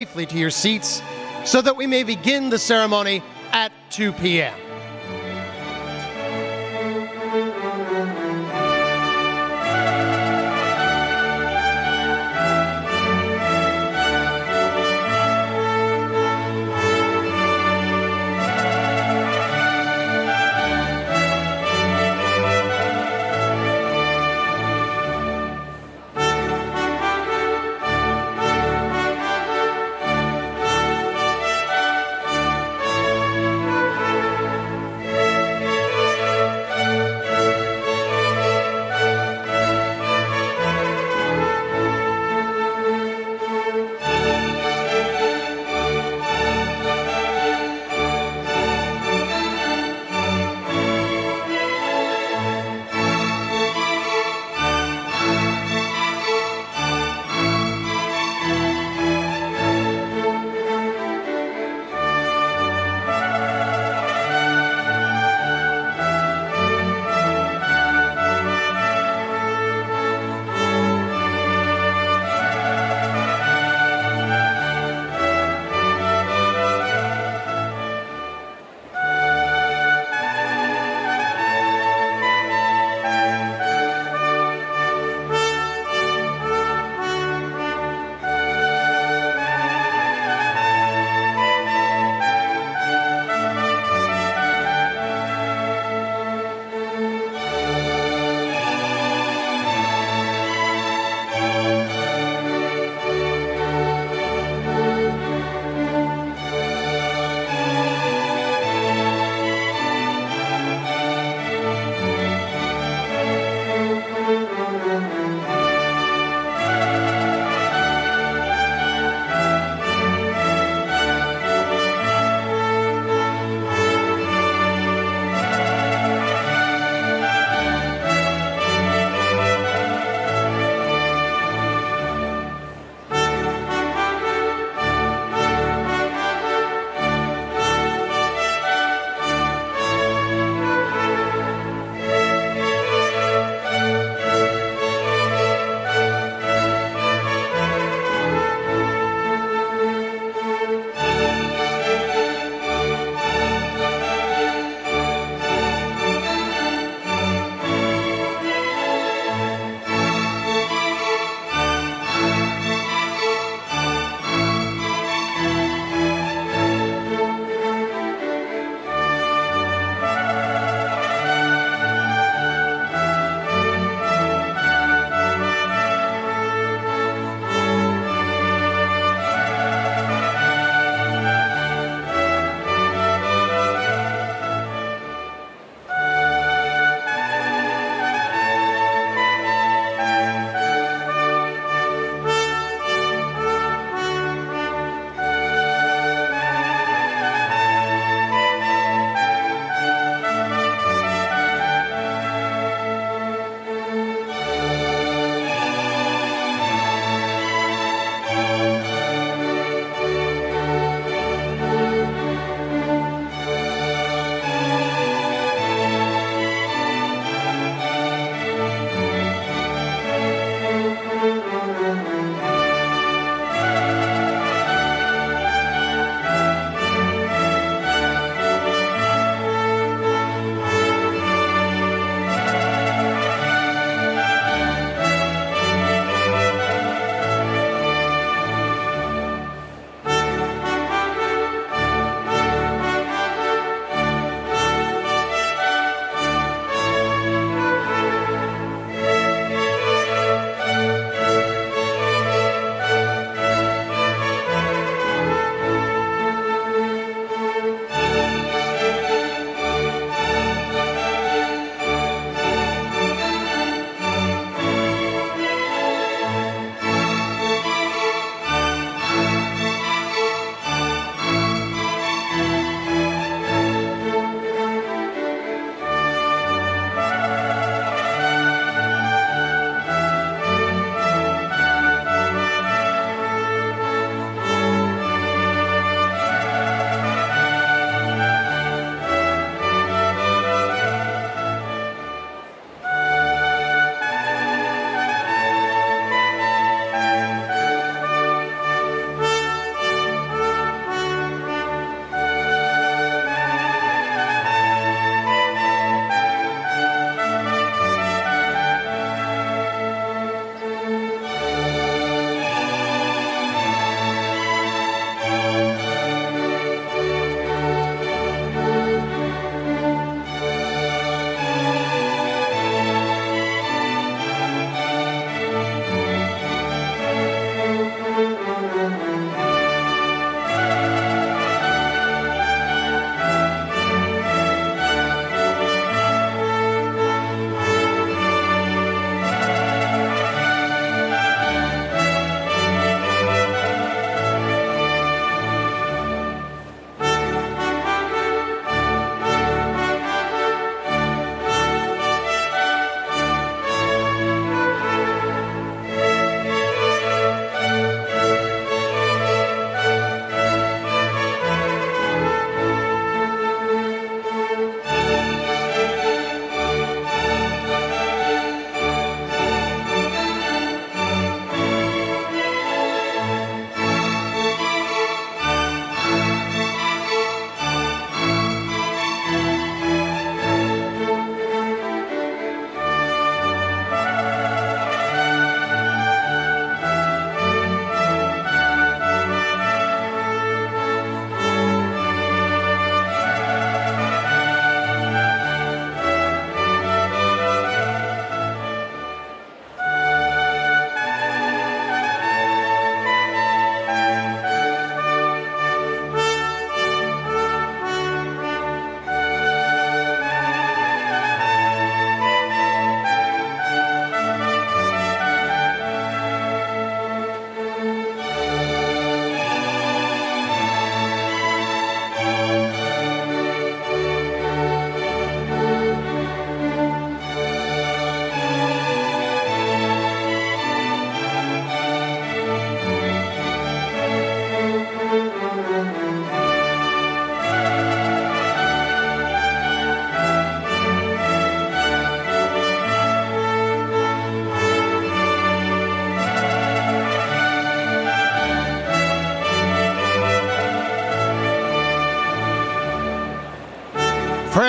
safely to your seats so that we may begin the ceremony at 2 p.m.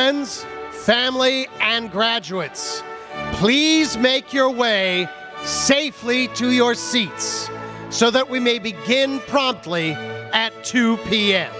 Friends, family, and graduates, please make your way safely to your seats so that we may begin promptly at 2 p.m.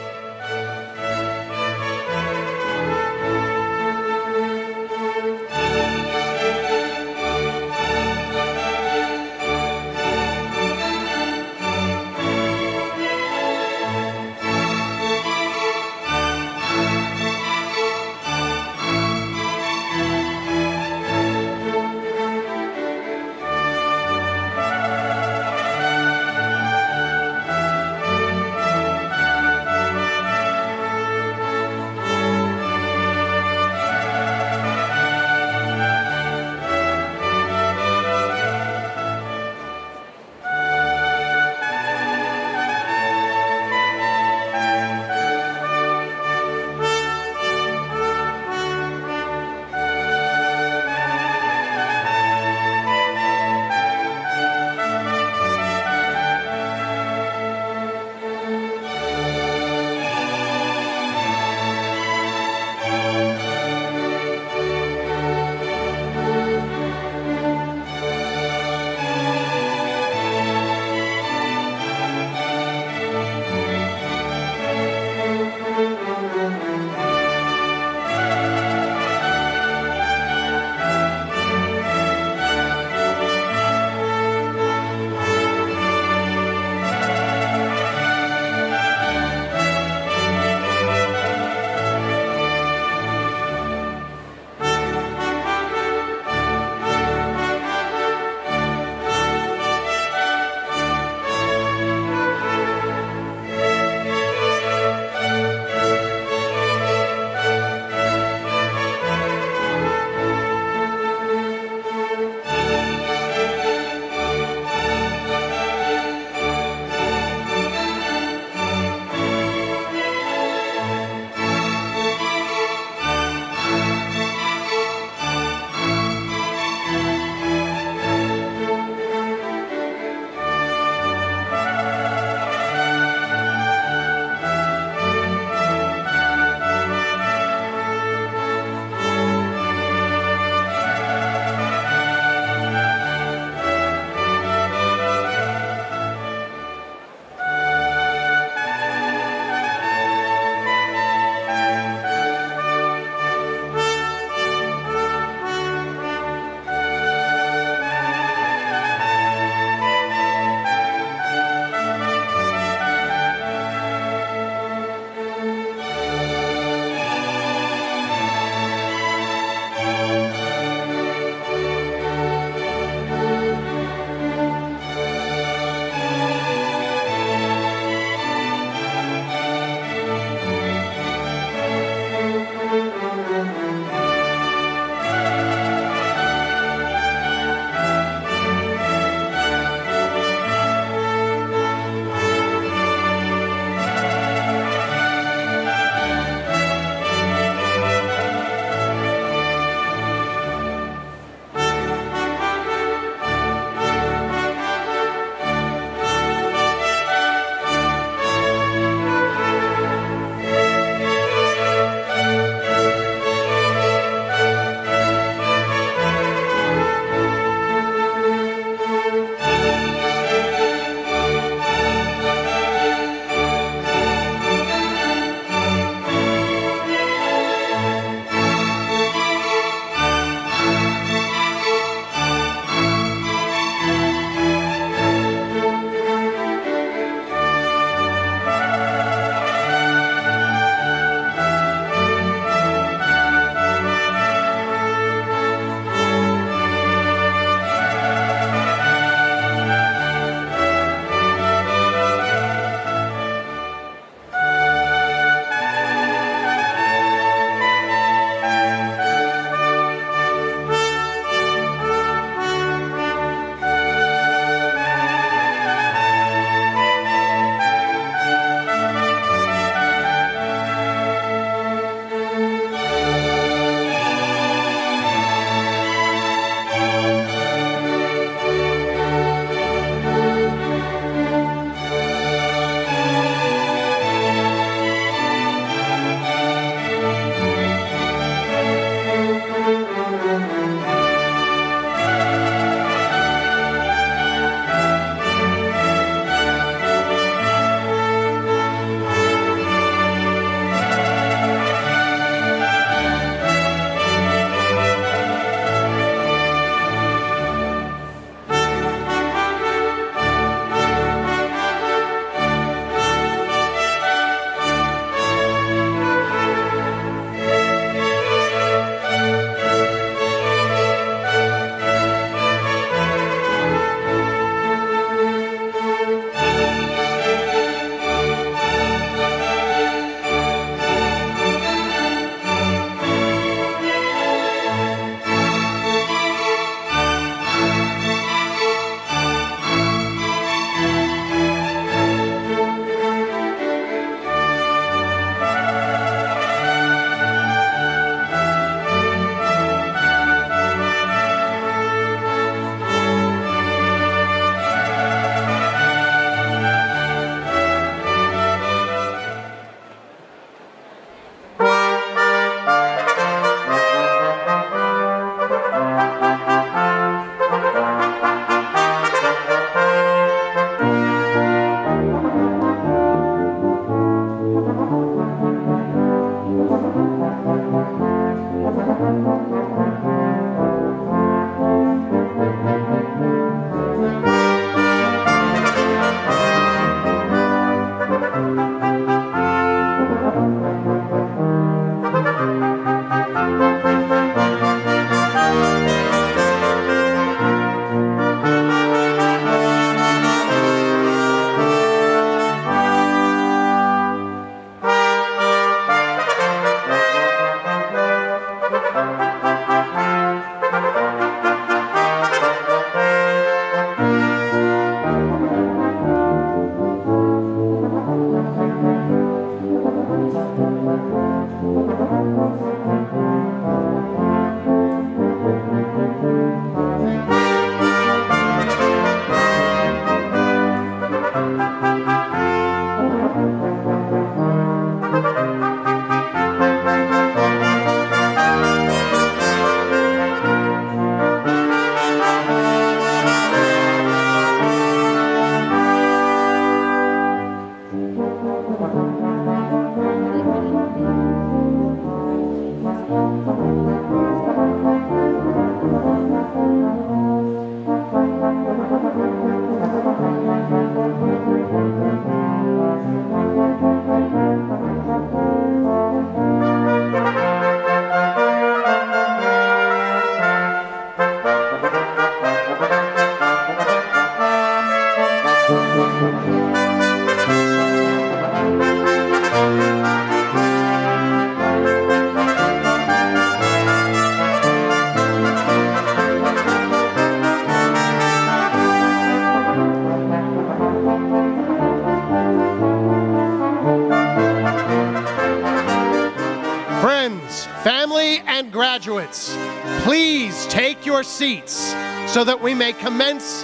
so that we may commence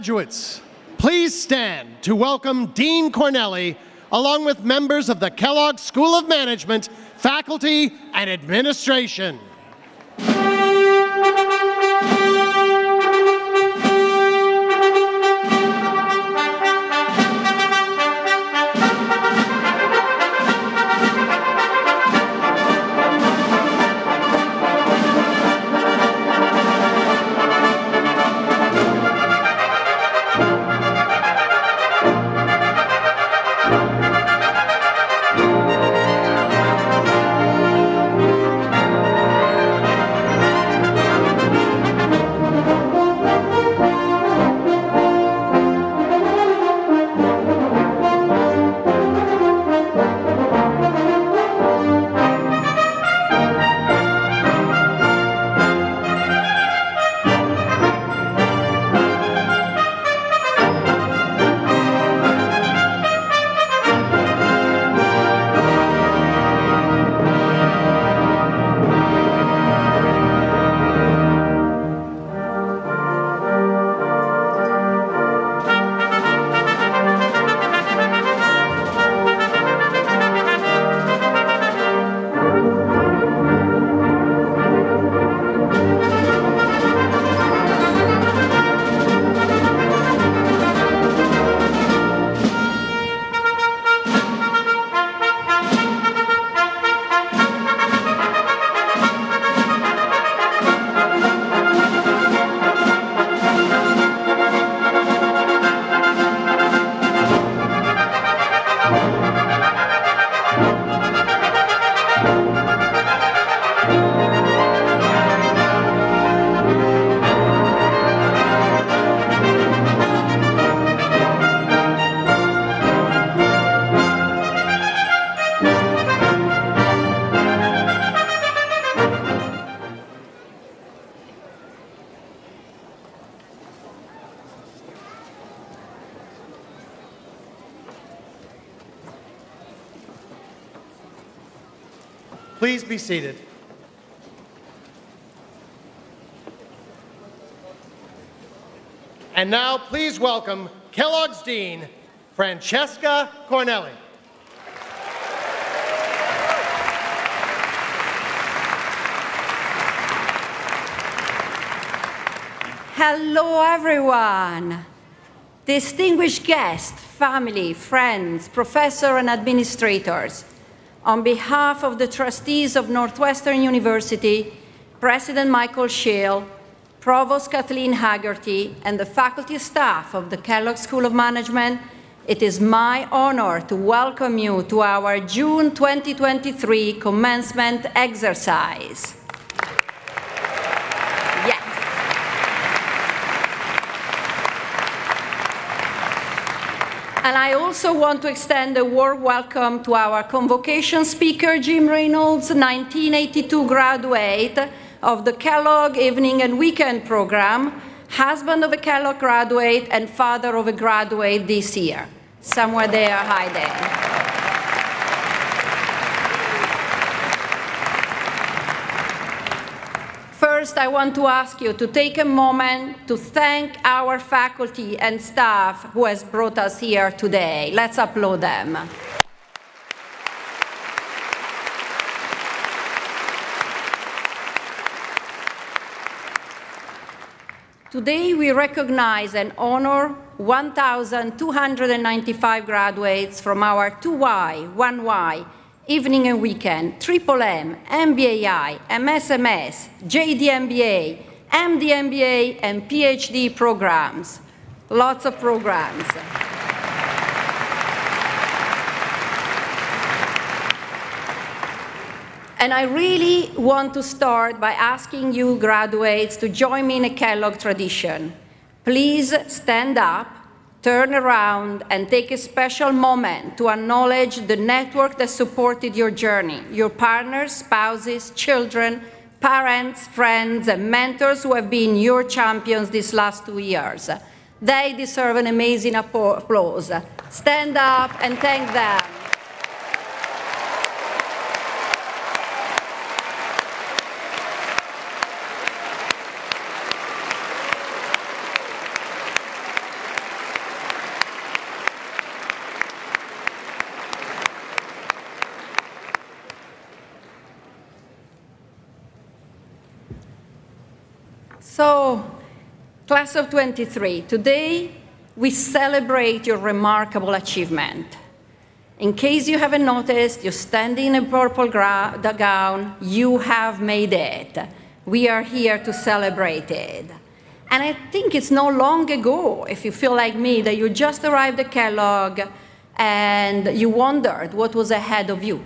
Graduates, please stand to welcome Dean Cornelli along with members of the Kellogg School of Management, faculty, and administration. Please be seated. And now, please welcome Kellogg's Dean, Francesca Cornelli. Hello, everyone. Distinguished guests, family, friends, professors, and administrators. On behalf of the trustees of Northwestern University, President Michael Schill, Provost Kathleen Hagerty, and the faculty staff of the Kellogg School of Management, it is my honor to welcome you to our June 2023 commencement exercise. And I also want to extend a warm welcome to our convocation speaker, Jim Reynolds, 1982 graduate of the Kellogg Evening and Weekend Program, husband of a Kellogg graduate and father of a graduate this year. Somewhere there hiding. First, I want to ask you to take a moment to thank our faculty and staff who has brought us here today. Let's applaud them. Today, we recognize and honor 1,295 graduates from our 2Y, 1Y, evening and weekend, Triple M, MBAI, MSMS, JDMBA, MDMBA, and PhD programs. Lots of programs. And I really want to start by asking you graduates to join me in a Kellogg tradition. Please stand up turn around and take a special moment to acknowledge the network that supported your journey, your partners, spouses, children, parents, friends, and mentors who have been your champions these last two years. They deserve an amazing applause. Stand up and thank them. So, class of 23, today we celebrate your remarkable achievement. In case you haven't noticed, you're standing in a purple gown, you have made it. We are here to celebrate it. And I think it's no long ago, if you feel like me, that you just arrived at Kellogg and you wondered what was ahead of you.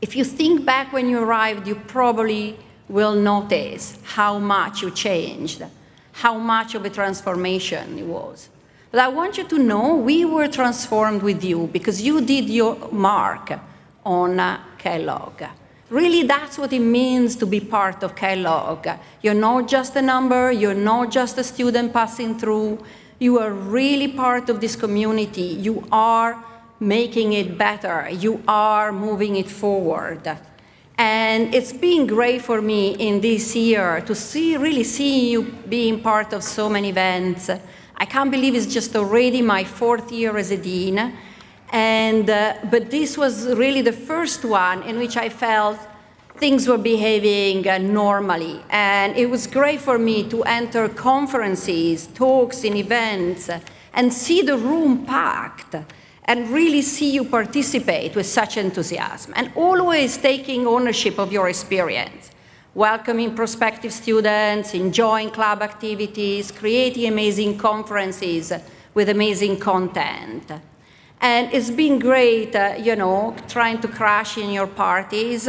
If you think back when you arrived, you probably will notice how much you changed, how much of a transformation it was. But I want you to know we were transformed with you because you did your mark on uh, Kellogg. Really, that's what it means to be part of Kellogg. You're not just a number, you're not just a student passing through. You are really part of this community. You are making it better. You are moving it forward. And it's been great for me in this year to see, really see you being part of so many events. I can't believe it's just already my fourth year as a dean. And, uh, but this was really the first one in which I felt things were behaving uh, normally. And it was great for me to enter conferences, talks, and events, and see the room packed and really see you participate with such enthusiasm and always taking ownership of your experience, welcoming prospective students, enjoying club activities, creating amazing conferences with amazing content. And it's been great, uh, you know, trying to crash in your parties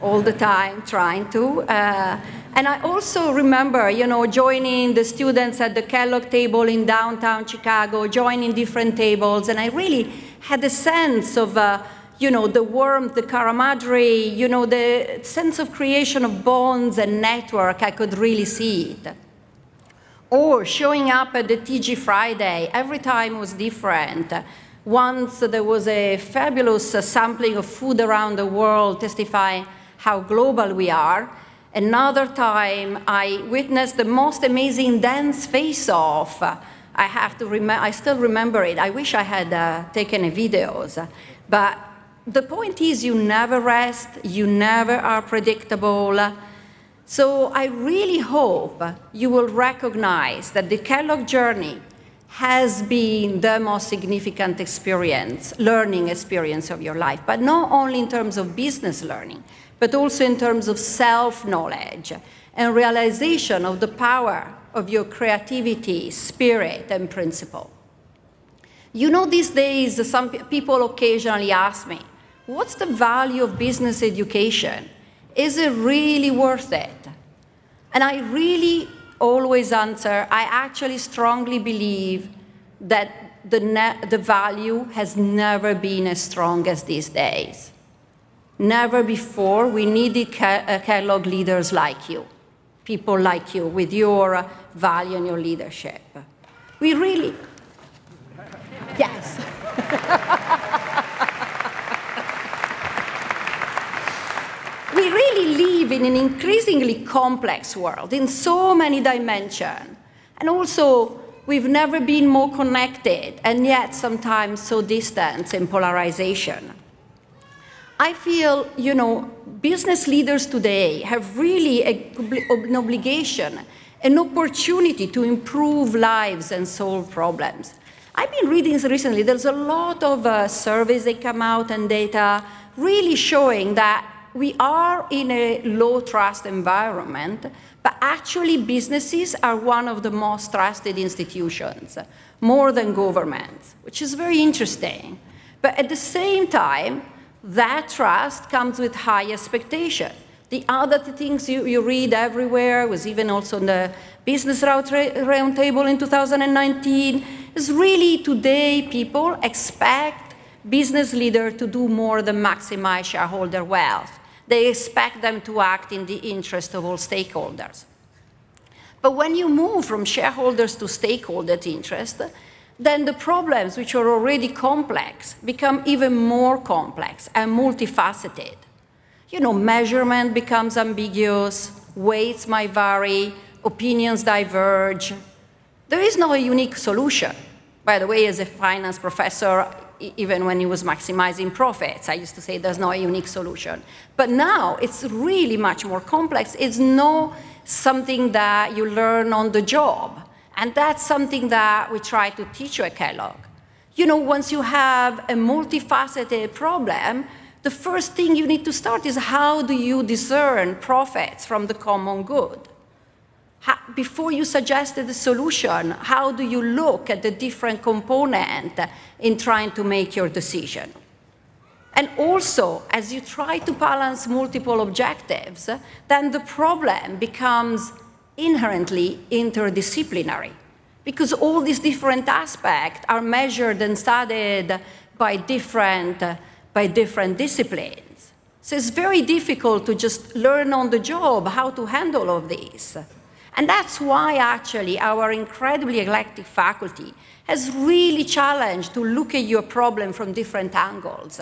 all the time, trying to. Uh, and I also remember, you know, joining the students at the Kellogg table in downtown Chicago, joining different tables, and I really had a sense of, uh, you know, the warmth, the camaraderie, you know, the sense of creation of bonds and network. I could really see it. Or showing up at the TG Friday, every time was different. Once there was a fabulous sampling of food around the world testifying how global we are. Another time, I witnessed the most amazing dance face-off. I have to remember, I still remember it. I wish I had uh, taken videos. But the point is, you never rest, you never are predictable. So I really hope you will recognize that the Kellogg journey has been the most significant experience, learning experience of your life, but not only in terms of business learning, but also in terms of self-knowledge and realization of the power of your creativity, spirit, and principle. You know, these days, some people occasionally ask me, what's the value of business education? Is it really worth it? And I really always answer, I actually strongly believe that the, the value has never been as strong as these days. Never before we needed uh, Kellogg leaders like you, people like you with your value and your leadership. We really, yes. we really live in an increasingly complex world in so many dimensions. And also, we've never been more connected and yet sometimes so distant in polarization. I feel, you know, business leaders today have really a, an obligation, an opportunity to improve lives and solve problems. I've been reading recently, there's a lot of uh, surveys that come out and data really showing that we are in a low trust environment, but actually businesses are one of the most trusted institutions, more than governments, which is very interesting. But at the same time, that trust comes with high expectation. The other things you, you read everywhere, was even also in the Business Roundtable in 2019, is really today people expect business leaders to do more than maximize shareholder wealth. They expect them to act in the interest of all stakeholders. But when you move from shareholders to stakeholder interest, then the problems, which are already complex, become even more complex and multifaceted. You know, measurement becomes ambiguous, weights might vary, opinions diverge. There is no unique solution. By the way, as a finance professor, even when he was maximizing profits, I used to say there's no unique solution. But now it's really much more complex. It's no something that you learn on the job. And that's something that we try to teach you at Kellogg. You know, once you have a multifaceted problem, the first thing you need to start is how do you discern profits from the common good? How, before you suggested the solution, how do you look at the different component in trying to make your decision? And also, as you try to balance multiple objectives, then the problem becomes inherently interdisciplinary because all these different aspects are measured and studied by different, uh, by different disciplines. So it's very difficult to just learn on the job how to handle all of these. And that's why actually our incredibly eclectic faculty has really challenged to look at your problem from different angles.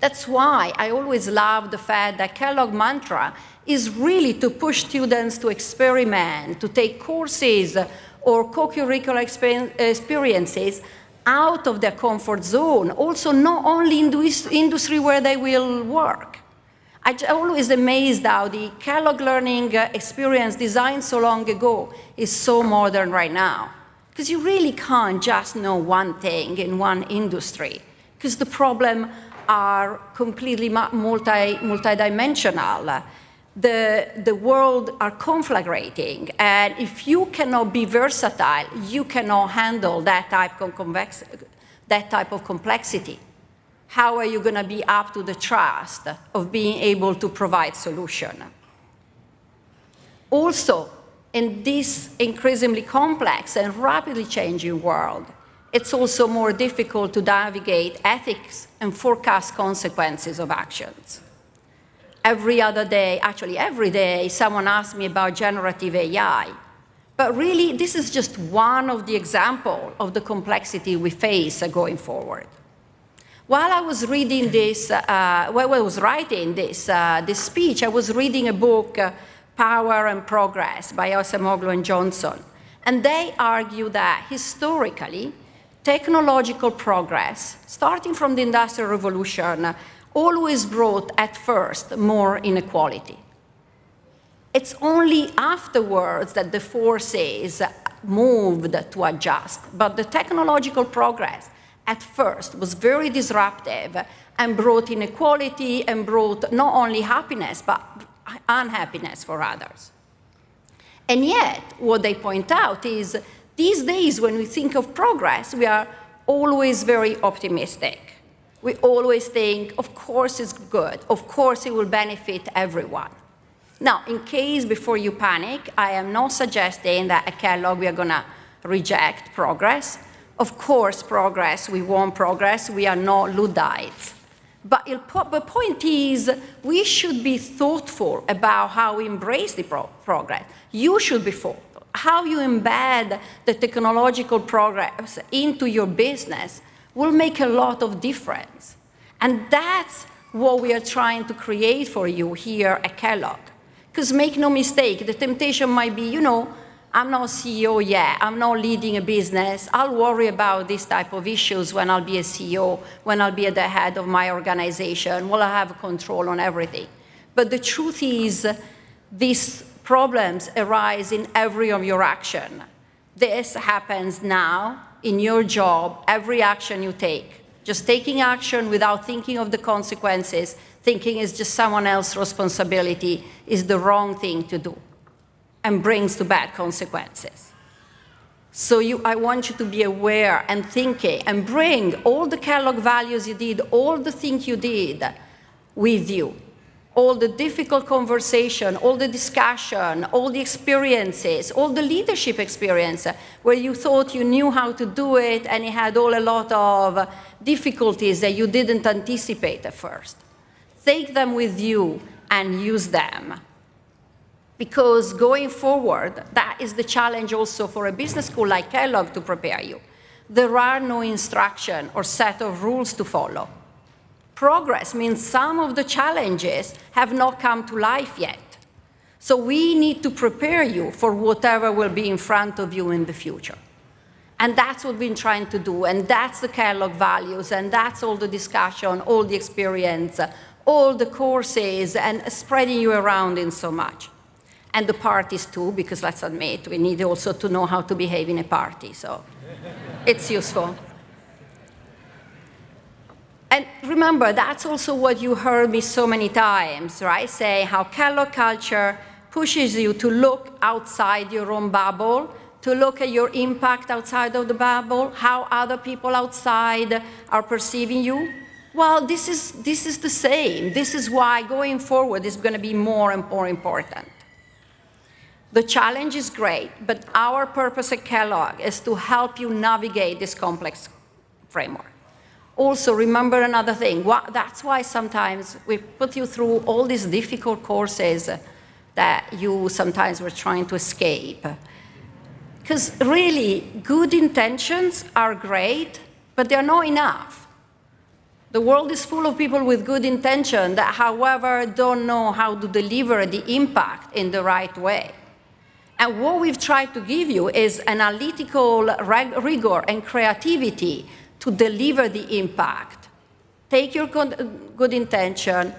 That's why I always love the fact that Kellogg mantra is really to push students to experiment, to take courses or co-curricular experiences out of their comfort zone, also not only in the industry where they will work. I'm always amazed how the Kellogg learning uh, experience designed so long ago is so modern right now. Because you really can't just know one thing in one industry, because the problem are completely multi, multidimensional. The, the world are conflagrating, and if you cannot be versatile, you cannot handle that type of, convex, that type of complexity. How are you going to be up to the trust of being able to provide solution? Also, in this increasingly complex and rapidly changing world, it's also more difficult to navigate ethics and forecast consequences of actions. Every other day, actually every day, someone asks me about generative AI. But really, this is just one of the example of the complexity we face going forward. While I was reading this, uh, while I was writing this, uh, this speech, I was reading a book, uh, Power and Progress by Acemoglu and Johnson. And they argue that historically, technological progress, starting from the Industrial Revolution, always brought at first more inequality. It's only afterwards that the forces moved to adjust. But the technological progress at first was very disruptive and brought inequality and brought not only happiness, but unhappiness for others. And yet, what they point out is these days, when we think of progress, we are always very optimistic. We always think, of course, it's good. Of course, it will benefit everyone. Now, in case before you panic, I am not suggesting that at Kellogg we are going to reject progress. Of course, progress, we want progress. We are not Luddites. But the point is, we should be thoughtful about how we embrace the pro progress. You should be thoughtful. How you embed the technological progress into your business will make a lot of difference. And that's what we are trying to create for you here at Kellogg. Because make no mistake, the temptation might be, you know, I'm not CEO yet, I'm not leading a business. I'll worry about this type of issues when I'll be a CEO, when I'll be at the head of my organization, will I have control on everything. But the truth is, these problems arise in every of your action. This happens now in your job, every action you take. Just taking action without thinking of the consequences thinking it's just someone else's responsibility is the wrong thing to do and brings to bad consequences. So you, I want you to be aware and thinking and bring all the Kellogg values you did, all the things you did with you, all the difficult conversation, all the discussion, all the experiences, all the leadership experience where you thought you knew how to do it and you had all a lot of difficulties that you didn't anticipate at first take them with you and use them. Because going forward, that is the challenge also for a business school like Kellogg to prepare you. There are no instruction or set of rules to follow. Progress means some of the challenges have not come to life yet. So we need to prepare you for whatever will be in front of you in the future. And that's what we've been trying to do, and that's the Kellogg values, and that's all the discussion, all the experience, all the courses and spreading you around in so much. And the parties too, because let's admit, we need also to know how to behave in a party, so it's useful. And remember, that's also what you heard me so many times, right? Say how Kellogg culture pushes you to look outside your own bubble, to look at your impact outside of the bubble, how other people outside are perceiving you, well, this is, this is the same. This is why going forward is going to be more and more important. The challenge is great, but our purpose at Kellogg is to help you navigate this complex framework. Also, remember another thing. That's why sometimes we put you through all these difficult courses that you sometimes were trying to escape. Because really, good intentions are great, but they're not enough. The world is full of people with good intention that, however, don't know how to deliver the impact in the right way. And what we've tried to give you is analytical rigor and creativity to deliver the impact. Take your good intention,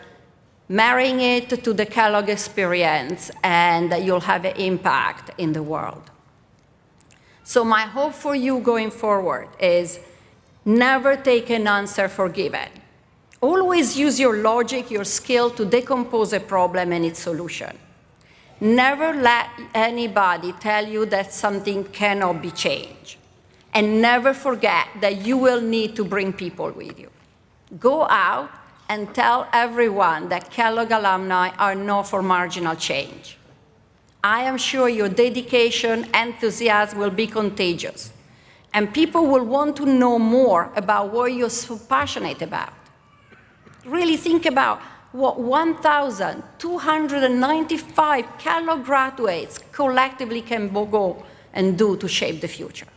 marrying it to the Kellogg experience, and you'll have an impact in the world. So my hope for you going forward is Never take an answer for given. Always use your logic, your skill to decompose a problem and its solution. Never let anybody tell you that something cannot be changed. And never forget that you will need to bring people with you. Go out and tell everyone that Kellogg alumni are not for marginal change. I am sure your dedication, enthusiasm will be contagious and people will want to know more about what you're so passionate about. Really think about what 1,295 Kellogg graduates collectively can go and do to shape the future.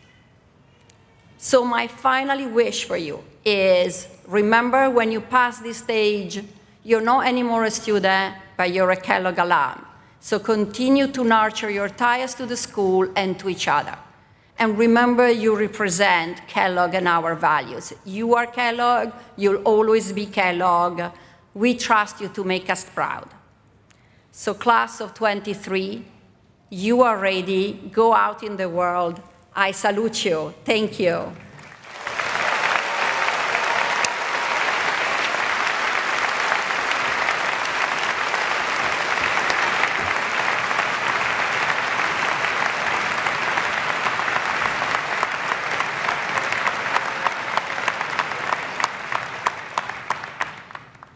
So my final wish for you is remember when you pass this stage, you're not anymore a student, but you're a Kellogg alum. So continue to nurture your ties to the school and to each other. And remember, you represent Kellogg and our values. You are Kellogg, you'll always be Kellogg. We trust you to make us proud. So class of 23, you are ready, go out in the world. I salute you. Thank you.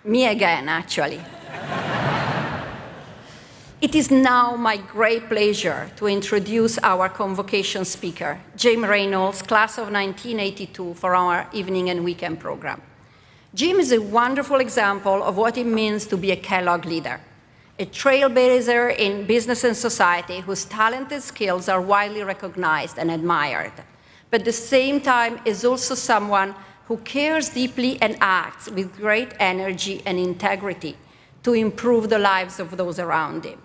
Me again, actually. It is now my great pleasure to introduce our convocation speaker, Jim Reynolds, class of 1982, for our evening and weekend program. Jim is a wonderful example of what it means to be a Kellogg leader, a trailblazer in business and society whose talented skills are widely recognized and admired, but at the same time is also someone who cares deeply and acts with great energy and integrity to improve the lives of those around him.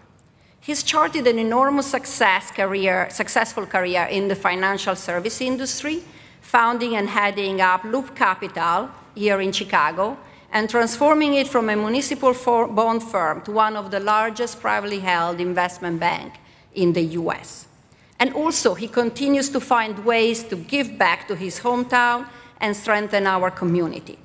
He's charted an enormous success career, successful career in the financial service industry, founding and heading up Loop Capital here in Chicago, and transforming it from a municipal bond firm to one of the largest privately held investment bank in the US. And also, he continues to find ways to give back to his hometown and strengthen our community.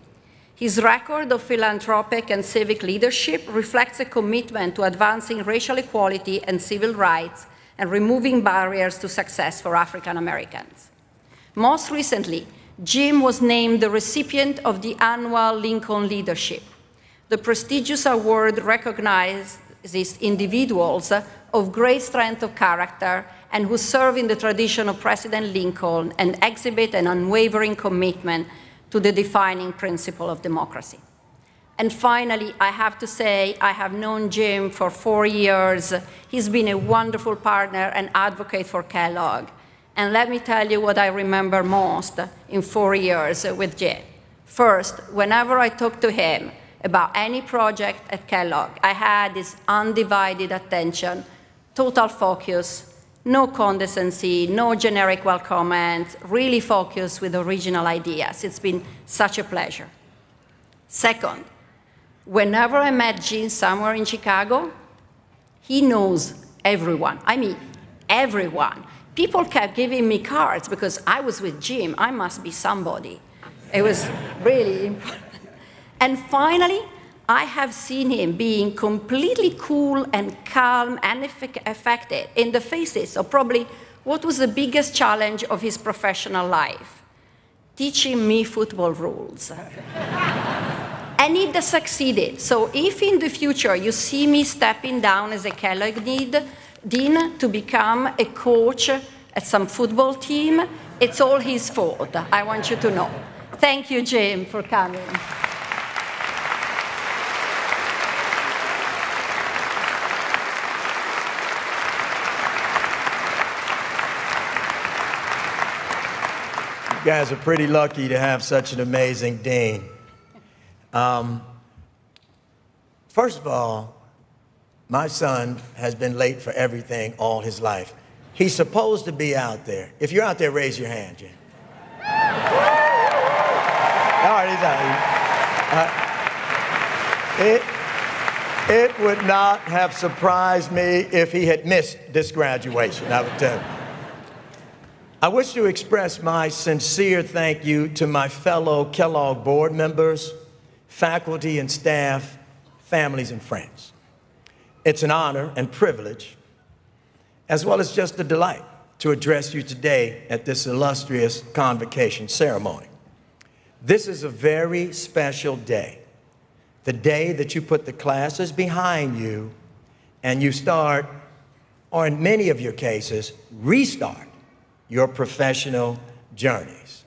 His record of philanthropic and civic leadership reflects a commitment to advancing racial equality and civil rights and removing barriers to success for African Americans. Most recently, Jim was named the recipient of the annual Lincoln Leadership. The prestigious award recognizes individuals of great strength of character and who serve in the tradition of President Lincoln and exhibit an unwavering commitment to the defining principle of democracy. And finally, I have to say, I have known Jim for four years. He's been a wonderful partner and advocate for Kellogg. And let me tell you what I remember most in four years with Jim. First, whenever I talked to him about any project at Kellogg, I had his undivided attention, total focus, no condescency, no generic well comments, really focused with original ideas. It's been such a pleasure. Second, whenever I met Jim somewhere in Chicago, he knows everyone. I mean, everyone. People kept giving me cards because I was with Jim. I must be somebody. It was really important. And finally, I have seen him being completely cool and calm and affected in the faces of probably what was the biggest challenge of his professional life teaching me football rules. and it succeeded. So, if in the future you see me stepping down as a Kellogg dean to become a coach at some football team, it's all his fault. I want you to know. Thank you, Jim, for coming. Guys are pretty lucky to have such an amazing dean. Um, first of all, my son has been late for everything all his life. He's supposed to be out there. If you're out there, raise your hand, Jim. all right, he's out. Uh, it, it would not have surprised me if he had missed this graduation, I would tell you. I wish to express my sincere thank you to my fellow Kellogg board members, faculty and staff, families and friends. It's an honor and privilege, as well as just a delight, to address you today at this illustrious convocation ceremony. This is a very special day, the day that you put the classes behind you and you start, or in many of your cases, restart your professional journeys.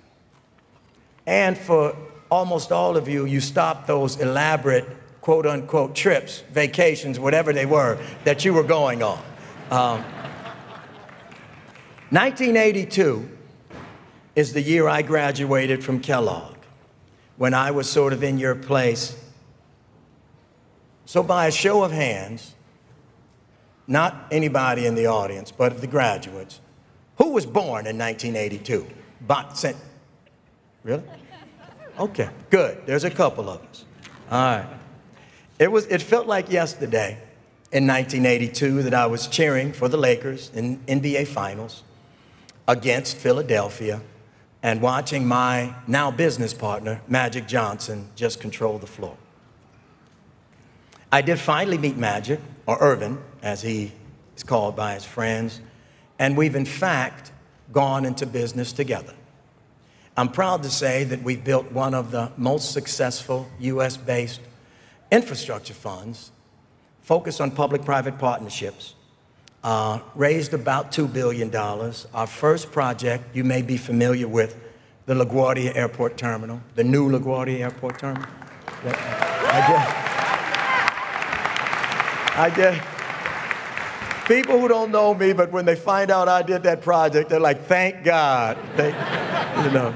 And for almost all of you, you stopped those elaborate quote unquote trips, vacations, whatever they were, that you were going on. Um, 1982 is the year I graduated from Kellogg, when I was sort of in your place. So, by a show of hands, not anybody in the audience, but the graduates, who was born in 1982? Bot Sent. really? Okay, good. There's a couple of us. All right. It, was, it felt like yesterday in 1982 that I was cheering for the Lakers in NBA Finals against Philadelphia and watching my now business partner, Magic Johnson, just control the floor. I did finally meet Magic, or Earvin, as he is called by his friends, and we've in fact gone into business together. I'm proud to say that we've built one of the most successful US based infrastructure funds focused on public private partnerships, uh, raised about $2 billion. Our first project, you may be familiar with the LaGuardia Airport Terminal, the new LaGuardia Airport Terminal. I get, I people who don't know me, but when they find out I did that project, they're like, thank God. You know.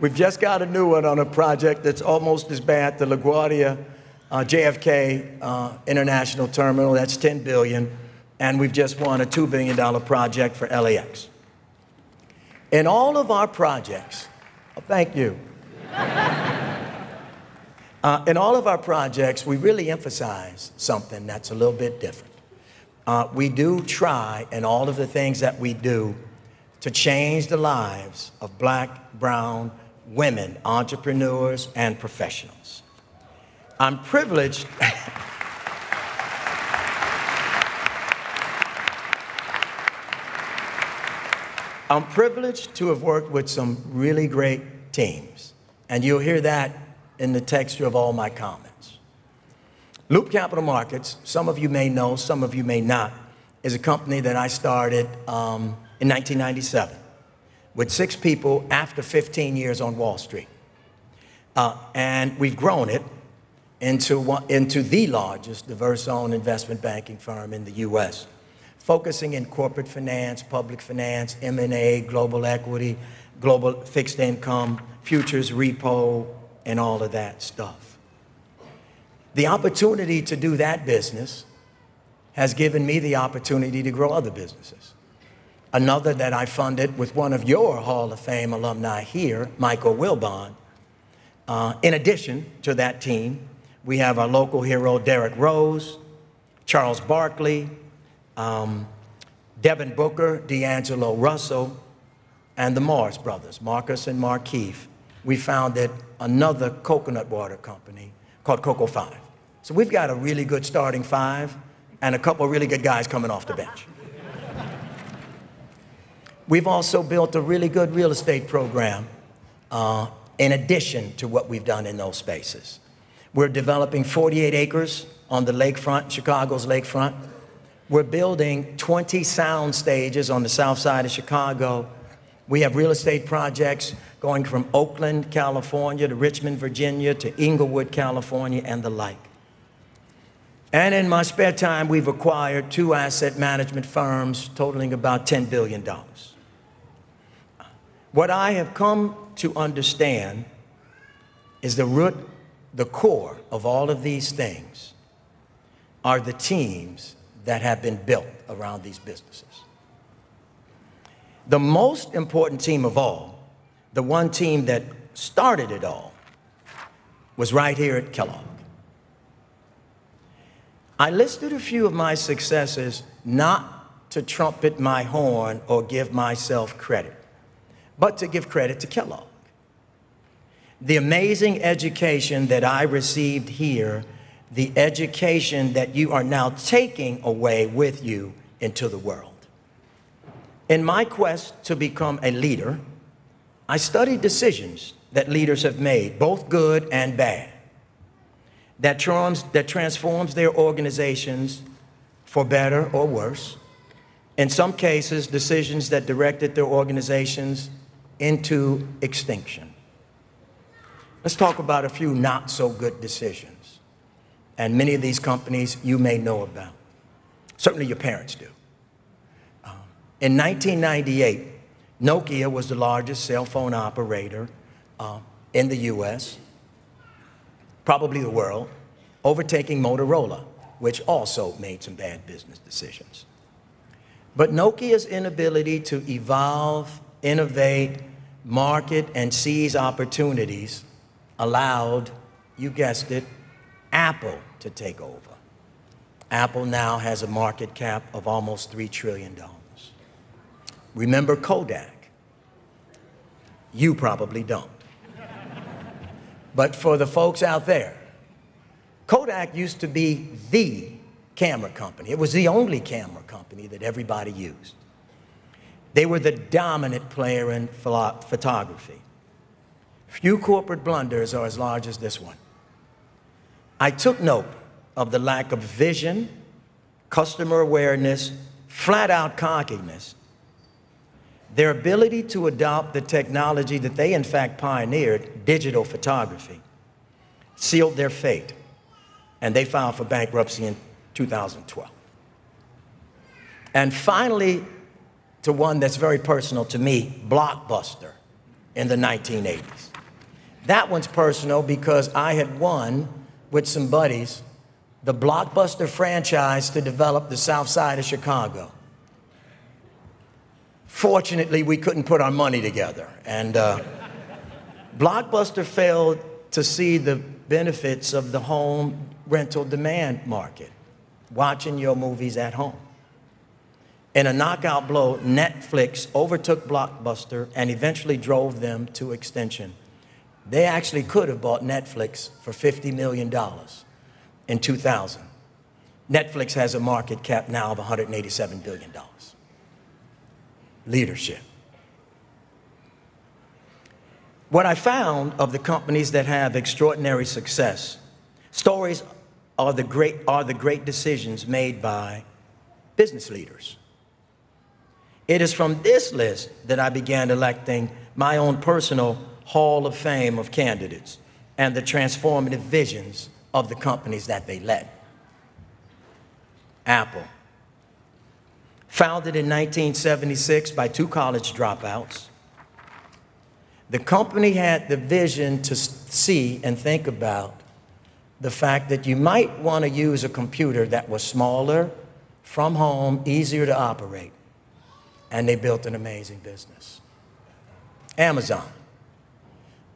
We've just got a new one on a project that's almost as bad, the LaGuardia uh, JFK uh, International Terminal, that's 10 billion, and we've just won a $2 billion project for LAX. In all of our projects, oh, thank you. uh, in all of our projects, we really emphasize something that's a little bit different. Uh, we do try in all of the things that we do to change the lives of black, brown, women, entrepreneurs, and professionals. I'm privileged. I'm privileged to have worked with some really great teams, and you'll hear that in the texture of all my comments. Loop Capital Markets, some of you may know, some of you may not, is a company that I started um, in 1997 with six people after 15 years on Wall Street. Uh, and we've grown it into, one, into the largest diverse owned investment banking firm in the US, focusing in corporate finance, public finance, M&A, global equity, global fixed income, futures, repo, and all of that stuff. The opportunity to do that business has given me the opportunity to grow other businesses. Another that I funded with one of your Hall of Fame alumni here, Michael Wilbon. Uh, in addition to that team, we have our local hero, Derrick Rose, Charles Barkley, um, Devin Booker, D'Angelo Russell, and the Morris brothers, Marcus and Markieff. We founded another coconut water company called Coco Five. So we've got a really good starting five and a couple of really good guys coming off the bench. We've also built a really good real estate program uh, in addition to what we've done in those spaces. We're developing 48 acres on the lakefront, Chicago's lakefront. We're building 20 sound stages on the south side of Chicago. We have real estate projects going from Oakland, California to Richmond, Virginia to Inglewood, California, and the like. And in my spare time, we've acquired two asset management firms totaling about $10 billion. What I have come to understand is the root, the core of all of these things are the teams that have been built around these businesses. The most important team of all, the one team that started it all, was right here at Kellogg. I listed a few of my successes not to trumpet my horn or give myself credit but to give credit to Kellogg. The amazing education that I received here, the education that you are now taking away with you into the world. In my quest to become a leader, I studied decisions that leaders have made, both good and bad, that, trans- that transforms their organizations for better or worse. In some cases, decisions that directed their organizations into extinction. Let's talk about a few not so good decisions. And many of these companies you may know about. Certainly your parents do. Um, In 1998, Nokia was the largest cell phone operator uh, in the US, probably the world, overtaking Motorola, which also made some bad business decisions. But Nokia's inability to evolve, innovate, market, and seize opportunities allowed, you guessed it, Apple to take over. Apple now has a market cap of almost $3 trillion. Remember Kodak? You probably don't. But for the folks out there, Kodak used to be the camera company. It was the only camera company that everybody used. They were the dominant player in photography. Few corporate blunders are as large as this one. I took note of the lack of vision, customer awareness, flat out cockiness, their ability to adopt the technology that they in fact pioneered, digital photography, sealed their fate. And they filed for bankruptcy in 2012. And finally, to one that's very personal to me, Blockbuster in the 1980s. That one's personal because I had won with some buddies the Blockbuster franchise to develop the south side of Chicago. Fortunately, we couldn't put our money together. And uh, Blockbuster failed to see the benefits of the home rental demand market, watching your movies at home. In a knockout blow, Netflix overtook Blockbuster and eventually drove them to extinction. They actually could have bought Netflix for $50 million in 2000. Netflix has a market cap now of $187 billion. Leadership. What I found of the companies that have extraordinary success, stories are the great, are the great decisions made by business leaders. It is from this list that I began electing my own personal Hall of Fame of candidates and the transformative visions of the companies that they led. Apple, founded in 1976 by two college dropouts, the company had the vision to see and think about the fact that you might want to use a computer that was smaller, from home, easier to operate and they built an amazing business. Amazon.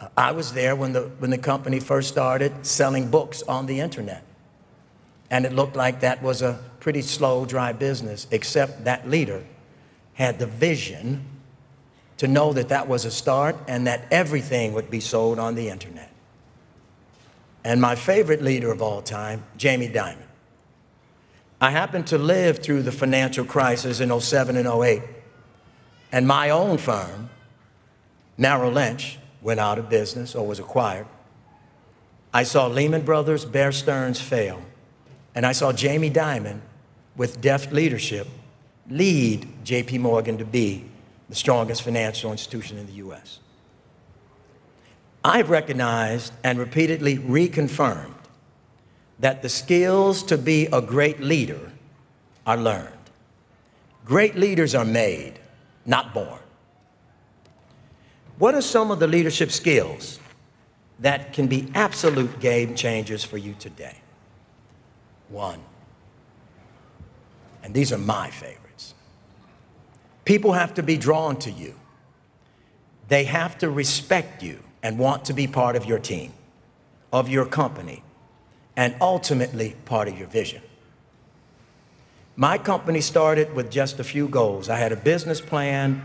Uh, I was there when the, when the company first started selling books on the internet. And it looked like that was a pretty slow, dry business, except that leader had the vision to know that that was a start and that everything would be sold on the internet. And my favorite leader of all time, Jamie Dimon. I happened to live through the financial crisis in 07 and 08 and my own firm, Merrill Lynch, went out of business or was acquired. I saw Lehman Brothers, Bear Stearns fail. And I saw Jamie Dimon, with deft leadership, lead JP Morgan to be the strongest financial institution in the US. I've recognized and repeatedly reconfirmed that the skills to be a great leader are learned. Great leaders are made not born. What are some of the leadership skills that can be absolute game changers for you today? One, and these are my favorites. People have to be drawn to you. They have to respect you and want to be part of your team, of your company, and ultimately part of your vision. My company started with just a few goals. I had a business plan,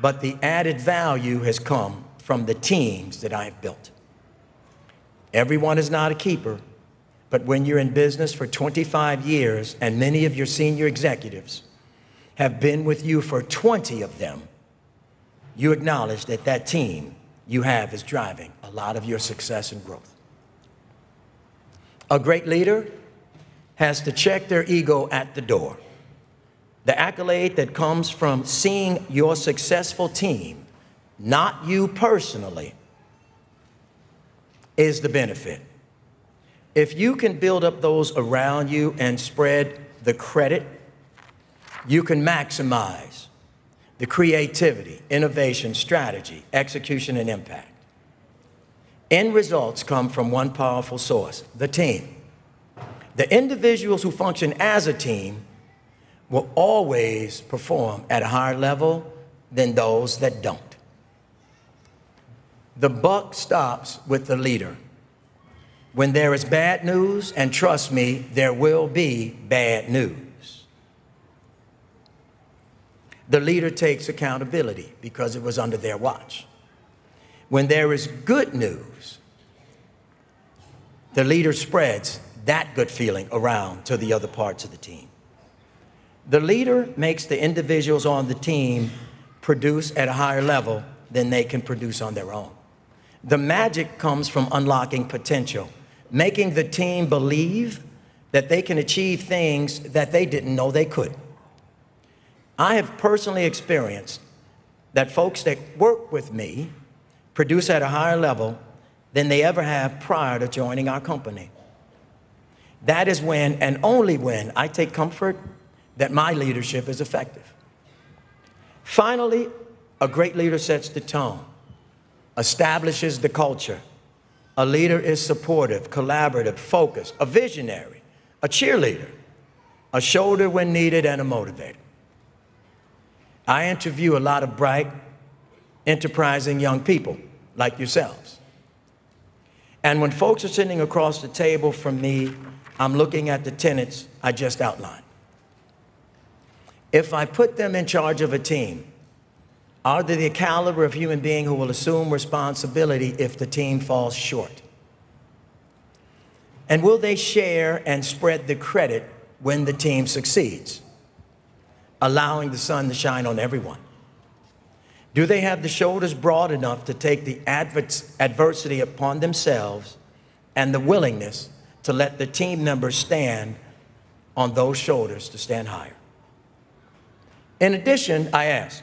but the added value has come from the teams that I've built. Everyone is not a keeper, but when you're in business for 25 years and many of your senior executives have been with you for 20 of them, you acknowledge that that team you have is driving a lot of your success and growth. A great leader has to check their ego at the door. The accolade that comes from seeing your successful team, not you personally, is the benefit. If you can build up those around you and spread the credit, you can maximize the creativity, innovation, strategy, execution, and impact. End results come from one powerful source the team. The individuals who function as a team will always perform at a higher level than those that don't. The buck stops with the leader. When there is bad news, and trust me, there will be bad news, the leader takes accountability because it was under their watch. When there is good news, the leader spreads that good feeling around to the other parts of the team. The leader makes the individuals on the team produce at a higher level than they can produce on their own. The magic comes from unlocking potential, making the team believe that they can achieve things that they didn't know they could. I have personally experienced that folks that work with me produce at a higher level than they ever have prior to joining our company. That is when and only when I take comfort that my leadership is effective. Finally, a great leader sets the tone, establishes the culture. A leader is supportive, collaborative, focused, a visionary, a cheerleader, a shoulder when needed, and a motivator. I interview a lot of bright, enterprising young people like yourselves. And when folks are sitting across the table from me, I'm looking at the tenets I just outlined. If I put them in charge of a team, are they the caliber of human being who will assume responsibility if the team falls short? And will they share and spread the credit when the team succeeds, allowing the sun to shine on everyone? Do they have the shoulders broad enough to take the adversity upon themselves and the willingness to let the team members stand on those shoulders to stand higher? In addition, I ask,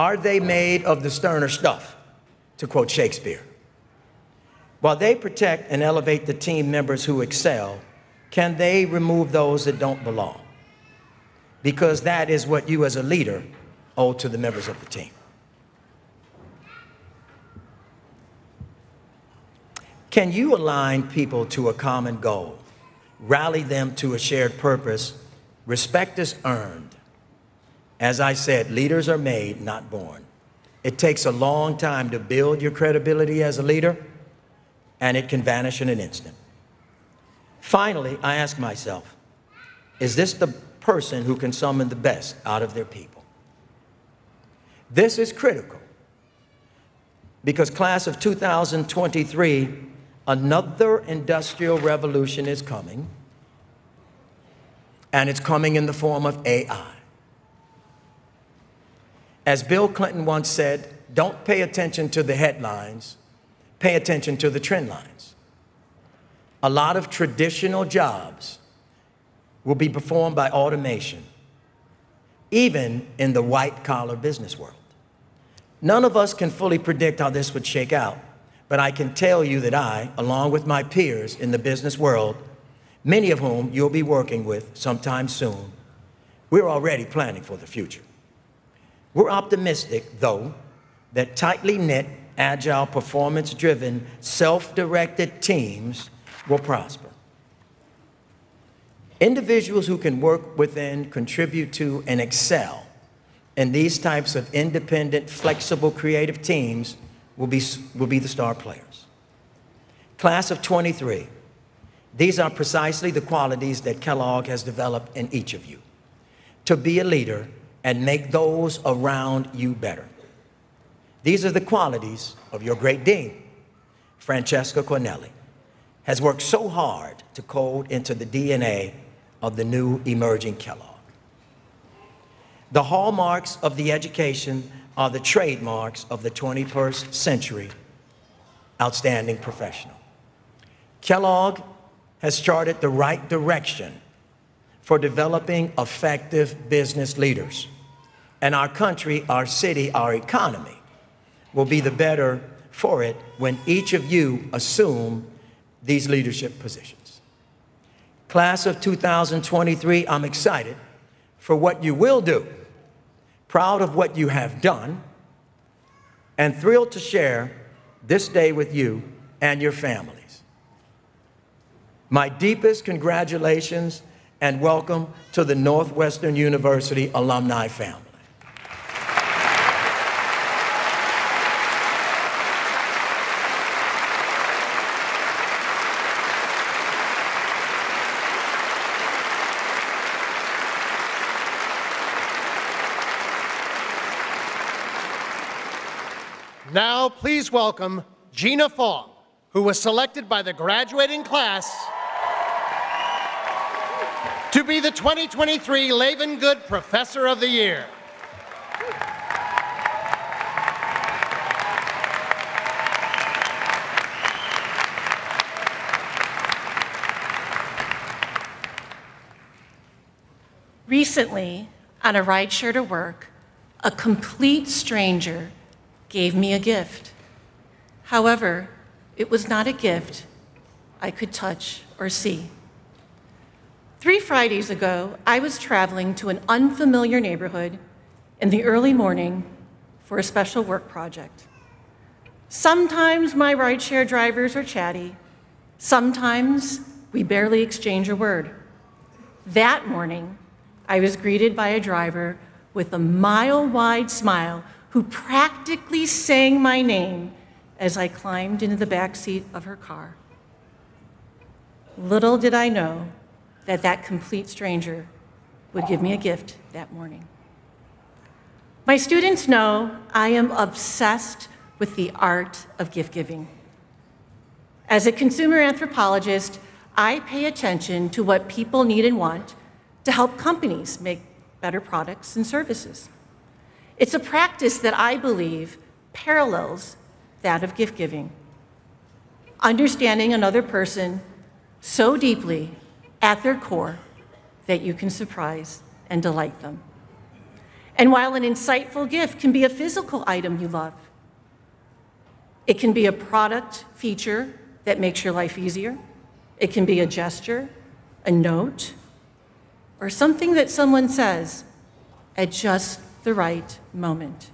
are they made of the sterner stuff, to quote Shakespeare? While they protect and elevate the team members who excel, can they remove those that don't belong? Because that is what you as a leader owe to the members of the team. Can you align people to a common goal, rally them to a shared purpose? Respect is earned. As I said, leaders are made, not born. It takes a long time to build your credibility as a leader, and it can vanish in an instant. Finally, I ask myself, is this the person who can summon the best out of their people? This is critical because class of 2023 Another industrial revolution is coming, and it's coming in the form of AI. As Bill Clinton once said, don't pay attention to the headlines, pay attention to the trend lines. A lot of traditional jobs will be performed by automation, even in the white collar business world. None of us can fully predict how this would shake out. But I can tell you that I, along with my peers in the business world, many of whom you'll be working with sometime soon, we're already planning for the future. We're optimistic, though, that tightly knit, agile, performance driven, self directed teams will prosper. Individuals who can work within, contribute to, and excel in these types of independent, flexible, creative teams will be, will be the star players. Class of 23, these are precisely the qualities that Kellogg has developed in each of you to be a leader and make those around you better. These are the qualities of your great dean, Francesca Cornelli, has worked so hard to code into the DNA of the new emerging Kellogg. The hallmarks of the education are the trademarks of the 21st century outstanding professional. Kellogg has charted the right direction for developing effective business leaders. And our country, our city, our economy will be the better for it when each of you assume these leadership positions. Class of 2023, I'm excited for what you will do proud of what you have done, and thrilled to share this day with you and your families. My deepest congratulations and welcome to the Northwestern University alumni family. Now, please welcome Gina Fong, who was selected by the graduating class to be the 2023 Lavengood Professor of the Year. Recently, on a ride share to work, a complete stranger gave me a gift. However, it was not a gift I could touch or see. Three Fridays ago, I was traveling to an unfamiliar neighborhood in the early morning for a special work project. Sometimes my rideshare drivers are chatty, sometimes we barely exchange a word. That morning, I was greeted by a driver with a mile wide smile who practically sang my name as I climbed into the back seat of her car. Little did I know that that complete stranger would give me a gift that morning. My students know I am obsessed with the art of gift giving. As a consumer anthropologist, I pay attention to what people need and want to help companies make better products and services. It's a practice that I believe parallels that of gift giving. Understanding another person so deeply at their core that you can surprise and delight them. And while an insightful gift can be a physical item you love, it can be a product feature that makes your life easier. It can be a gesture, a note, or something that someone says at just the right moment.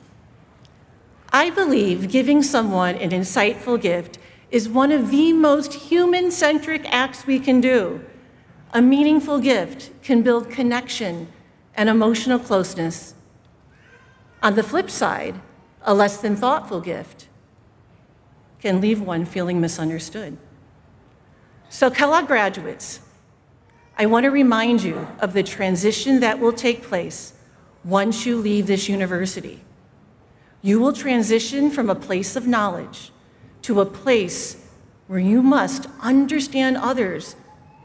I believe giving someone an insightful gift is one of the most human centric acts we can do. A meaningful gift can build connection and emotional closeness. On the flip side, a less than thoughtful gift can leave one feeling misunderstood. So, Kellogg graduates, I want to remind you of the transition that will take place once you leave this university. You will transition from a place of knowledge to a place where you must understand others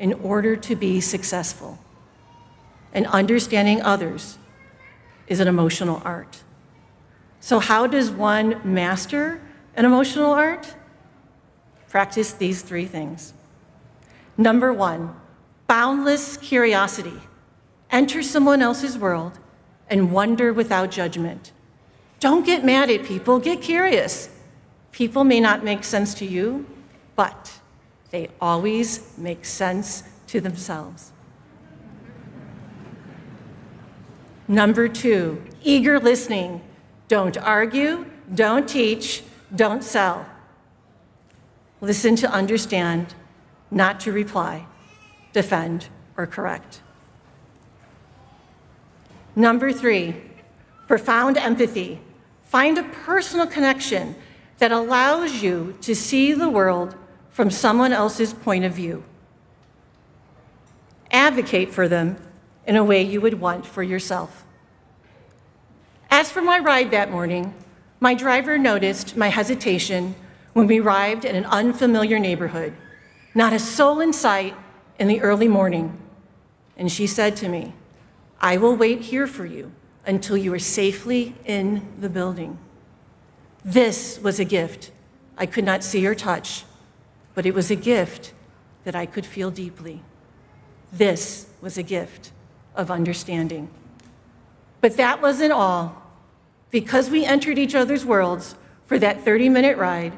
in order to be successful. And understanding others is an emotional art. So, how does one master an emotional art? Practice these three things. Number one, boundless curiosity. Enter someone else's world and wonder without judgment. Don't get mad at people, get curious. People may not make sense to you, but they always make sense to themselves. Number two, eager listening. Don't argue, don't teach, don't sell. Listen to understand, not to reply, defend, or correct. Number three, profound empathy. Find a personal connection that allows you to see the world from someone else's point of view. Advocate for them in a way you would want for yourself. As for my ride that morning, my driver noticed my hesitation when we arrived in an unfamiliar neighborhood, not a soul in sight in the early morning. And she said to me, I will wait here for you until you are safely in the building. This was a gift I could not see or touch, but it was a gift that I could feel deeply. This was a gift of understanding. But that wasn't all. Because we entered each other's worlds for that 30 minute ride,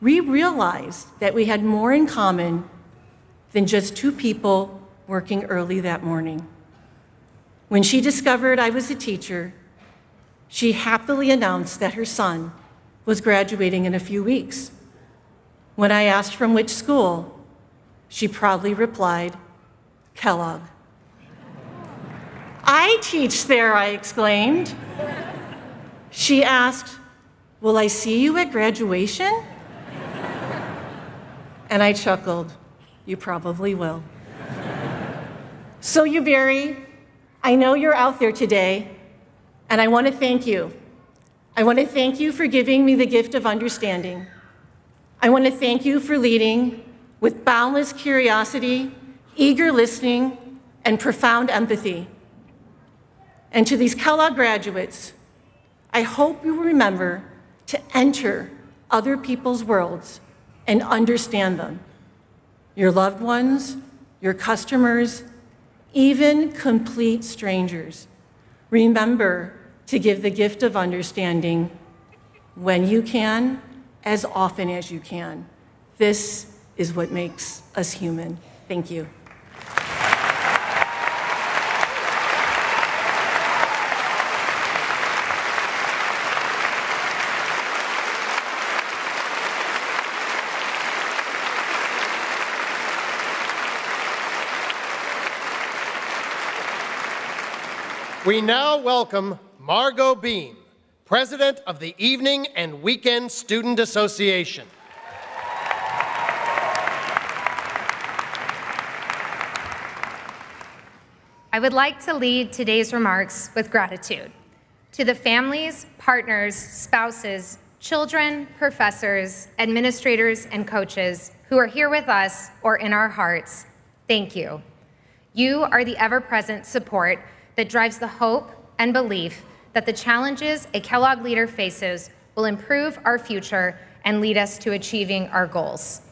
we realized that we had more in common than just two people working early that morning. When she discovered I was a teacher, she happily announced that her son was graduating in a few weeks. When I asked from which school, she proudly replied, Kellogg. I teach there, I exclaimed. She asked, Will I see you at graduation? And I chuckled, You probably will. So, Uberry, I know you're out there today, and I want to thank you. I want to thank you for giving me the gift of understanding. I want to thank you for leading with boundless curiosity, eager listening, and profound empathy. And to these Kellogg graduates, I hope you remember to enter other people's worlds and understand them. Your loved ones, your customers, even complete strangers. Remember to give the gift of understanding when you can, as often as you can. This is what makes us human. Thank you. We now welcome Margot Beam, President of the Evening and Weekend Student Association. I would like to lead today's remarks with gratitude to the families, partners, spouses, children, professors, administrators, and coaches who are here with us or in our hearts. Thank you. You are the ever present support that drives the hope and belief that the challenges a Kellogg leader faces will improve our future and lead us to achieving our goals.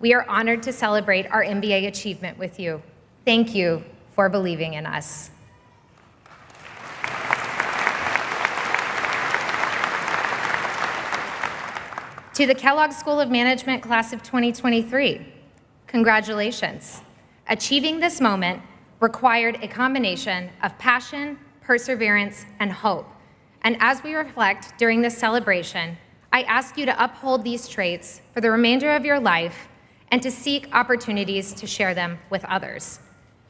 We are honored to celebrate our MBA achievement with you. Thank you for believing in us. To the Kellogg School of Management class of 2023, congratulations. Achieving this moment required a combination of passion, perseverance, and hope. And as we reflect during this celebration, I ask you to uphold these traits for the remainder of your life and to seek opportunities to share them with others.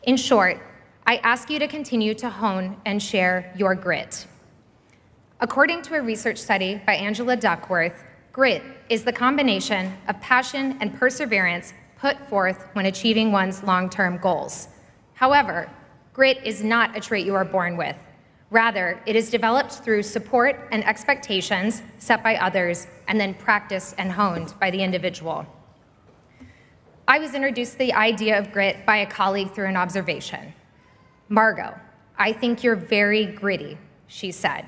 In short, I ask you to continue to hone and share your grit. According to a research study by Angela Duckworth, grit is the combination of passion and perseverance put forth when achieving one's long term goals. However, grit is not a trait you are born with. Rather, it is developed through support and expectations set by others and then practiced and honed by the individual. I was introduced to the idea of grit by a colleague through an observation. Margot, I think you're very gritty, she said.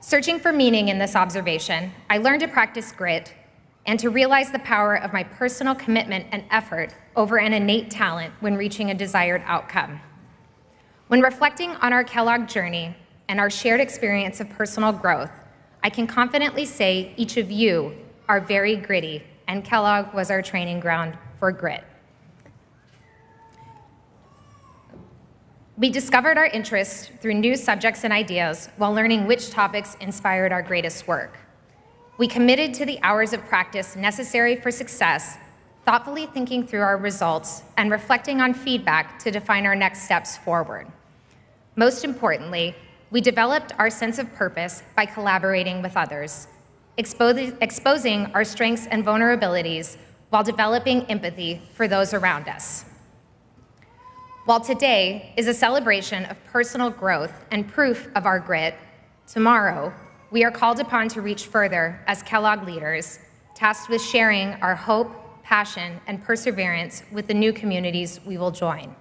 Searching for meaning in this observation, I learned to practice grit and to realize the power of my personal commitment and effort over an innate talent when reaching a desired outcome. When reflecting on our Kellogg journey and our shared experience of personal growth, I can confidently say each of you are very gritty, and Kellogg was our training ground for grit. We discovered our interests through new subjects and ideas while learning which topics inspired our greatest work. We committed to the hours of practice necessary for success, thoughtfully thinking through our results and reflecting on feedback to define our next steps forward. Most importantly, we developed our sense of purpose by collaborating with others, exposing our strengths and vulnerabilities while developing empathy for those around us. While today is a celebration of personal growth and proof of our grit, tomorrow we are called upon to reach further as Kellogg leaders, tasked with sharing our hope, passion, and perseverance with the new communities we will join.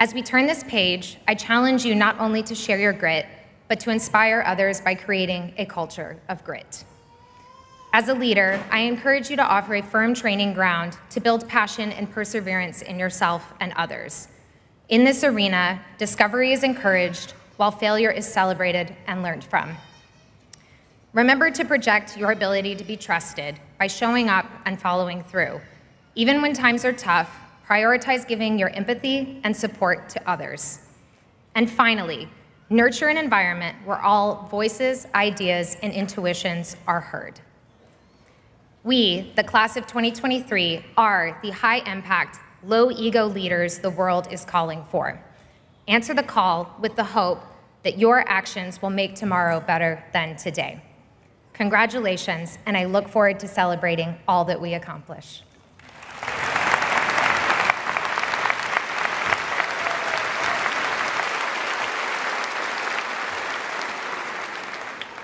As we turn this page, I challenge you not only to share your grit, but to inspire others by creating a culture of grit. As a leader, I encourage you to offer a firm training ground to build passion and perseverance in yourself and others. In this arena, discovery is encouraged while failure is celebrated and learned from. Remember to project your ability to be trusted by showing up and following through. Even when times are tough, prioritize giving your empathy and support to others. And finally, nurture an environment where all voices, ideas, and intuitions are heard. We, the class of 2023, are the high impact, low ego leaders the world is calling for. Answer the call with the hope that your actions will make tomorrow better than today. Congratulations, and I look forward to celebrating all that we accomplish.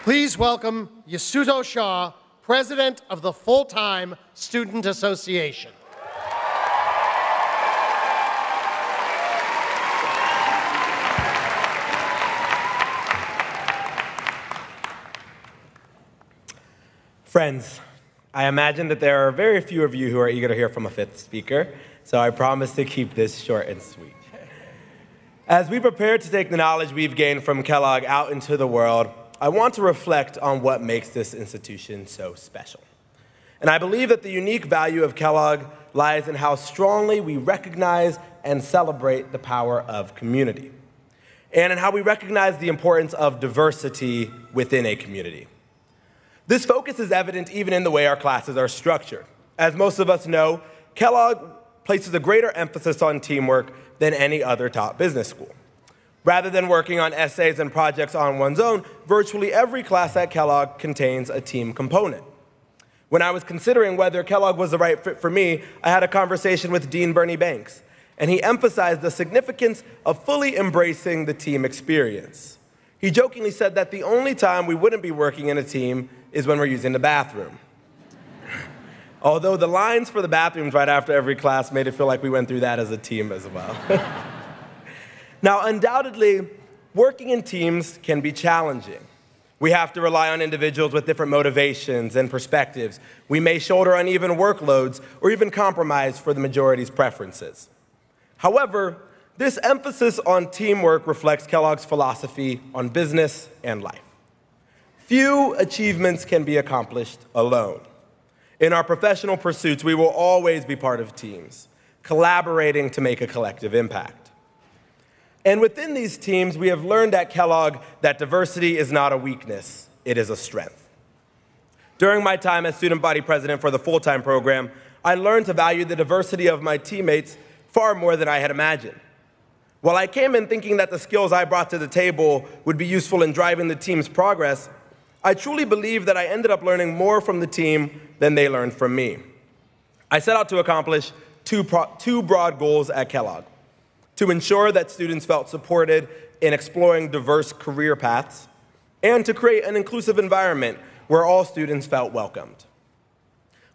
Please welcome Yasuto Shaw, President of the Full-Time Student Association. Friends, I imagine that there are very few of you who are eager to hear from a fifth speaker, so I promise to keep this short and sweet. As we prepare to take the knowledge we've gained from Kellogg out into the world, I want to reflect on what makes this institution so special. And I believe that the unique value of Kellogg lies in how strongly we recognize and celebrate the power of community, and in how we recognize the importance of diversity within a community. This focus is evident even in the way our classes are structured. As most of us know, Kellogg places a greater emphasis on teamwork than any other top business school. Rather than working on essays and projects on one's own, virtually every class at Kellogg contains a team component. When I was considering whether Kellogg was the right fit for me, I had a conversation with Dean Bernie Banks, and he emphasized the significance of fully embracing the team experience. He jokingly said that the only time we wouldn't be working in a team is when we're using the bathroom. Although the lines for the bathrooms right after every class made it feel like we went through that as a team as well. now, undoubtedly, working in teams can be challenging. We have to rely on individuals with different motivations and perspectives. We may shoulder uneven workloads or even compromise for the majority's preferences. However, this emphasis on teamwork reflects Kellogg's philosophy on business and life. Few achievements can be accomplished alone. In our professional pursuits, we will always be part of teams, collaborating to make a collective impact. And within these teams, we have learned at Kellogg that diversity is not a weakness, it is a strength. During my time as student body president for the full time program, I learned to value the diversity of my teammates far more than I had imagined. While I came in thinking that the skills I brought to the table would be useful in driving the team's progress, I truly believe that I ended up learning more from the team than they learned from me. I set out to accomplish two, two broad goals at Kellogg to ensure that students felt supported in exploring diverse career paths, and to create an inclusive environment where all students felt welcomed.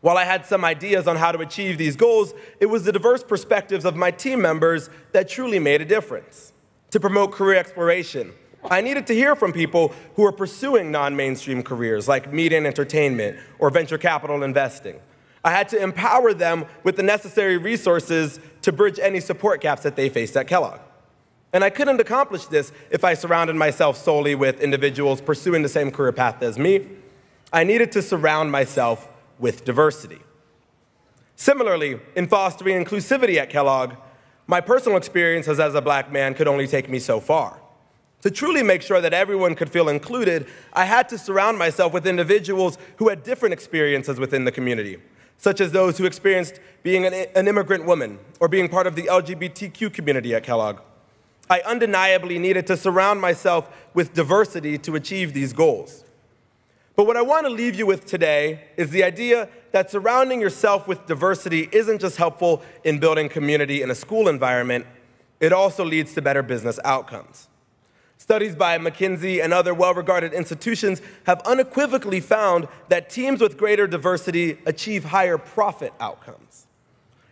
While I had some ideas on how to achieve these goals, it was the diverse perspectives of my team members that truly made a difference. To promote career exploration, I needed to hear from people who are pursuing non mainstream careers like media and entertainment or venture capital investing. I had to empower them with the necessary resources to bridge any support gaps that they faced at Kellogg. And I couldn't accomplish this if I surrounded myself solely with individuals pursuing the same career path as me. I needed to surround myself with diversity. Similarly, in fostering inclusivity at Kellogg, my personal experiences as a black man could only take me so far. To truly make sure that everyone could feel included, I had to surround myself with individuals who had different experiences within the community, such as those who experienced being an, an, immigrant woman or being part of the LGBTQ community at Kellogg. I undeniably needed to surround myself with diversity to achieve these goals. But what I want to leave you with today is the idea that surrounding yourself with diversity isn't just helpful in building community in a school environment, it also leads to better business outcomes. Studies by McKinsey and other well regarded institutions have unequivocally found that teams with greater diversity achieve higher profit outcomes.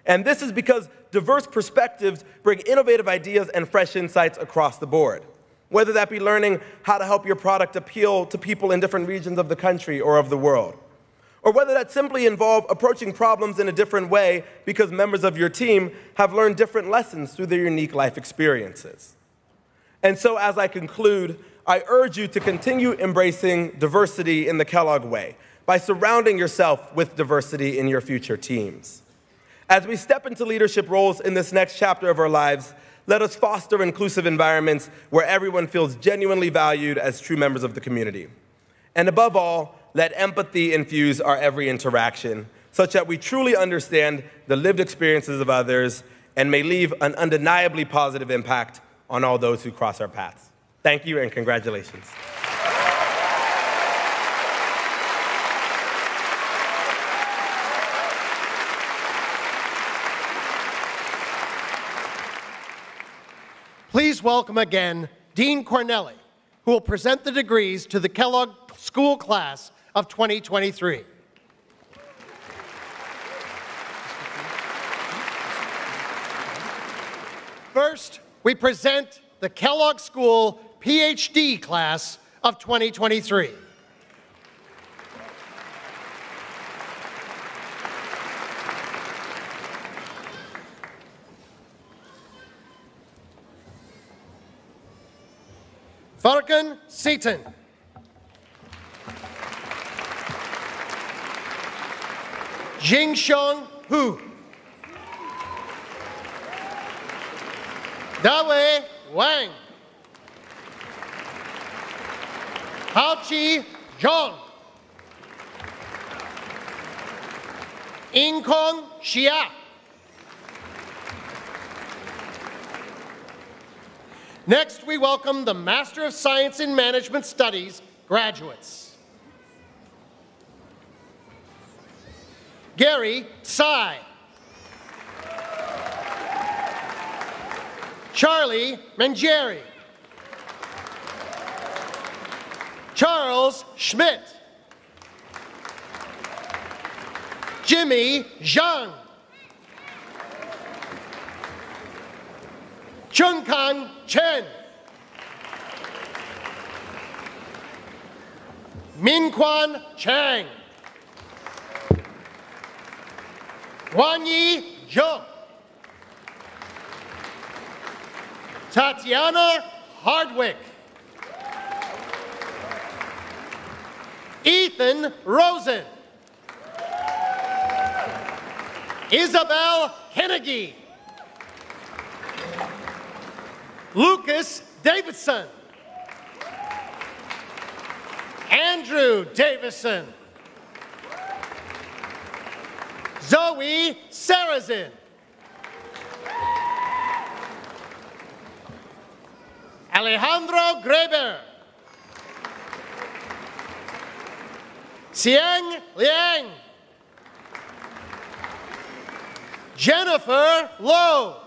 And this is because diverse perspectives bring innovative ideas and fresh insights across the board. Whether that be learning how to help your product appeal to people in different regions of the country or of the world. Or whether that simply involve approaching problems in a different way because members of your team have learned different lessons through their unique life experiences. And so, as I conclude, I urge you to continue embracing diversity in the Kellogg way by surrounding yourself with diversity in your future teams. As we step into leadership roles in this next chapter of our lives, Let us foster inclusive environments where everyone feels genuinely valued as true members of the community. And above all, let empathy infuse our every interaction, such that we truly understand the lived experiences of others and may leave an undeniably positive impact on all those who cross our paths. Thank you and congratulations. Please welcome again Dean Cornelli, who will present the degrees to the Kellogg School Class of 2023. First, we present the Kellogg School PhD Class of 2023. Farkan Seaton. Jingxiong Hu. Dawei Wang. Haoqi Zhong. Inkong Xia. Next, we welcome the Master of Science in Management Studies graduates. Gary Tsai. Charlie Mangieri. Charles Schmidt. Jimmy Zhang. Chungkan Chen. Minquan Chang. Guanyi Zhou. Tatiana Hardwick. Ethan Rosen. Isabel Kennedy. Lucas Davidson. Andrew Davison. Zoe Sarazin. Alejandro Greber. Xiang Liang. Jennifer Lowe.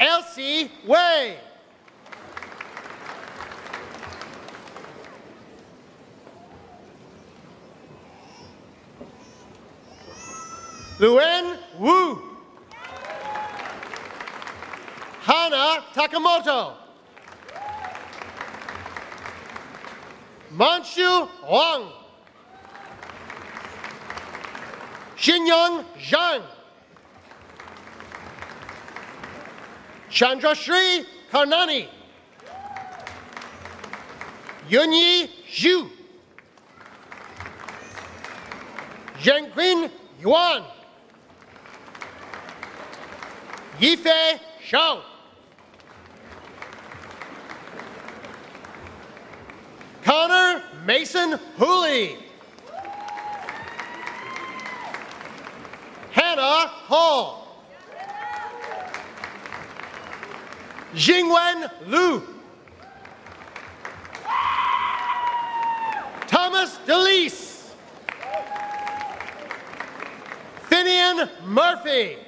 Elsie Wei. Luen Wu. Hana Takamoto. Manshu Wang. Xinyang Zhang. Chandrashri Karnani. Yunyi Zhu. Zhengqin Yuan. Yifei Shao. Connor Mason Hooley. Hannah Hall. Jingwen Lu. Thomas DeLeese. Finian Murphy.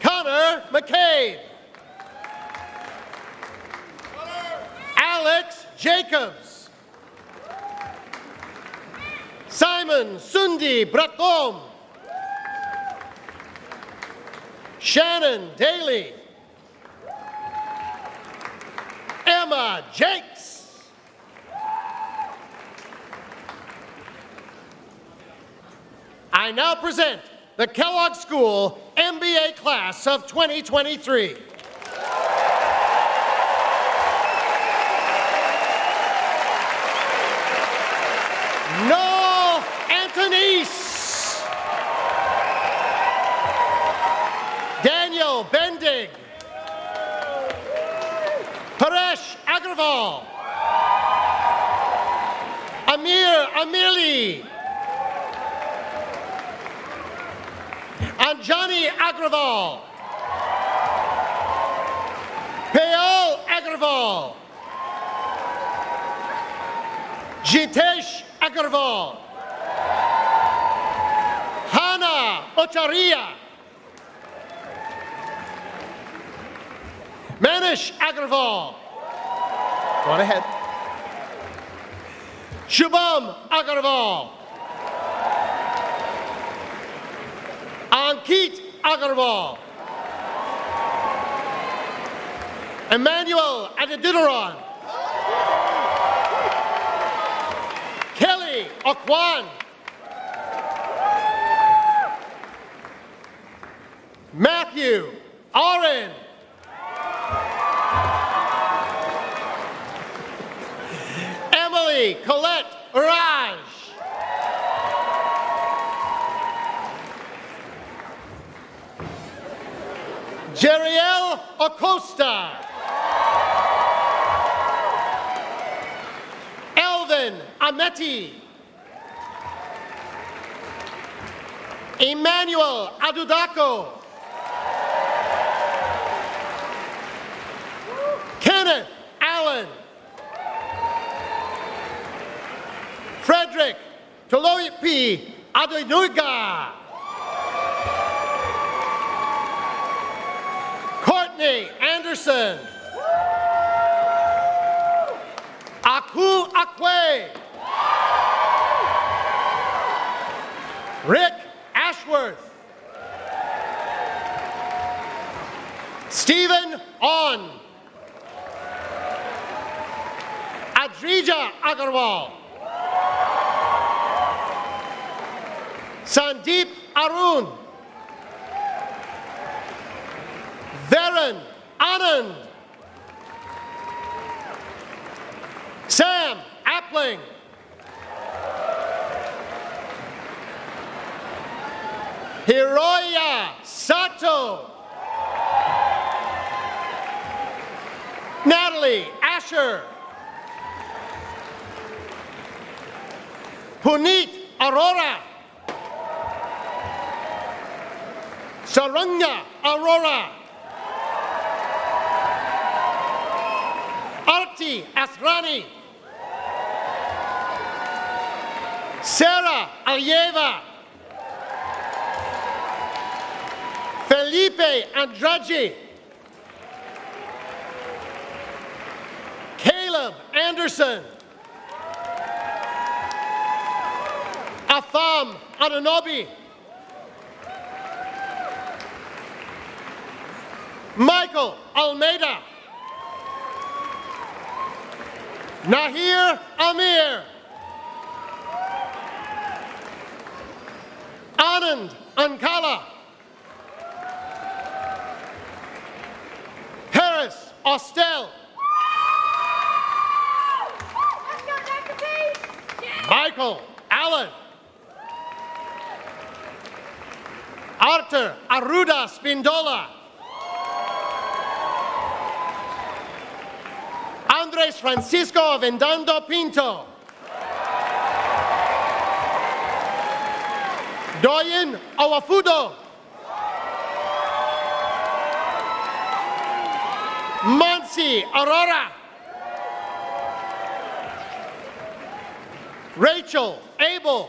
Connor McCabe. Alex Jacobs. Simon Sundi Bratom. Shannon Daly. Emma Jakes. I now present the Kellogg School MBA class of 2023. Hana Manish Agrawal. Go on ahead. Shubham Agarwal. Ankit Agarwal. Emmanuel Adedidaran. Kelly Okwan. Matthew. Emily Colette Raj. Jeriel Acosta. Elvin Ameti. Emmanuel Adudako. Kenneth Allen. Frederick Toloipi Adenuga. Courtney Anderson. Aku Akwe. Rick Ashworth. Stephen On. Adrija Agarwal. Sandeep Arun. Varen Anand. Sam Appling. Hiroya Sato. Natalie Asher. Puneet Arora. Saranga Aurora. Arti Asrani. Sarah Alieva. Felipe Andrade. Caleb Anderson. Atham Ananobi. Michael Almeida. Nahir Amir. Anand Ankala. Harris Ostel. Michael Allen. Arthur Aruda Spindola. Francisco Vendando Pinto. Doyen Awafudo. Mansi Aurora. Rachel Abel.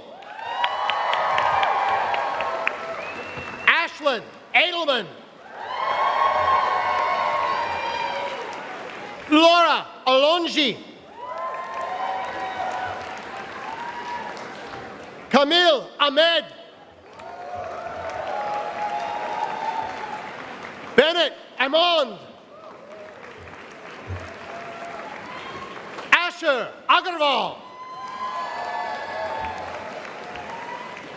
Ashlyn Edelman. Alonji. Camille Ahmed. Bennett Amond. Asher Agarwal.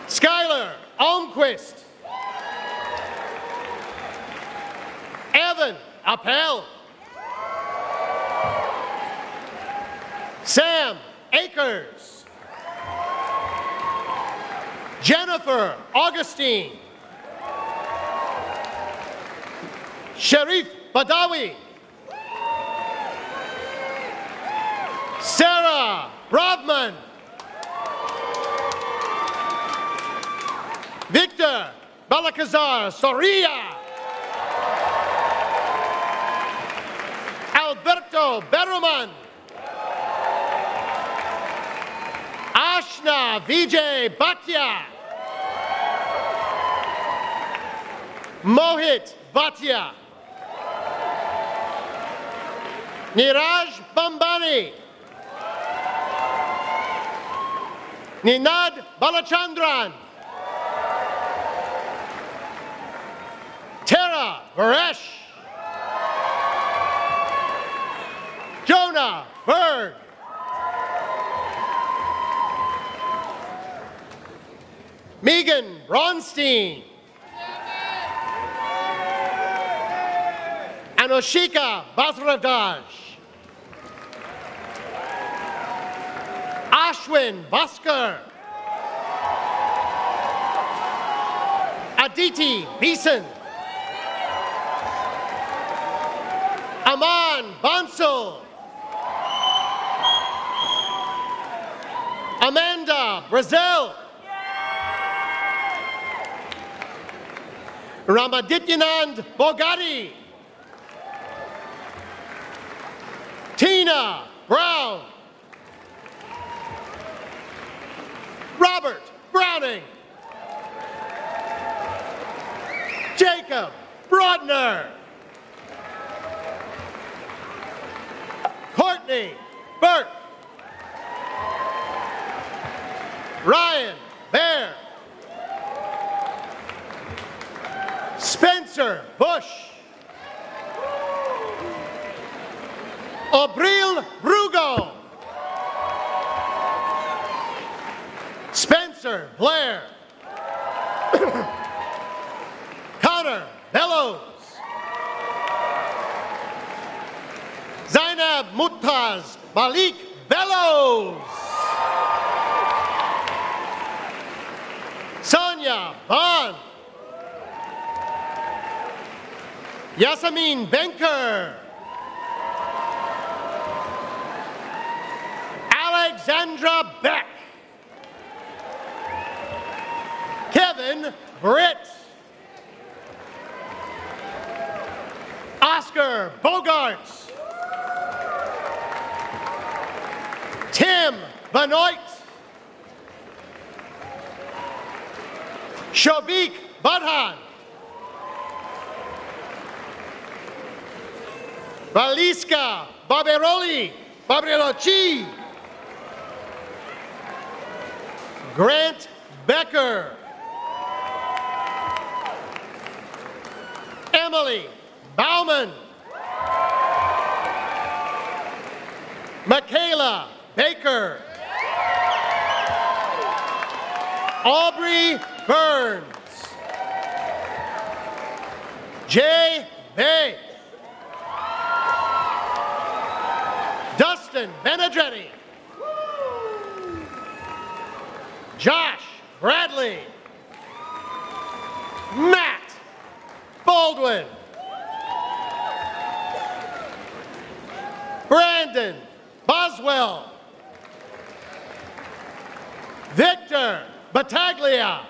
Skylar Almquist. Evan Appel. Sam Akers. Jennifer Augustine. Sharif Badawi. Sarah Brovman. Victor Balakazar Soria. Alberto Berroman. Ashna Vijay Bhatia. Mohit Bhatia. Niraj Bambani. Ninad Balachandran. Tara Varesh. Jonah Berg. Megan Bronstein. Anoshika Basravdaj. Ashwin Bhaskar. Aditi Beeson. Aman Bansal. Amanda Brazil. Ramadityanand Bogati. Tina Brown. Robert Browning. Jacob Broadner. Courtney Burke. Ryan Bear. Spencer Bush. Obril Brugo. Spencer Blair. Connor Bellows. Zainab Muttaz Malik Bellows. Sonia Bond. Yasamin Benker. Alexandra Beck. Kevin Britt. Oscar Bogarts. Tim Benoit. Shobik Badhan. Valiska Barberoli, Barberochi. Grant Becker. Emily Bauman. Michaela Baker. Aubrey Burns. Jay Bay. Dustin Benedretti. Josh Bradley. Matt Baldwin. Brandon Boswell. Victor Battaglia.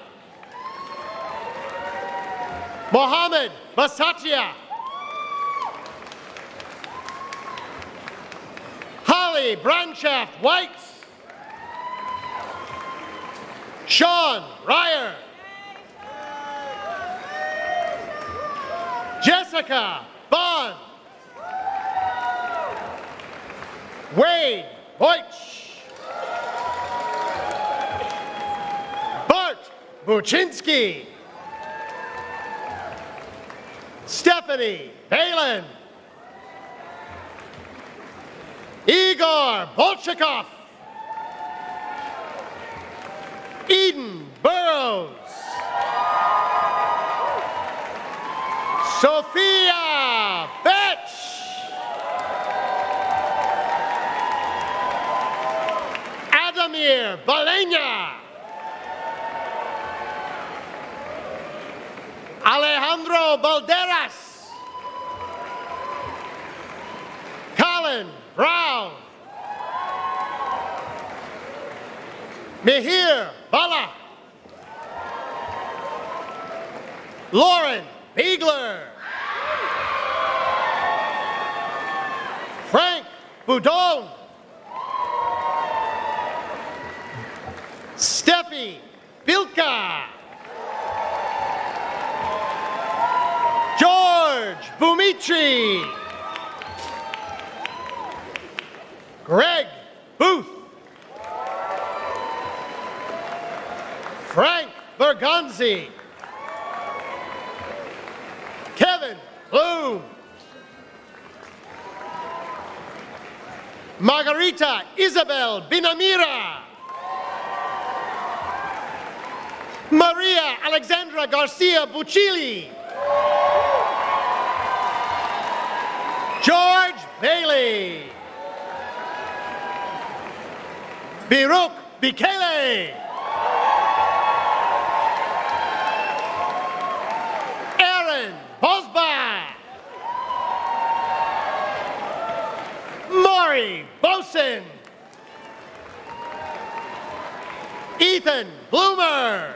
Mohammed Basatia. Holly Branshaft White. Sean Ryer. Jessica Bond. Wade Boych. Bart Buczynski. Stephanie Balin. Igor Bolchakov. Eden Sophia Betch. Adamir Balenya. Alejandro Balderas. Colin Brown. Mihir Bala. Lauren Beagler. Frank Boudon. Steffi Bilka. George Bumitri. Greg Booth. Frank Bergonzi. Margarita Isabel Binamira. Maria Alexandra Garcia Bucili. George Bailey. Biruk Bikele. Bloomer.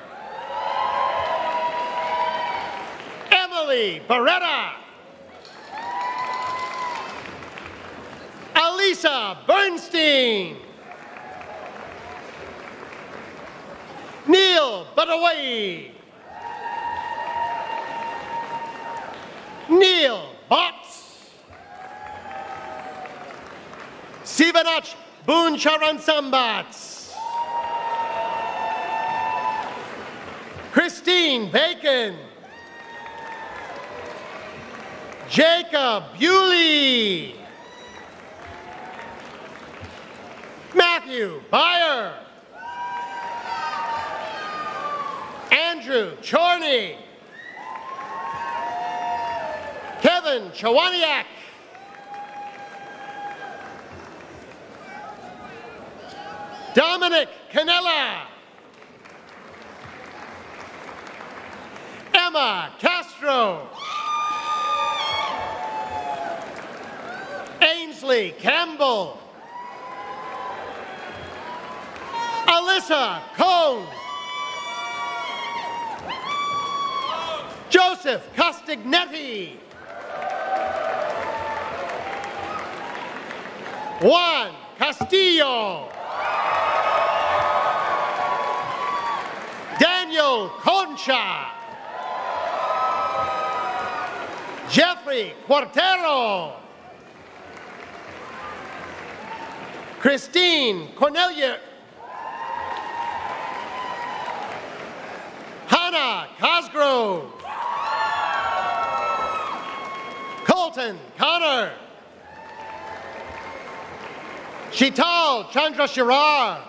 Emily Beretta. Alisa Bernstein. Neil Butaway. Neil Botts. Sivanach Buncharansambats. Christine Bacon. Jacob Bewley. Matthew Byer. Andrew Chorney. Kevin Chawaniak. Dominic Canella. Emma Castro. Ainsley Campbell. Alyssa Cone. Joseph Costagnetti. Juan Castillo. Daniel Concha. Jeffrey. Christine Cornelia. Hannah Cosgrove. Colton Connor. Shital Chandrashirar.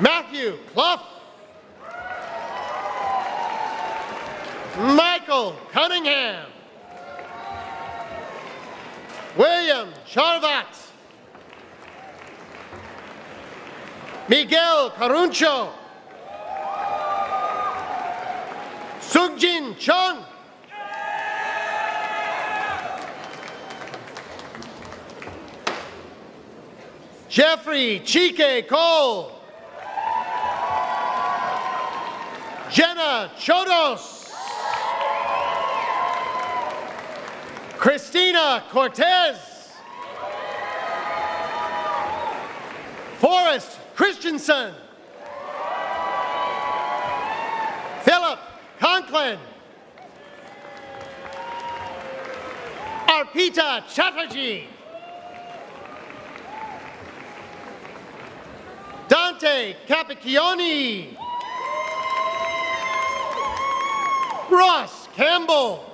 Matthew Clough. Michael Cunningham. William Charvat. Miguel Caruncho. Sungjin Chung. Jeffrey Chike Cole. Jenna Chodos. Christina Cortez. Forrest Christensen. Philip Conklin. Arpita Chatterjee. Dante Capicchioni. Ross Campbell.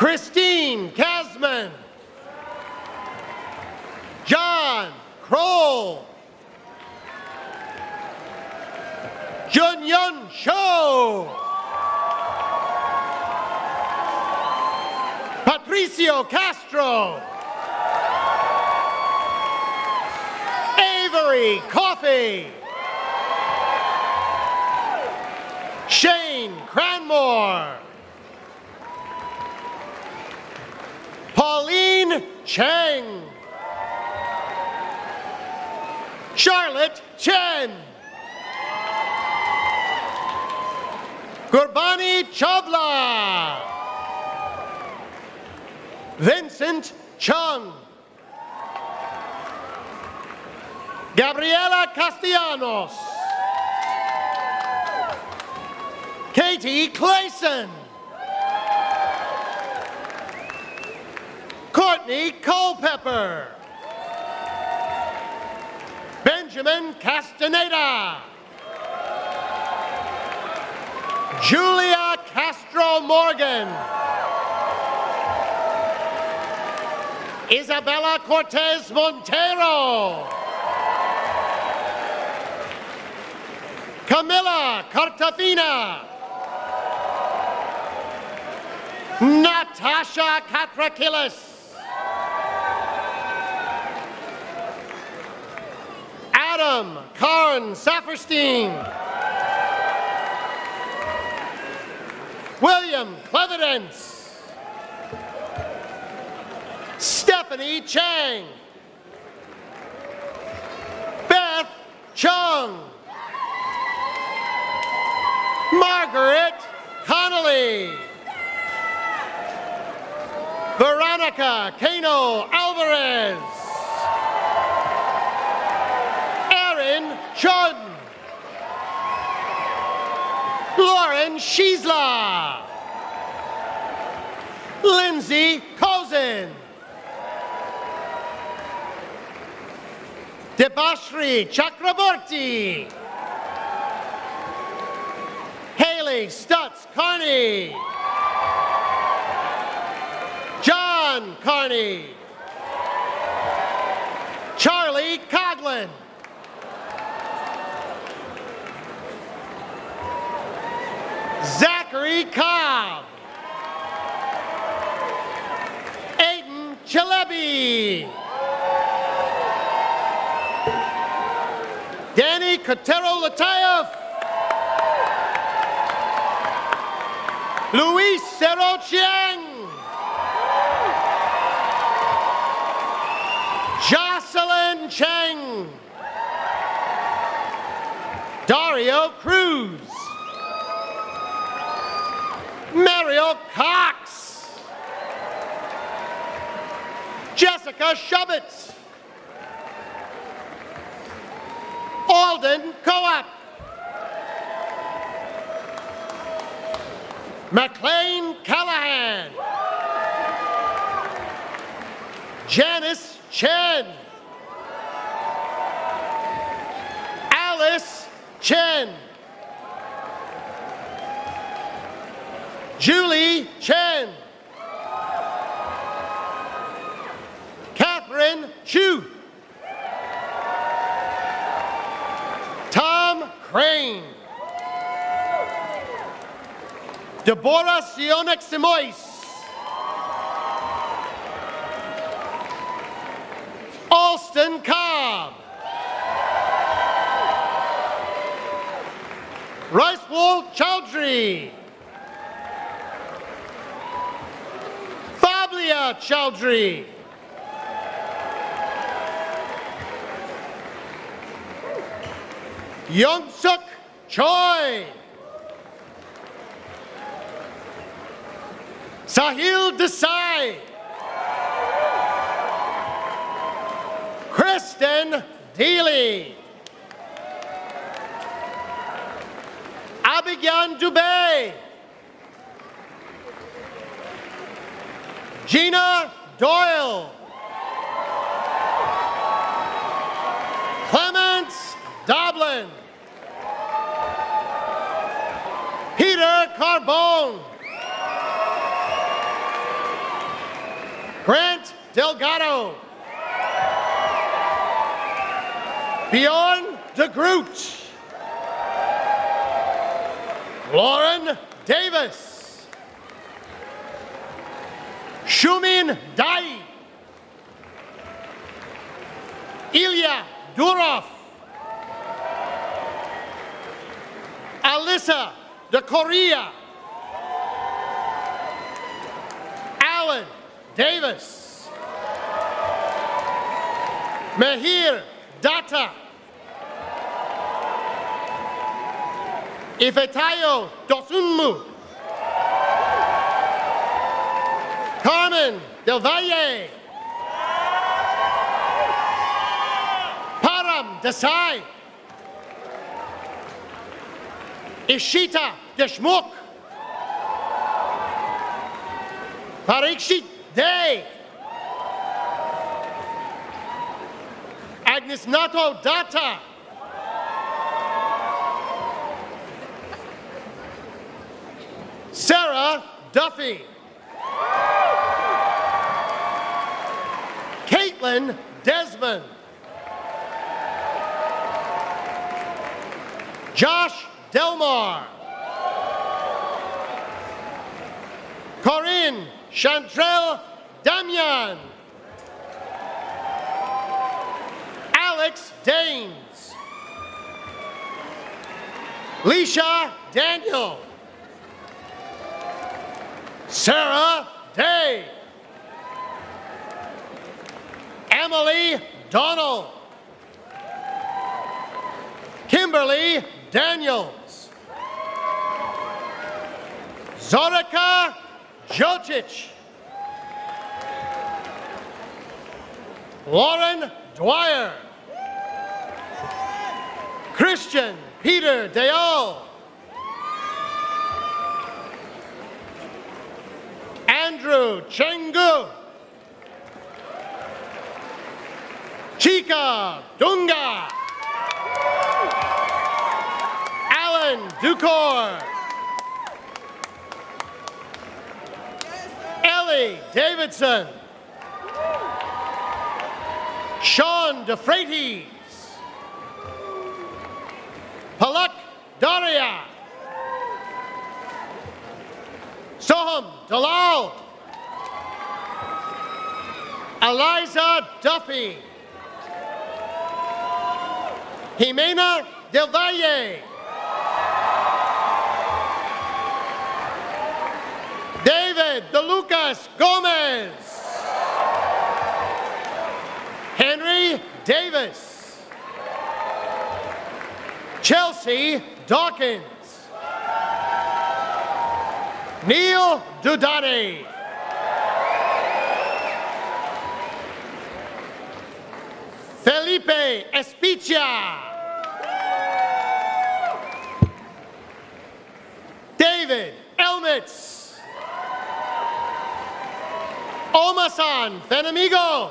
Christine Casman. John Kroll. Jun Yun Cho. Patricio Castro. Avery Coffee. Shane Cranmore. Pauline Chang. Charlotte Chen. Gurbani Chavla. Vincent Chung. Gabriela Castellanos. Katie Clayson. Courtney Culpepper. Benjamin Castaneda. Julia Castro Morgan. Isabella Cortez Montero. Camila Cartafina. Natasha Katrakilis. Adam Karn Saferstein. William Clevedence. Stephanie Chang. Beth Chung. Margaret Connolly. Veronica Cano Alvarez. Lauren Sheesla. Lindsay Cozen. Debashri Chakraborty. Haley Stutz Carney. John Carney. Charlie Coglin. Zachary Cobb. Aiden Chalebi. Cotero Latayev. Luis Cero Chiang. Jocelyn Cheng. Dario Cruz. Mario Cox. Jessica Shubitz. Alden Coop. McLean Callahan. Janice Chen. Alice Chen. Julie Chen. Catherine Chu. Tom Crane. Deborah Sionek Simois. Alston Cobb. Rice Ricewol Chowdhury. Fablia Chowdhury. Youngsuk Choi. Sahil Desai. Kristen Deely. Abigyan Dubé. Gina Doyle. Clements Doblin. Peter Carbone. Grant Delgado. Bjorn de Groot. Lauren Davis. Shumin Dai. Ilya Durov. Alyssa de Correa. Alan Davis. Mehir Data. Ifetayo Dosunmu. Carmen Del Valle. Param Desai. Ishita Deshmukh. Parikshit Day. Agnes Nato Data. Sarah Duffy. Caitlin Desmond. Josh Delmar. Corinne Chantrell Damian. Alex Danes. Leisha Daniel. Sarah Day. Emily Donald. Kimberly Daniels. Zorika Jotic. Lauren Dwyer. Christian Peter Deol. Andrew Chengu. Chica Dunga. Alan Ducor. Ellie Davidson. Sean DeFreitas. Palak Daria. Soham Dalal. Eliza Duffy. Jimena Del Valle. David Lucas Gomez. Henry Davis. Chelsea Dawkins. Neil Dudati. Felipe Espicia. David Elmitz. Omasan Fenamigo.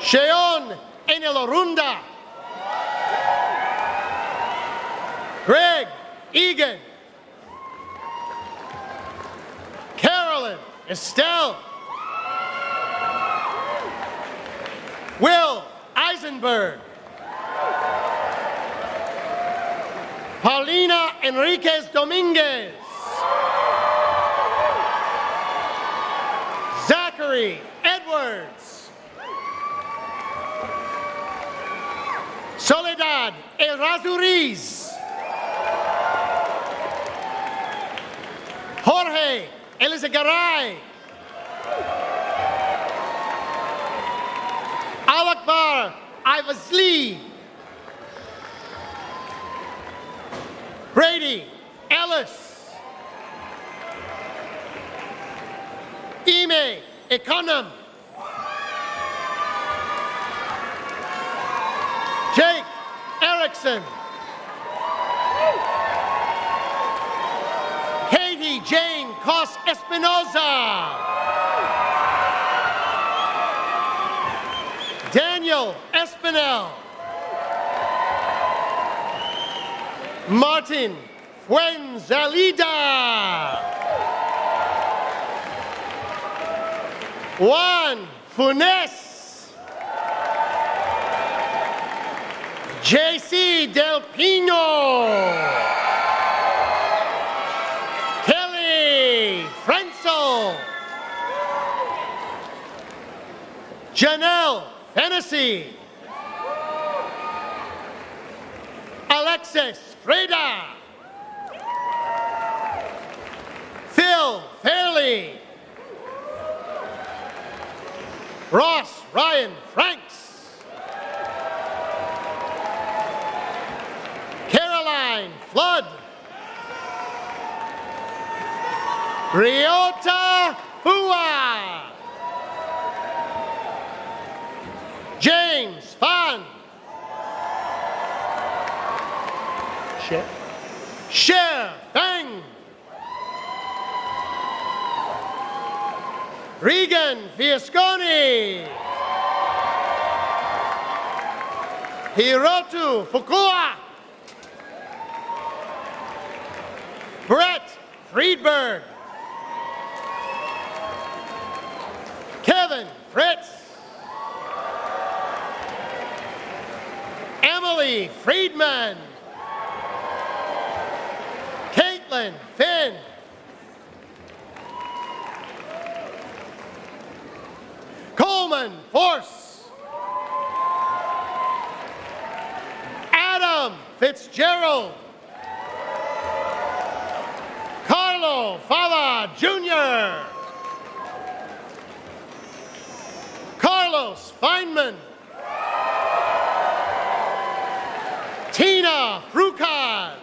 Sheon Enelorunda. Greg Egan. Carolyn Estelle. Will Eisenberg. Paulina Enriquez Dominguez. Zachary Edwards. Soledad Errazuriz. Jorge Elizagaray. Alakbar Ivasli. Brady Ellis. Ime Econom. Jake Erickson. Katie Jane Cos Espinoza. Daniel Espinel. Martin Fuenzalida. Juan Funes. JC Del Pino. Kelly Frenzel. Janelle Fennessy. Alexis Freda. Ross Ryan Franks. Caroline Flood. Riota Fua. Regan Fiasconi. Hirotu Fukua. Brett Friedberg. Kevin Fritz. Emily Friedman. Caitlin Finn. Force. Adam Fitzgerald. Carlo Fava Jr. Carlos Feynman. Tina Frucas.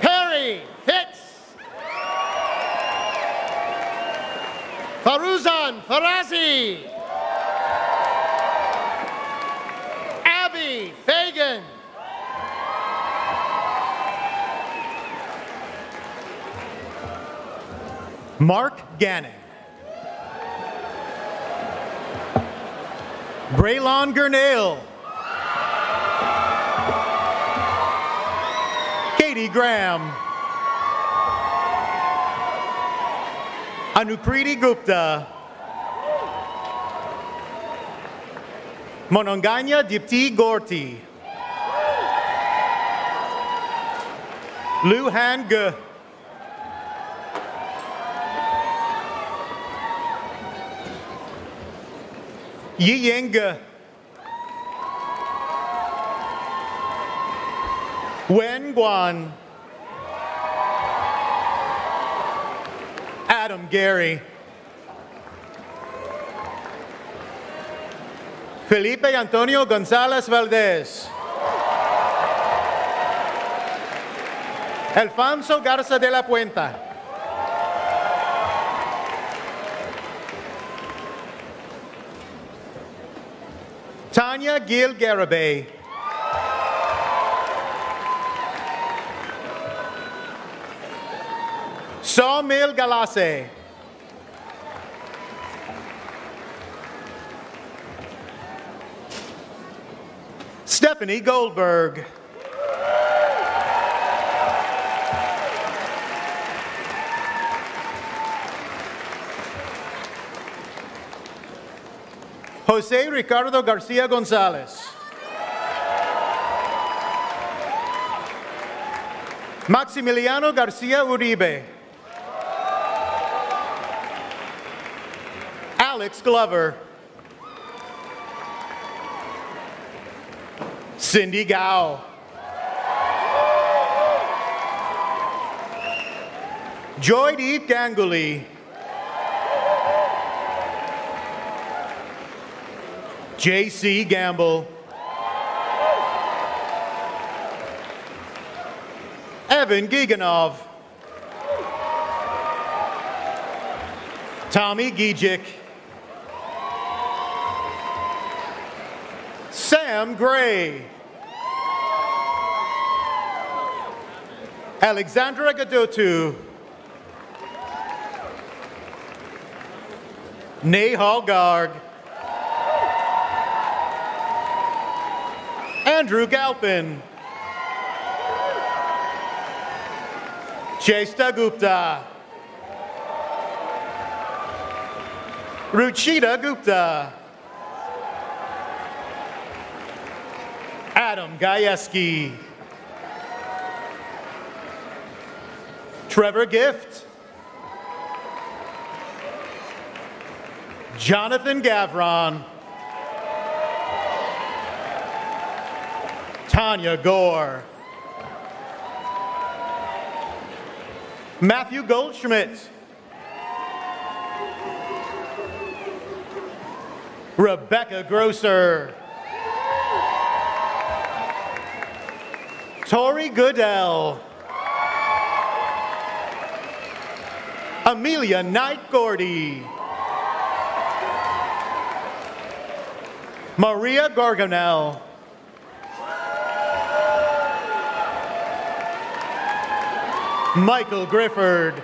Perry Fitz. Faruzan Farazi. Abby Fagan. Mark Gannon. Braylon Gurnale. Katie Graham. Anukriti Gupta. Mononganya Dipti Gorti. Lu Han Ge. Yi Ying Ge. Wen Guan. Adam Gary. Felipe Antonio González Valdez. Alfonso Garza de la Puenta. Tanya Gil Garabay. Sawmill Galase. Stephanie Goldberg. Jose Ricardo Garcia Gonzalez. Maximiliano Garcia Uribe. Alex Glover. Cindy Gao. Joydeep Ganguly. J.C. Gamble. Evan Giganov. Tommy Gijic. Sam Gray. Alexandra Gadotu. Nehal Garg. Andrew Galpin. Chesta Gupta. Ruchita Gupta. Adam Gajewski. Trevor Gift. Jonathan Gavron. Tanya Gore. Matthew Goldschmidt. Rebecca Grosser. Tori Goodell. Amelia Knight Gordy. Maria Gargonel. Michael Grifford.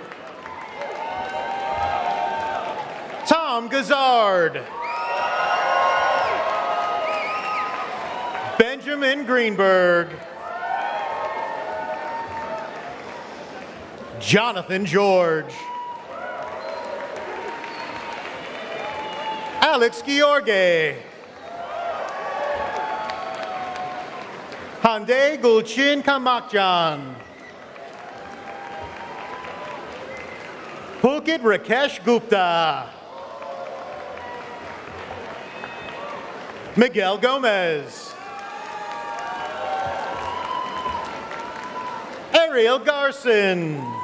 Tom Gazard. Benjamin Greenberg. Jonathan George. Alex George. Hande Gulchin Kamakjan. Pulkit Rakesh Gupta. Miguel Gomez. Ariel Garson.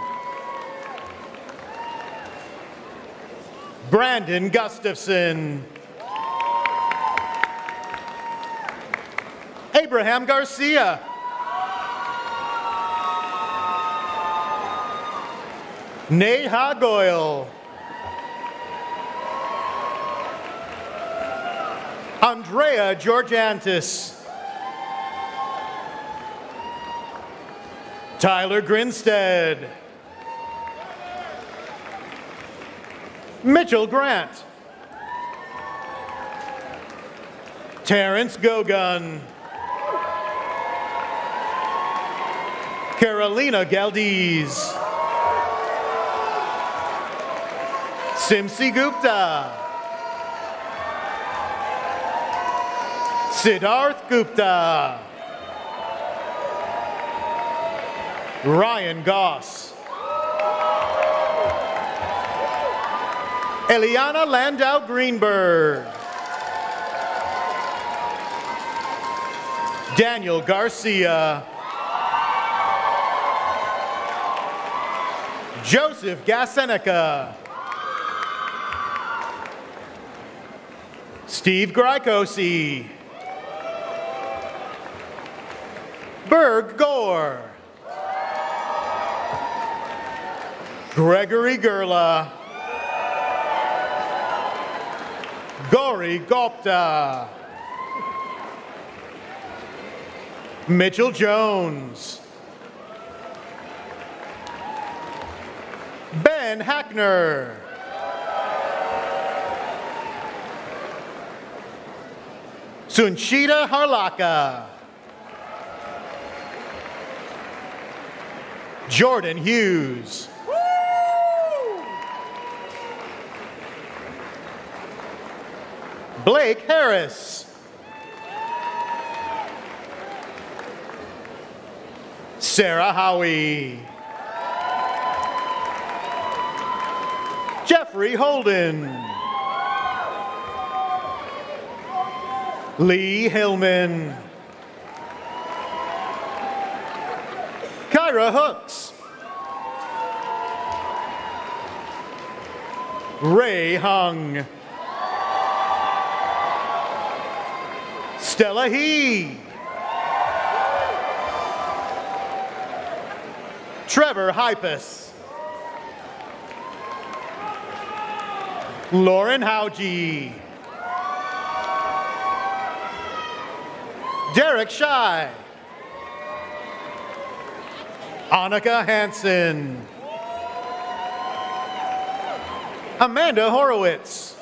Brandon Gustafson. Abraham Garcia. Neha Goyle. Andrea Georgiantis. Tyler Grinstead. Mitchell Grant. Terrence Gogun. Carolina Galdiz. Simsi Gupta. Siddharth Gupta. Ryan Goss. Eliana Landau Greenberg. Daniel Garcia. Joseph Gasenica. Steve Grykosi. Berg Gore. Gregory Gerla. Gori Gupta. Mitchell Jones. Ben Hackner. Sunchita Harlaka. Jordan Hughes. Blake Harris. Sarah Howie. Jeffrey Holden. Lee Hillman. Kyra Hooks. Ray Hung. Stella He. Trevor Hypus. Lauren Howgie. Derek Shy. Annika Hansen. Amanda Horowitz.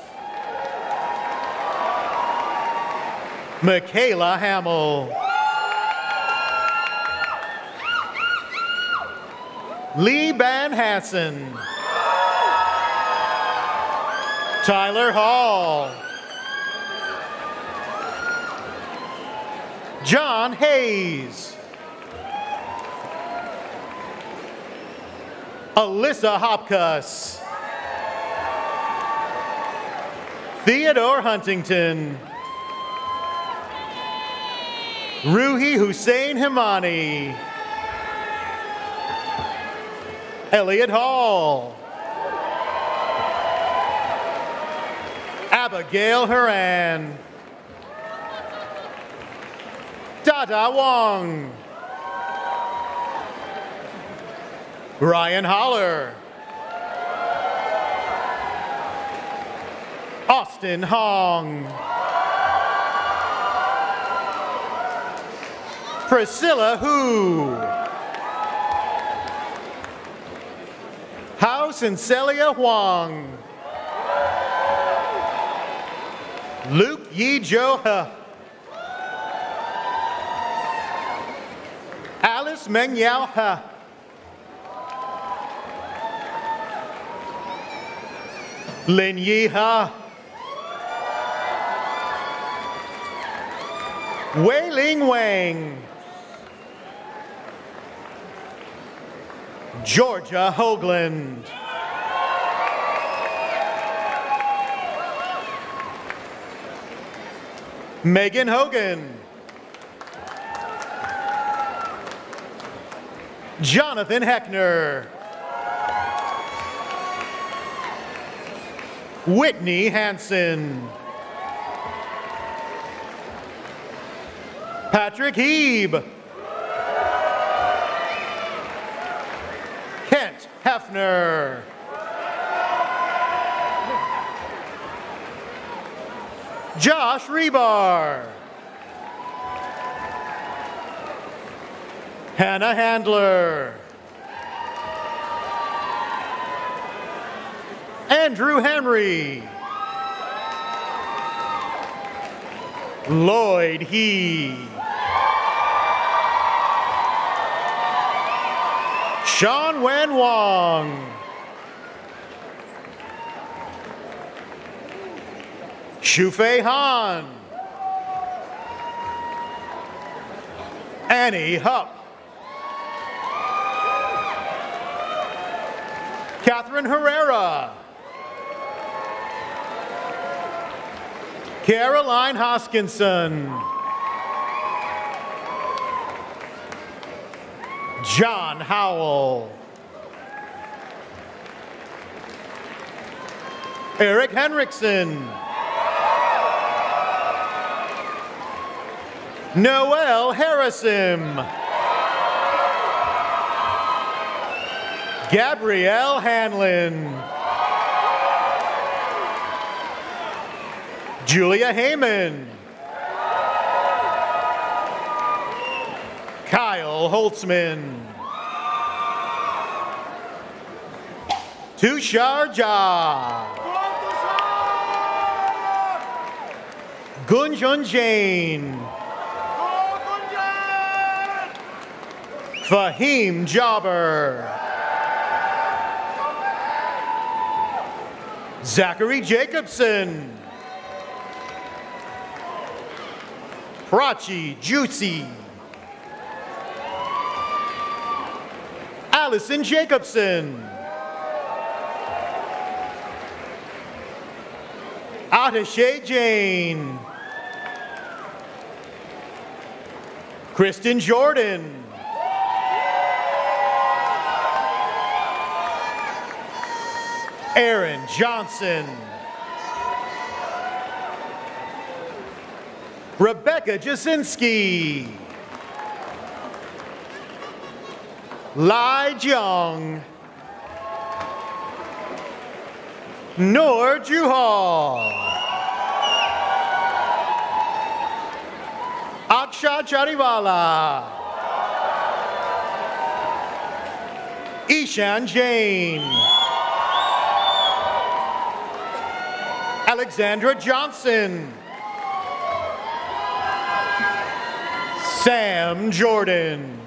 Michaela Hamill. Lee Van Hansen. Tyler Hall. John Hayes. Alyssa Hopkus. Theodore Huntington. Ruhi Hussein Himani. Elliot Hall. Abigail Haran. Dada Wong. Ryan Holler. Austin Hong. Priscilla Hu. House and Celia Huang. Luke Yi Jo He. Alice Meng Yao He. Lin Yi Ha. Wei Ling Wang. Georgia Hoagland. Megan Hogan. Jonathan Heckner. Whitney Hanson. Patrick Heeb. Hefner. Josh Rebar. Hannah Handler. Andrew Henry. Lloyd He. Sean Wen Wong. Shufei Han. Annie Hupp. Catherine Herrera. Caroline Hoskinson. John Howell. Eric Henriksen. Noel Harrison. Gabrielle Hanlon. Julia Heyman. Kyle Holtzman. Tushar Jha. Gunjun Jain. Fahim Jobber. Zachary Jacobson. Prachi Juicy. Allison Jacobson. Atashay Jane. Kristen Jordan. Aaron Johnson. Rebecca Jasinski. Lai Jiang. Noor Juhal. Aksha Chariwala. Ishan Jain. Alexandra Johnson. Sam Jordan.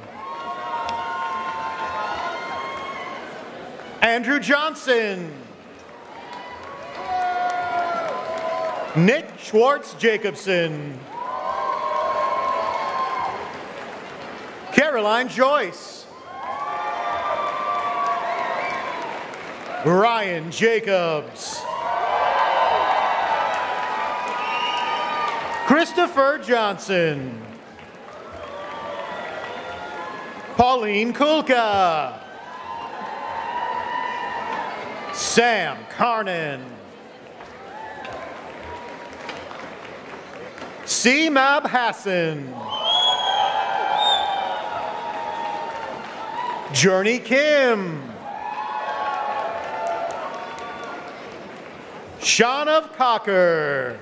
Andrew Johnson. Nick Schwartz Jacobson. Caroline Joyce. Ryan Jacobs. Christopher Johnson. Pauline Kulka. Sam Carnan. C-Mab Hassan. Journey Kim. Sean of Cocker.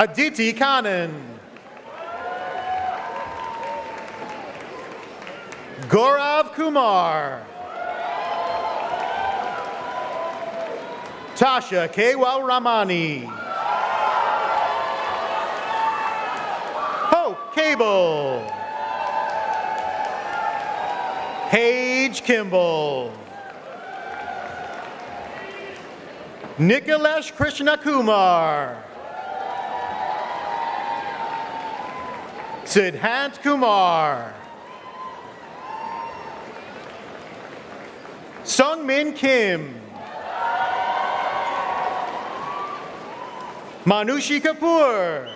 Aditi Kanan. Gaurav Kumar. Tasha Kewal Ramani. Hope Cable. Paige Kimball. Nikalesh Krishna Kumar. Siddhant Kumar. Sungmin Kim. Manushi Kapoor.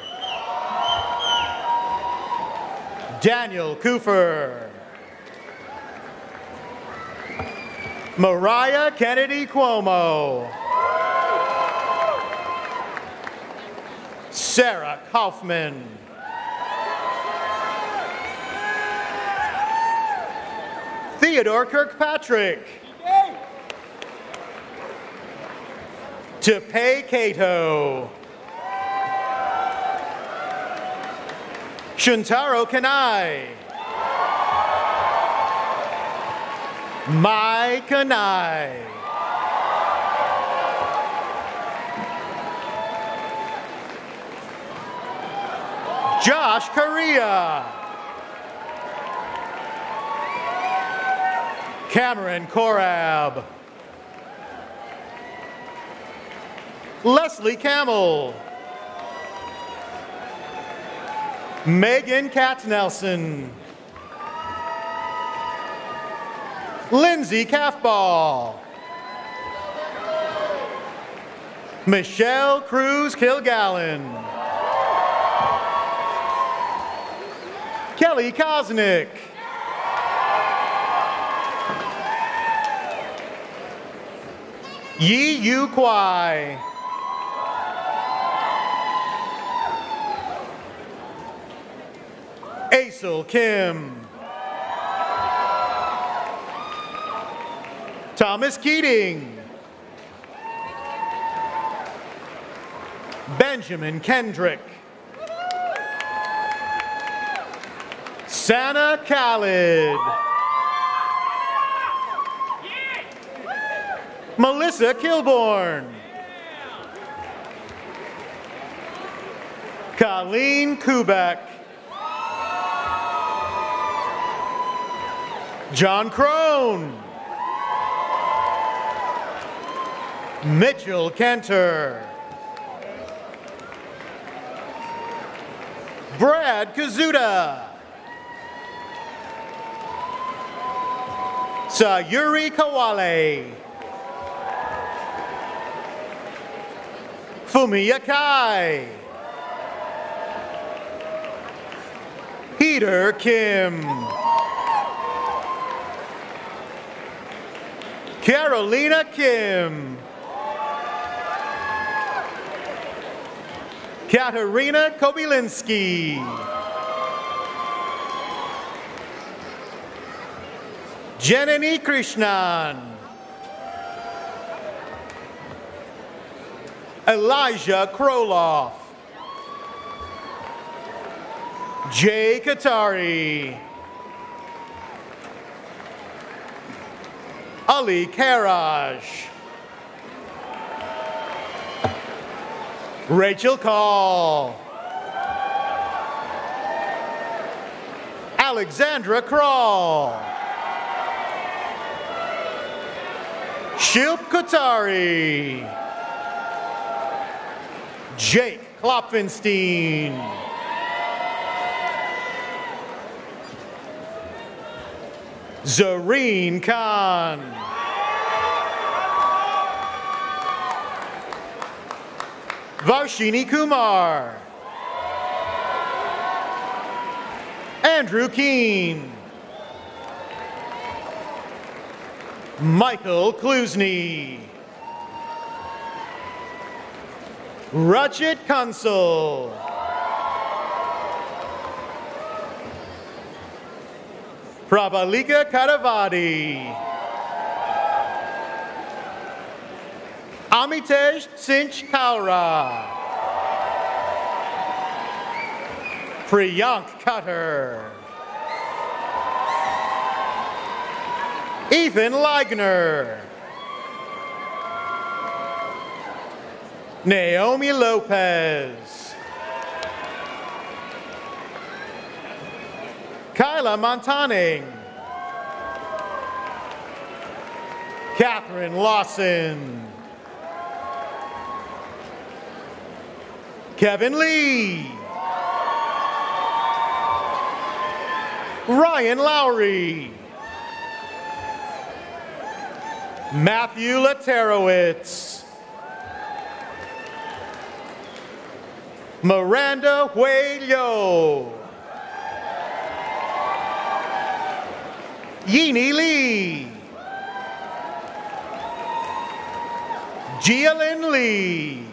Daniel Cooper. Mariah Kennedy Cuomo. Sarah Kaufman. Theodore Kirkpatrick. To pay Cato. Shuntaro Kanai. Mai Kanai. Josh Korea. Cameron Korab. Leslie Camel. Megan Katz Nelson. Lindsay Calfball. Michelle Cruz Kilgallen. Kelly Kosnick. Yi Yu Kwai. Aisel Kim. Thomas Keating. Benjamin Kendrick. Santa Khalid. Melissa Kilborn. Colleen Kubek. John Crone. Mitchell Kenter. Brad Kazuda. Sayuri Kawale. Fumiya Kai. Peter Kim. Carolina Kim. Katarina Kobylinski. Janani Krishnan. Elijah Kroloff. Jay Katari. Ali Karaj. Rachel Call. Alexandra Crawl. Shilp Kotari. Jake Klopfenstein. Zareen Khan. Varshini Kumar. Andrew Keene. Michael Klusny. Rachit Kansal. Pravalika Karavadi. Amitesh Sinch Kaura. Priyank Cutter. Ethan Leigner. Naomi Lopez. Kyla Montaning. Catherine Lawson. Kevin Lee. Ryan Lowry. Matthew Laterowitz. Miranda Huelio. Yini Lee. Jialin Lee.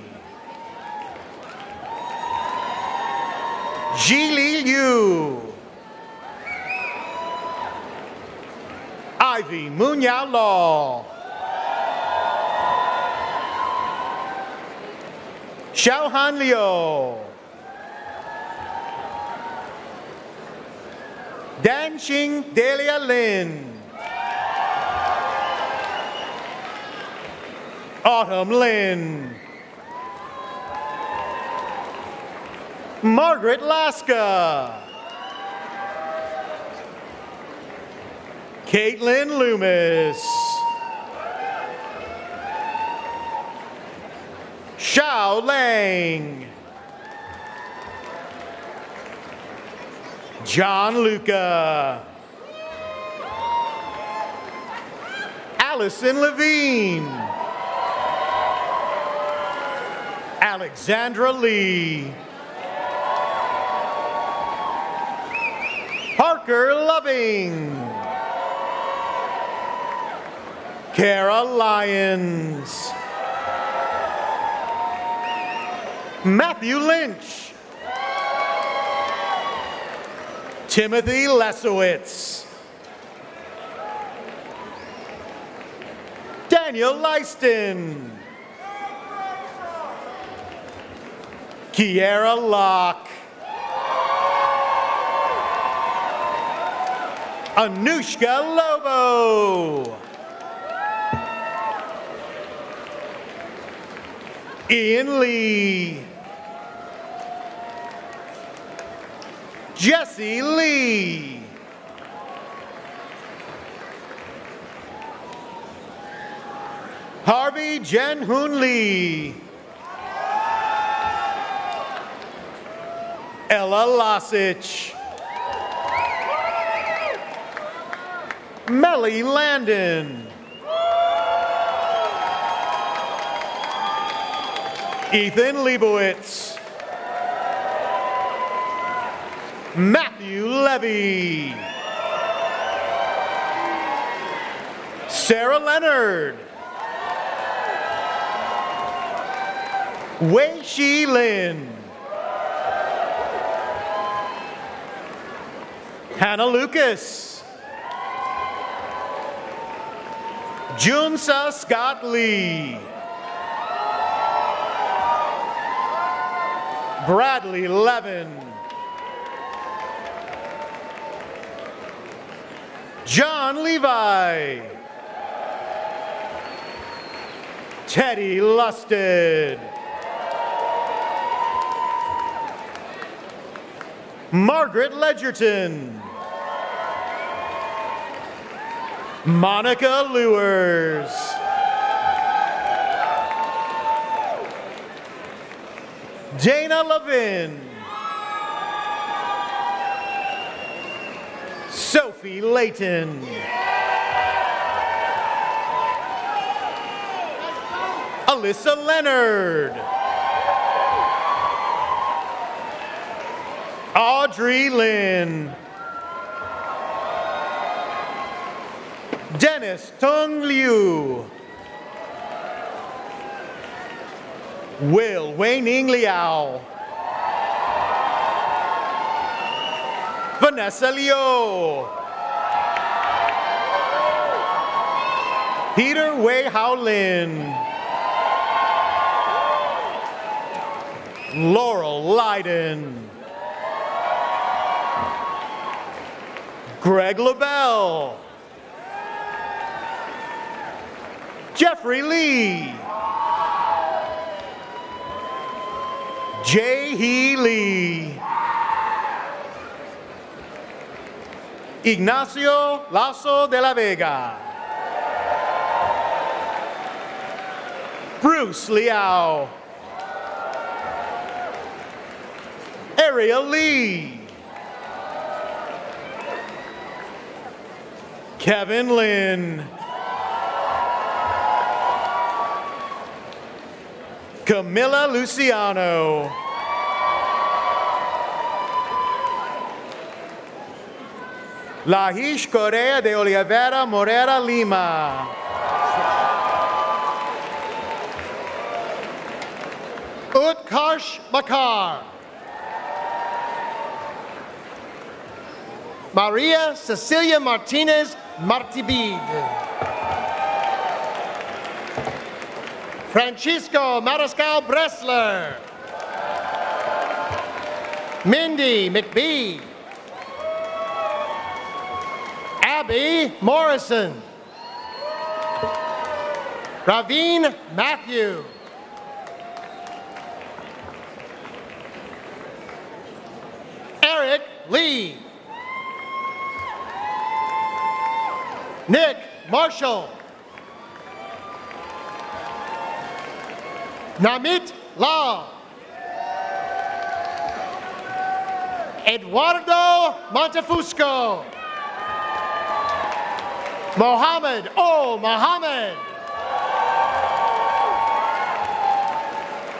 Jili Liu. Ivy Munya Law. Xiaohan Liu. Danxing Delia Lin. Autumn Lin. Margaret Laska. Caitlin Loomis. Xiao Lang. John Luca. Allison Levine. Alexandra Lee. Parker Loving. Kara Lyons. Matthew Lynch. Timothy Lesowitz. Daniel Lyston. Kiera Locke. Anushka Lobo. Ian Lee. Jesse Lee. Harvey Jenhoon Lee. Ella Losich. Melly Landon. Ethan Leibowitz. Matthew Levy. Sarah Leonard. Wei Shi Lin. Hannah Lucas. Junsa Scott Lee. Bradley Levin. John Levi. Teddy Lusted. Margaret Ledgerton. Monica Lewers. Dana Levin. Sophie Layton. Alyssa Leonard. Audrey Lynn. Dennis Tung Liu. Will Wei-Ning Liao. Vanessa Liu. Peter Wei Hao Lin. Laurel Leiden. Greg LaBelle. Jeffrey Lee. Jay Hee Lee. Ignacio Lasso de la Vega. Bruce Liao. Ariel Lee. Kevin Lynn. Camilla Luciano. Lahish Correa de Oliveira Morera Lima. Utkarsh Bakar. Maria Cecilia Martinez Martibid. Francisco Mariscal Bressler. Mindy McBee. Abby Morrison. Raveen Matthew. Eric Lee. Nick Marshall. Namit Law. Eduardo Montefusco. Mohammed O. Mohammed.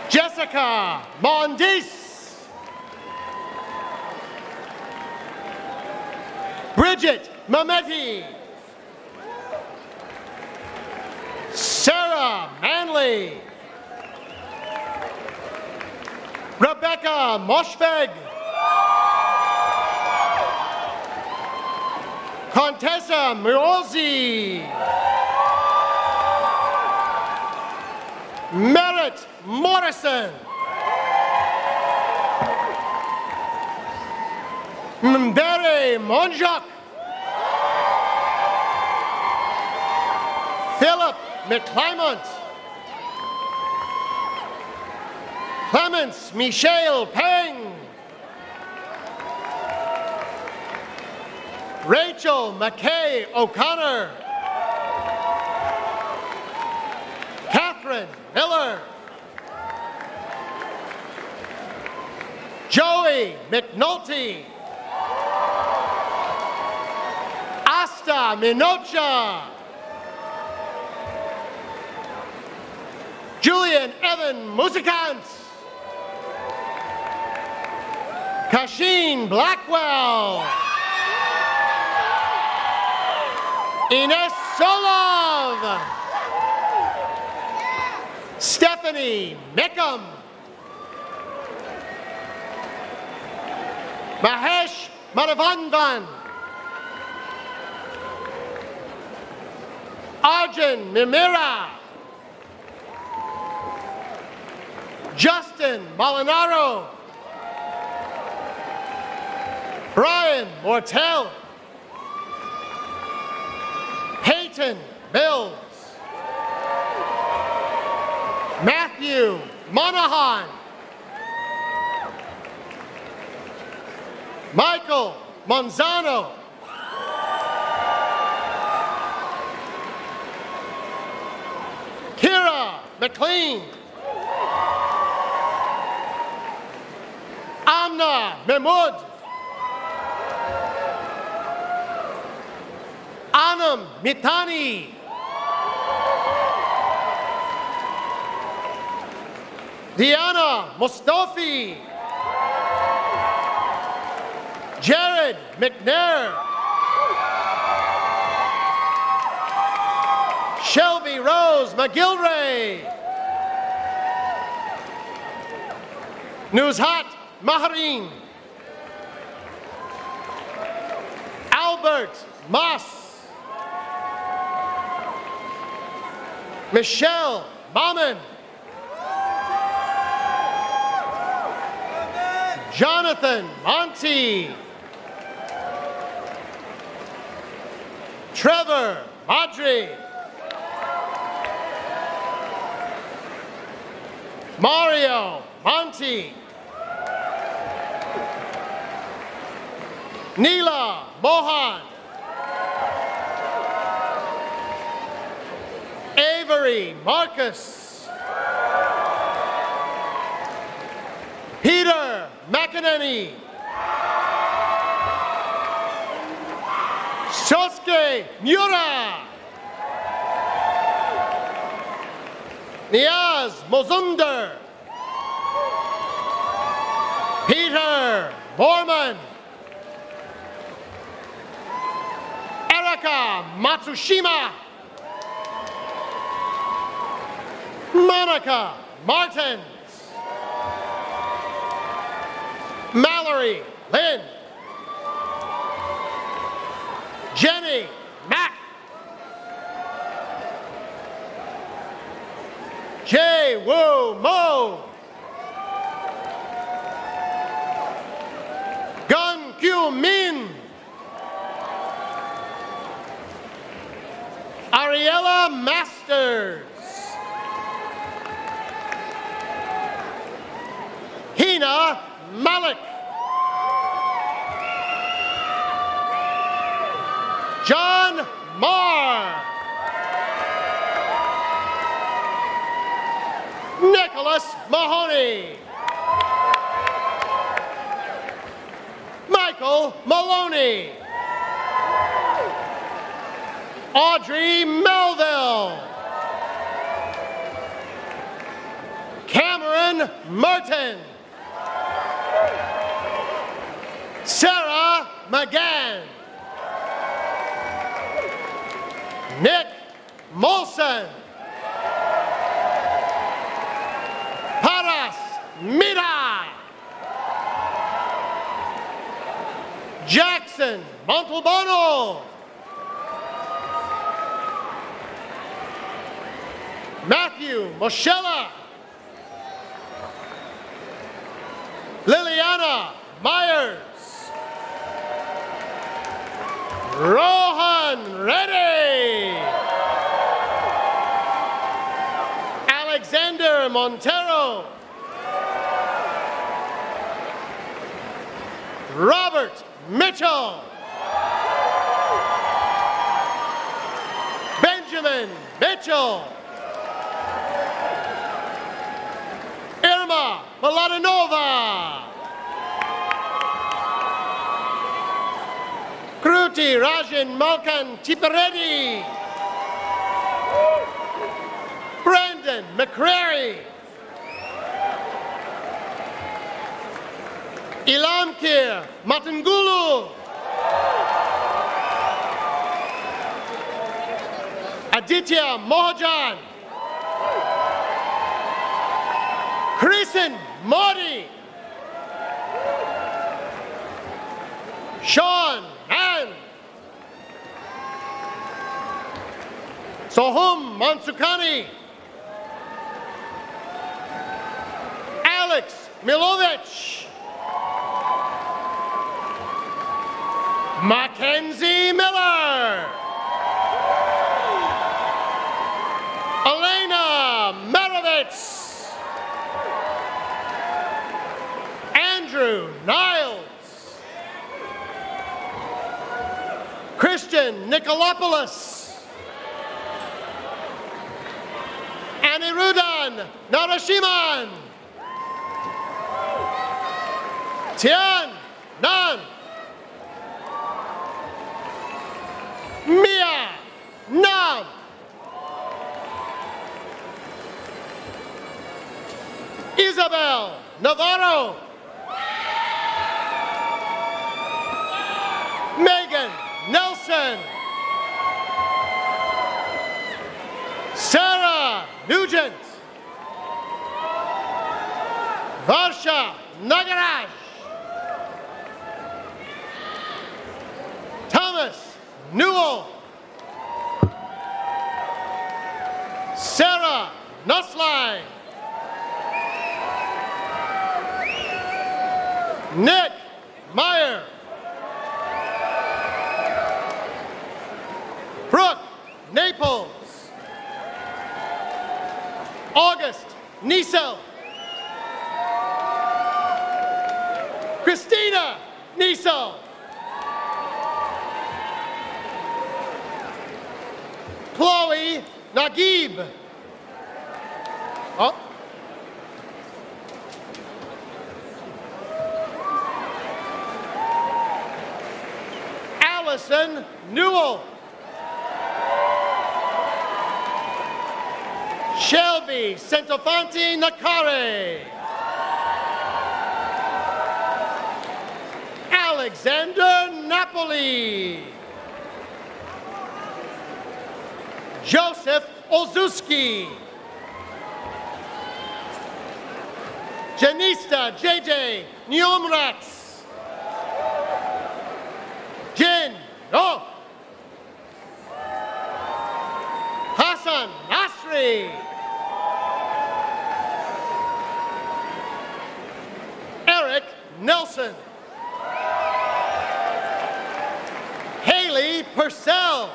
Jessica Mondis. Bridget Mameti. Sarah Manley. Rebecca Moshfeg. Contessa Mirolzi. Merritt Morrison. Mbere Monjak. Philip McClymont. Clements Michelle Peng. Rachel McKay O'Connor. Catherine Miller. Joey McNulty. Asta Minocha. Julian Evan Musikant. Kashin Blackwell. Ines Solov. Stephanie Meckham. Mahesh Madhavandan. Arjun Mimira. Justin Molinaro. Brian Mortel. Peyton Bills. Matthew Monahan. Michael Monzano. Kira McLean. Amna Mahmood. Anam Mitani. Diana Mustafi. Jared McNair. Shelby Rose McGilray. Nuzhat Maharin. Albert Moss. Michelle Bauman. Jonathan Monty. Trevor Madri. Mario Monty. Neela Mohan. Avery Marcus. Peter McEnany. Shosuke Miura. Niaz Mozunder. Peter Borman. Erika Matsushima. Monica Martins. Mallory Lynn. Jenny Mack. Jay Woo Mo. Malkan Tipareddy. Brandon McCrary. Ilamkir Matangulu. Aditya Mohajan. Kristen Modi. Sean Mann. Sohum Mansukani. Alex Milovich. Mackenzie Miller. Elena Merovitz. Andrew Niles. Christian Nicolopoulos. Anirudan Narashiman. Tian Nan. Mia Nam. Isabel Navarro. Megan Nelson. Sarah Varsha Nagaraj. Thomas Newell. Sarah Nussline. Nick Meyer. Brooke Naples. August Niesel. Christina Chloe Nagib. Oh. Allison Newell. Shelby Centofanti Nakare. Alexander Napoli. Joseph Olzuski. Janista JJ Nyomrax. Jin. Oh. Hassan Nasri. Eric Nelson. Haley Purcell.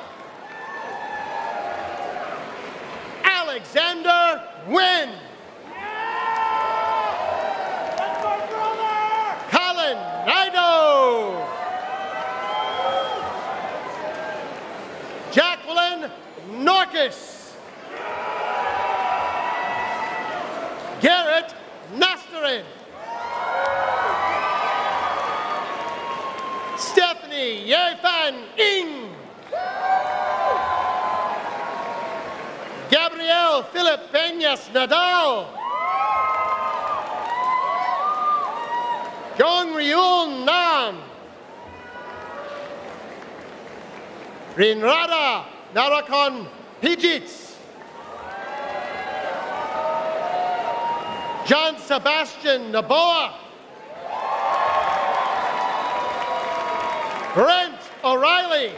Alexander Wynn. Colin Nido. Jacqueline Norcus. Garrett Nasterin. Stephanie Yefan Ing. Gabriel Philip Peñas Nadal. Jong Ryul Nam. Rinrada Narakon Pijits. John Sebastian Naboa. Brent O'Reilly.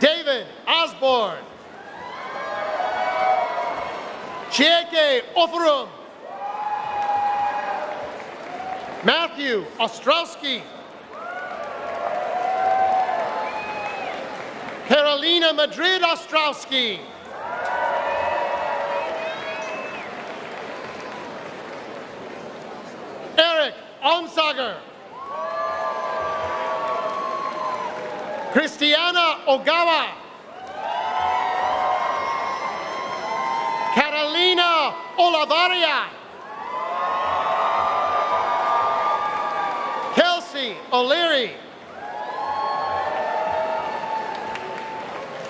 David Osborne. Chieke Ofurum. Matthew Ostrowski. Carolina Madrid Ostrowski. Eric Onsager. Christiana Ogawa. Olavaria. Kelsey O'Leary.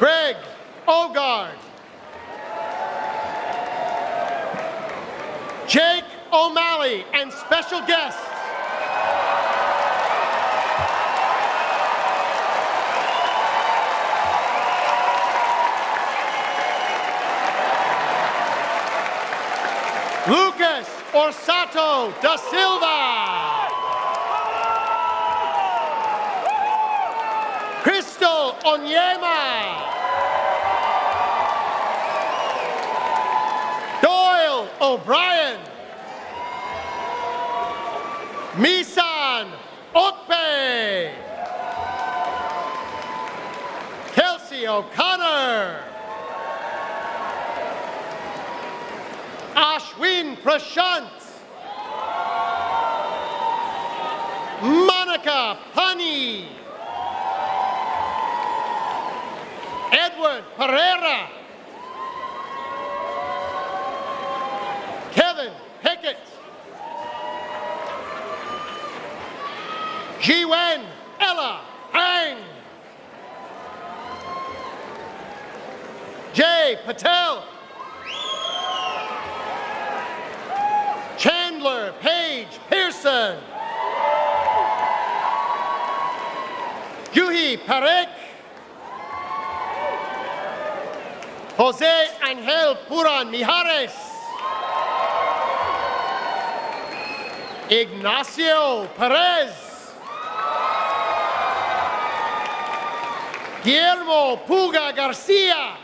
Greg Ogard. Jake O'Malley and special guests. Orsato da Silva. Crystal Onyema. Doyle O'Brien. Misan Okpe. Kelsey O'Connor. Ashwin Prashant. Monica Pani. Edward Pereira. Kevin Pickett. Jiwen Ella Ang. Jay Patel. Chandler Page Pearson. Juhi Parek. Jose Angel Puran Mijares. Ignacio Perez. Guillermo Puga Garcia.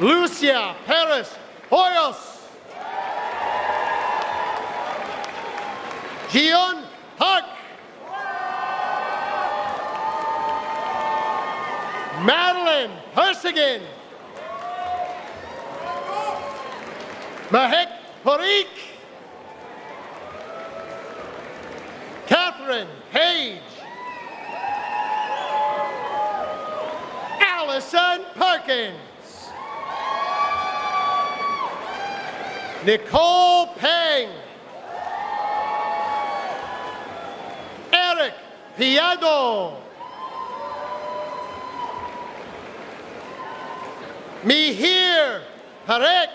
Lucia Perez Hoyos. Gion Persigan. Mahek Parikh. Catherine Page. Allison Perkins. Nicole Peng. Eric Piado. Mihir Parek.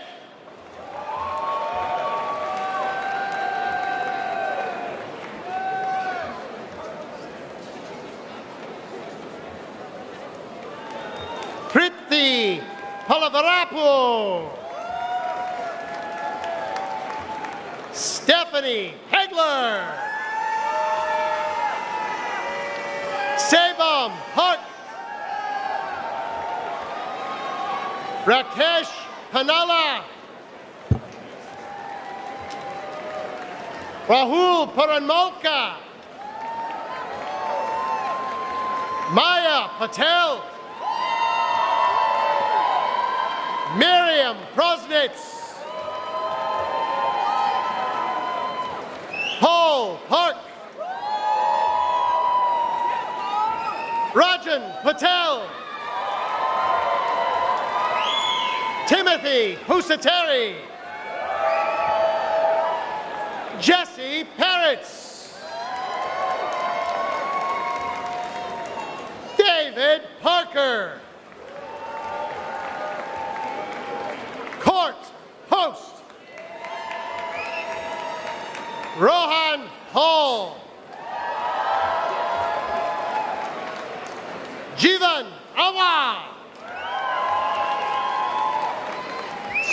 Priti Palavarapu. Stephanie Hegler. Sebam Huck. Rakesh Panala. Rahul Paranmolka. Maya Patel. Miriam Prosnitz. Paul Park. Rajan Patel. Timothy Pusateri. Jesse Peretz. David Parker. Court Host. Rohan Hall. Jivan Awa.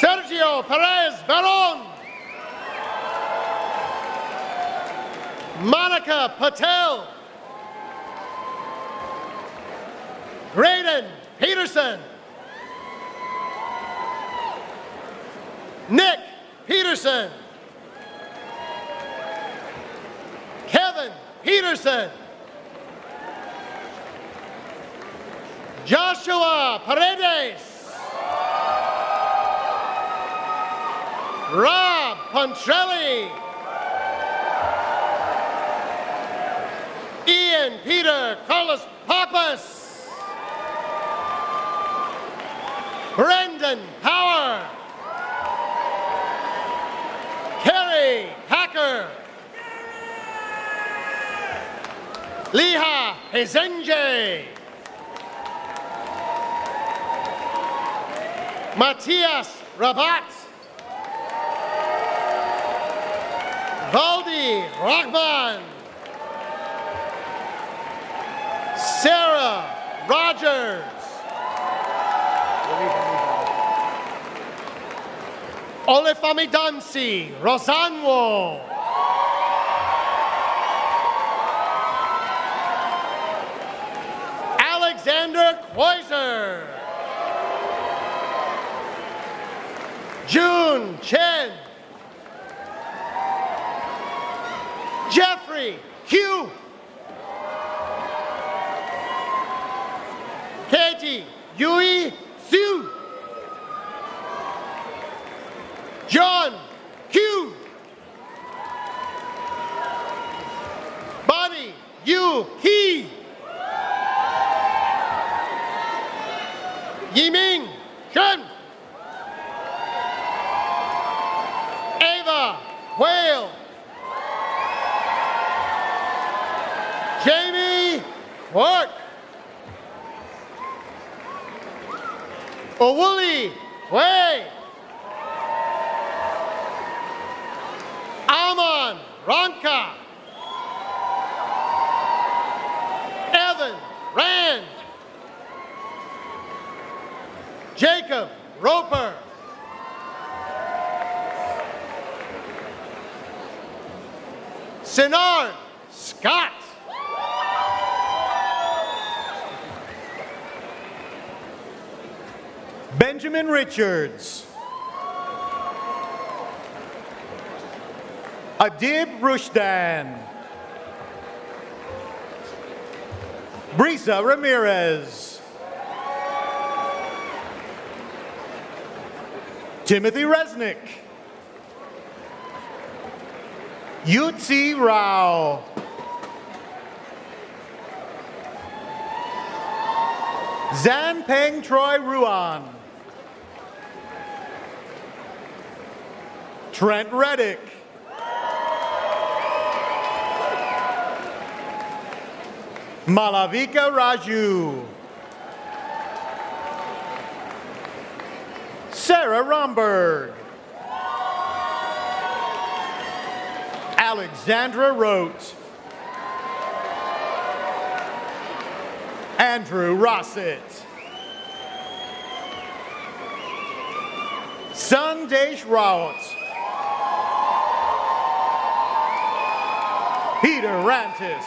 Sergio Perez Baron. Monica Patel. Graydon Peterson. Nick Peterson. Kevin Peterson. Joshua Paredes. Rob Pontrelli. Peter Carlos Papas. Brendan Power. Kerry Hacker. Liha Hezenje. Matthias Rabat. Valdi Rahman. Sarah Rogers. Olefami Dansi, Rosanwo. Alexander Quaiser. June Chen. Jeffrey Hugh. Katie Yui Su. John Hugh. Bonnie Yu He. Yiming Shen. Ava Whale. Jamie Quirk. Owuli Way. Aman Ronka. Evan Rand. Jacob Roper. Sinan Scott. Benjamin Richards. Adib Rushdan. Brisa Ramirez. Timothy Resnick. Yutzi Rao. Zan Peng Troy Ruan. Trent Reddick. Malavika Raju. Sarah Romberg. Alexandra Rote. Andrew Rossett. Sandesh Rawat. Peter Rantis.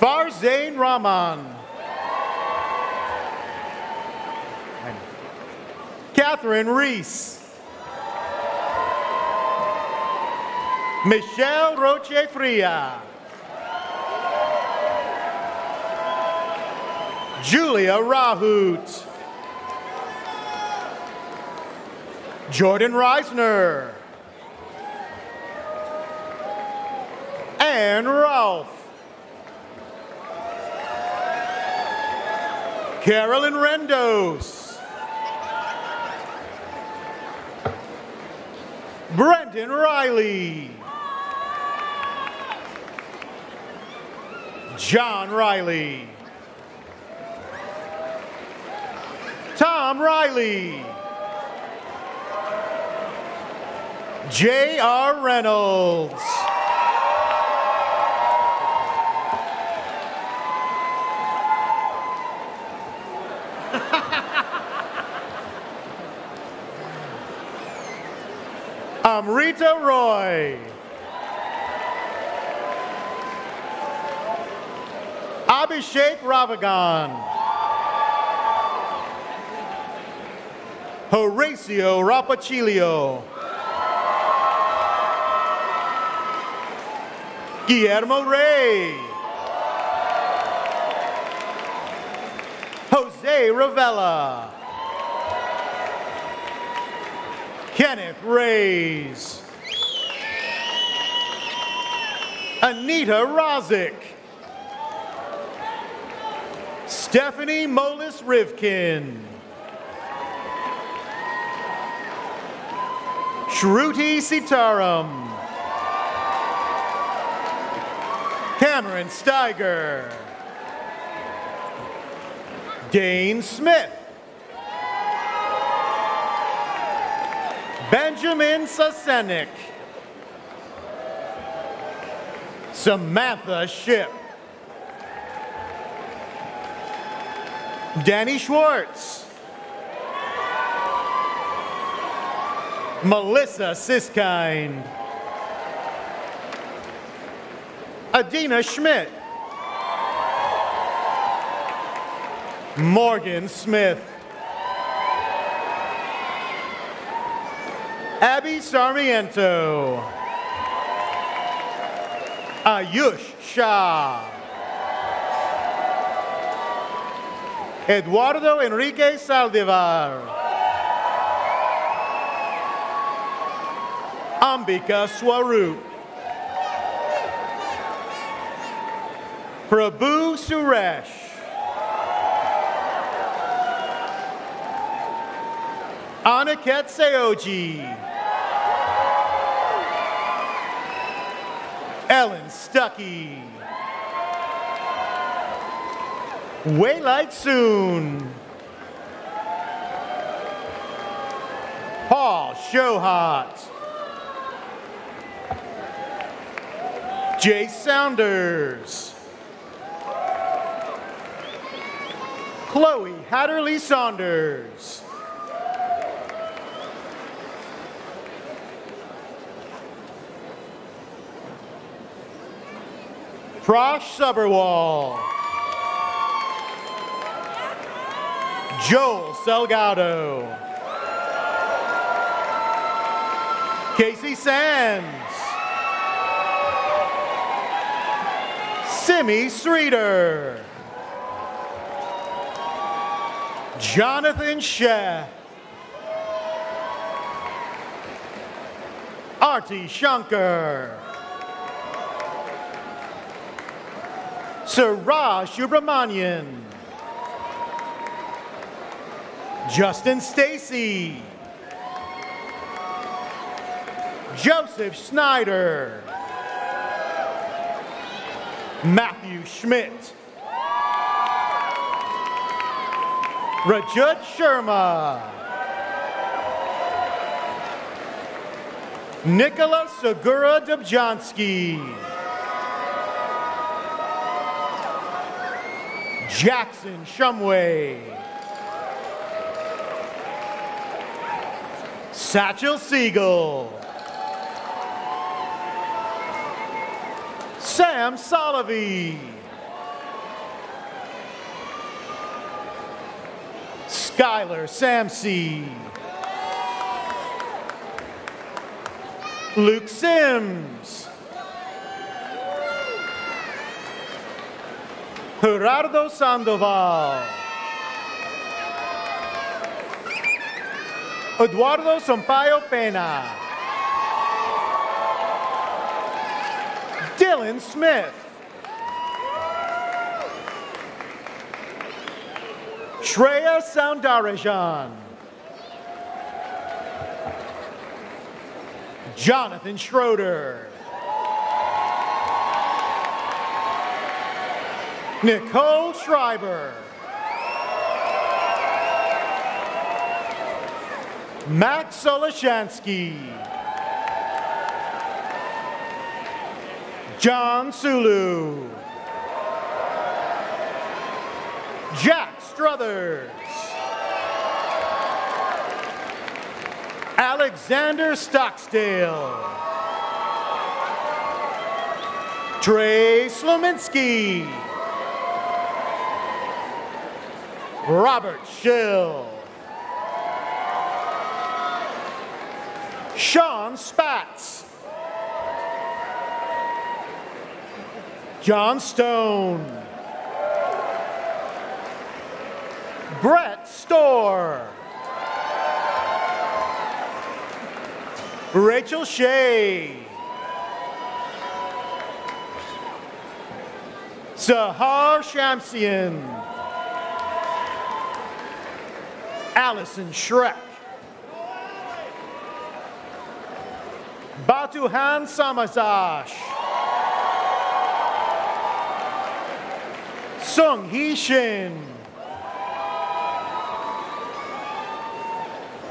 Farzain Rahman. Catherine Reese. Michelle Roche Fria. Julia Rahut. Jordan Reisner. And Ralph. Carolyn Rendos. Brendan Riley. John Riley. Tom Riley. J.R. Reynolds. Amrita Roy. Abhishek Ravagan. Horacio Rapacilio. Guillermo Rey. Jose Ravella. Kenneth Reyes. Anita Rozick. Stephanie Molis Rivkin. Shruti Sitaram. Cameron Steiger. Dane Smith. Benjamin Sasenik. Samantha Ship. Danny Schwartz. Melissa Siskind. Adina Schmidt. Morgan Smith. Sarmiento. Ayush Shah. Eduardo Enrique Saldivar. Ambika Swaroop. Prabhu Suresh. Aniket Seoji. Ellen Stuckey. Waylight Soon. Paul Showhot. Jay Saunders. Chloe Hatterley Saunders. Prash Suberwall. Joel Selgado. Casey Sands. Simi Streeter. Jonathan Sheh. Artie Shankar. Suraj Subramanian. Justin Stacy. Joseph Snyder. Matthew Schmidt. Rajat Sharma. Nicholas Segura Dobzhansky. Jackson Shumway. Satchel Siegel. Sam Solovey. Skylar Samsey. Luke Sims. Gerardo Sandoval. Eduardo Sampaio Pena. Dylan Smith. Shreya Soundarajan. Jonathan Schroeder. Nicole Schreiber. Max Solashansky. John Sulu. Jack Struthers. Alexander Stocksdale. Trey Sluminski. Robert Schill. Sean Spatz. John Stone. Brett Storr. Rachel Shea. Sahar Shamsian. Allison Schreck. Batuhan Samasash. Sung Hee Shin.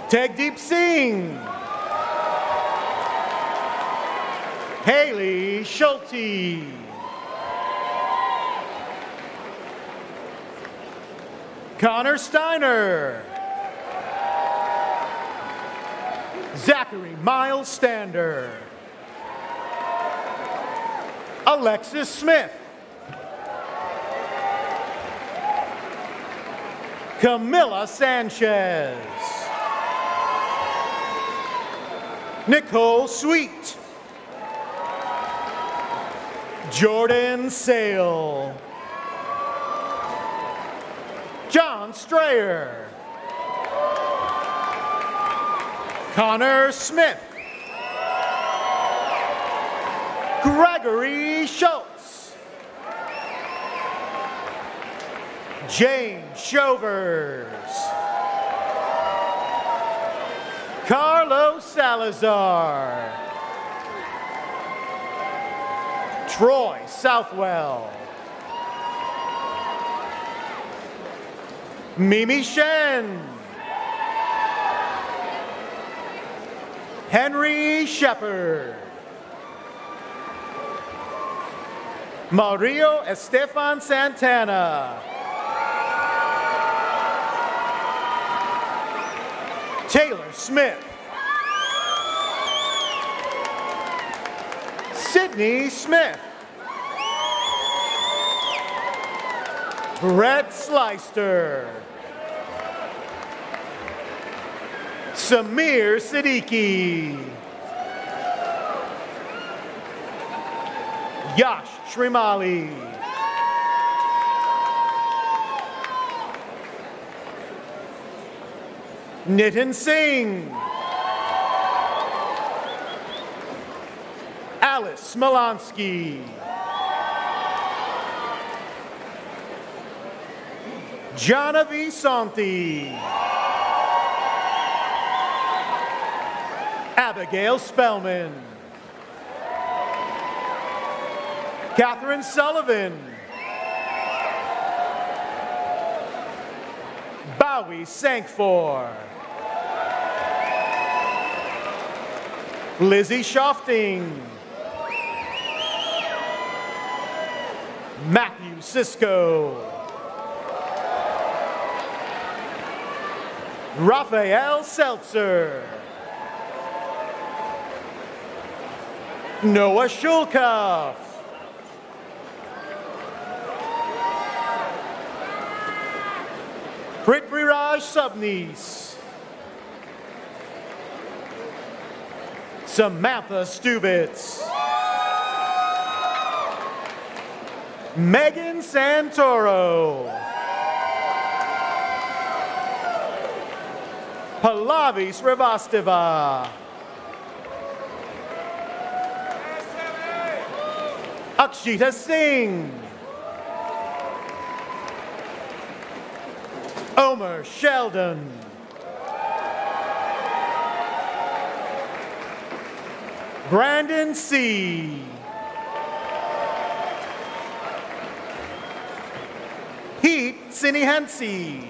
Tegdeep Singh. Haley Schulte. Connor Steiner. Zachary Miles Stander. Alexis Smith. Camilla Sanchez. Nicole Sweet. Jordan Sale. John Strayer. Connor Smith. Gregory Schultz. James Shovers. Carlos Salazar. Troy Southwell. Mimi Shen. Henry Shepard. Mario Estefan Santana. Taylor Smith. Sydney Smith. Brett Sleister. Samir Siddiqui. Yash Trimali. Nitin Singh. Alice Smolansky. Janavi Santi. Abigail Spellman. Catherine Sullivan. Bowie Sankfor. Lizzie Schofting. Matthew Cisco. Raphael Seltzer. Noah Shulkoff. Prithviraj Subnees. Samantha Stubitz. Megan Santoro. Pallavi Srivastava. Akshita Singh. Omer Sheldon. Brandon C. Heat Sinihansi.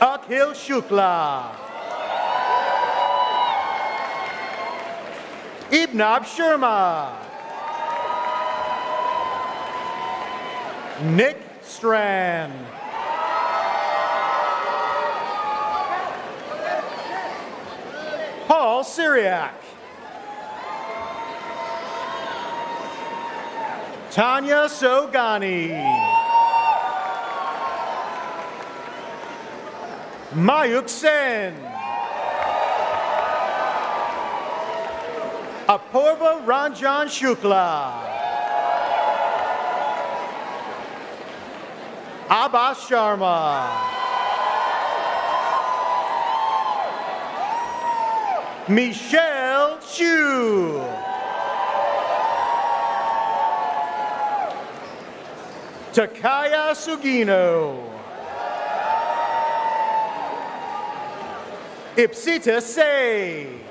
Akhil Shukla. Ibnab Sharma. Nick Strand. Paul Syriac. Tanya Sogani. Mayuk Sen. Apurva Ranjan Shukla. Abbas Sharma. Michelle Chu. Takaya Sugino. Ipsita Say.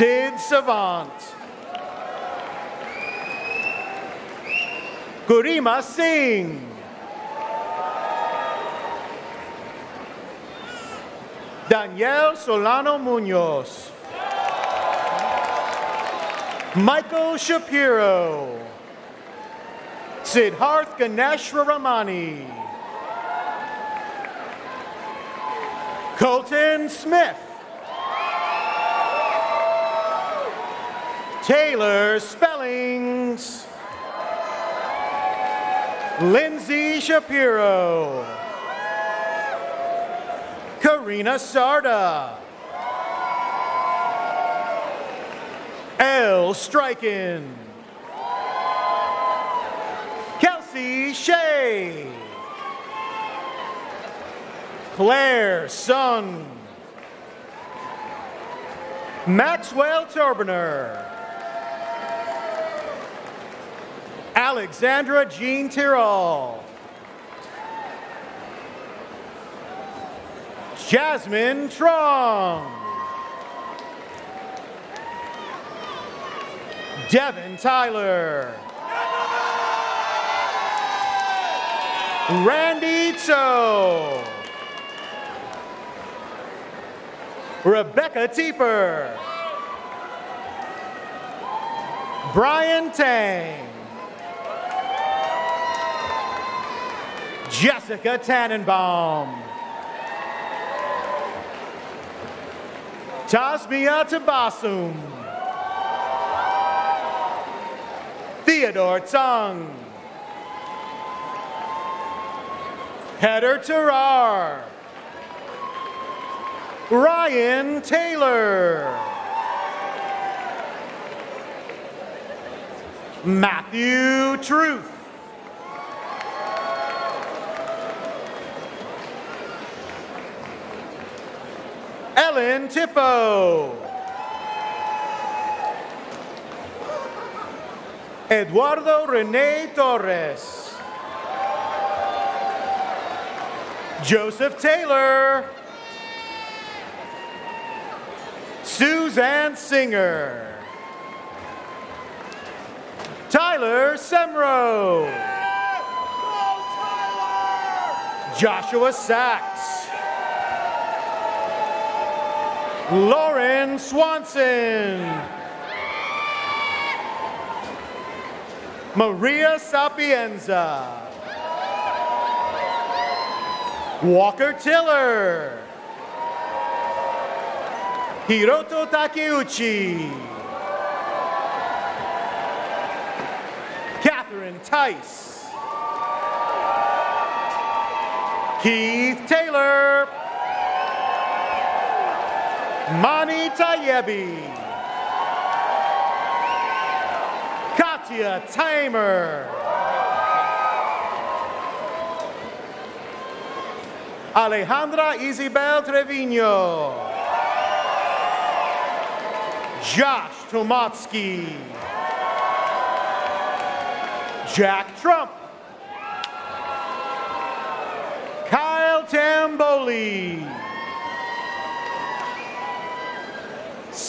Sid Savant. Gurima Singh. Danielle Solano Munoz. Michael Shapiro. Siddharth Ganeshra Ramani. Colton Smith. Taylor Spellings. Lindsay Shapiro. Karina Sarda. L. Striken. Kelsey Shea. Claire Sun, Maxwell Turbiner. Alexandra Jean Tirol. Jasmine Trong. Devin Tyler. Randy Tso. Rebecca Teeper. Brian Tang. Jessica Tannenbaum. Tasmia Tabasum. Theodore Tsang. Heather Terrar. Ryan Taylor. Matthew Truth. Ellen Tippo. Eduardo Rene Torres. Joseph Taylor. Suzanne Singer. Tyler Semro. Joshua Sachs. Lauren Swanson. Maria Sapienza. Walker Tiller. Hiroto Takeuchi. Catherine Tice. Keith Taylor. Mani Tayebi. Katya Timer. Alejandra Isabel Trevino. Josh Tomatsky. Jack Trump. Kyle Tamboli.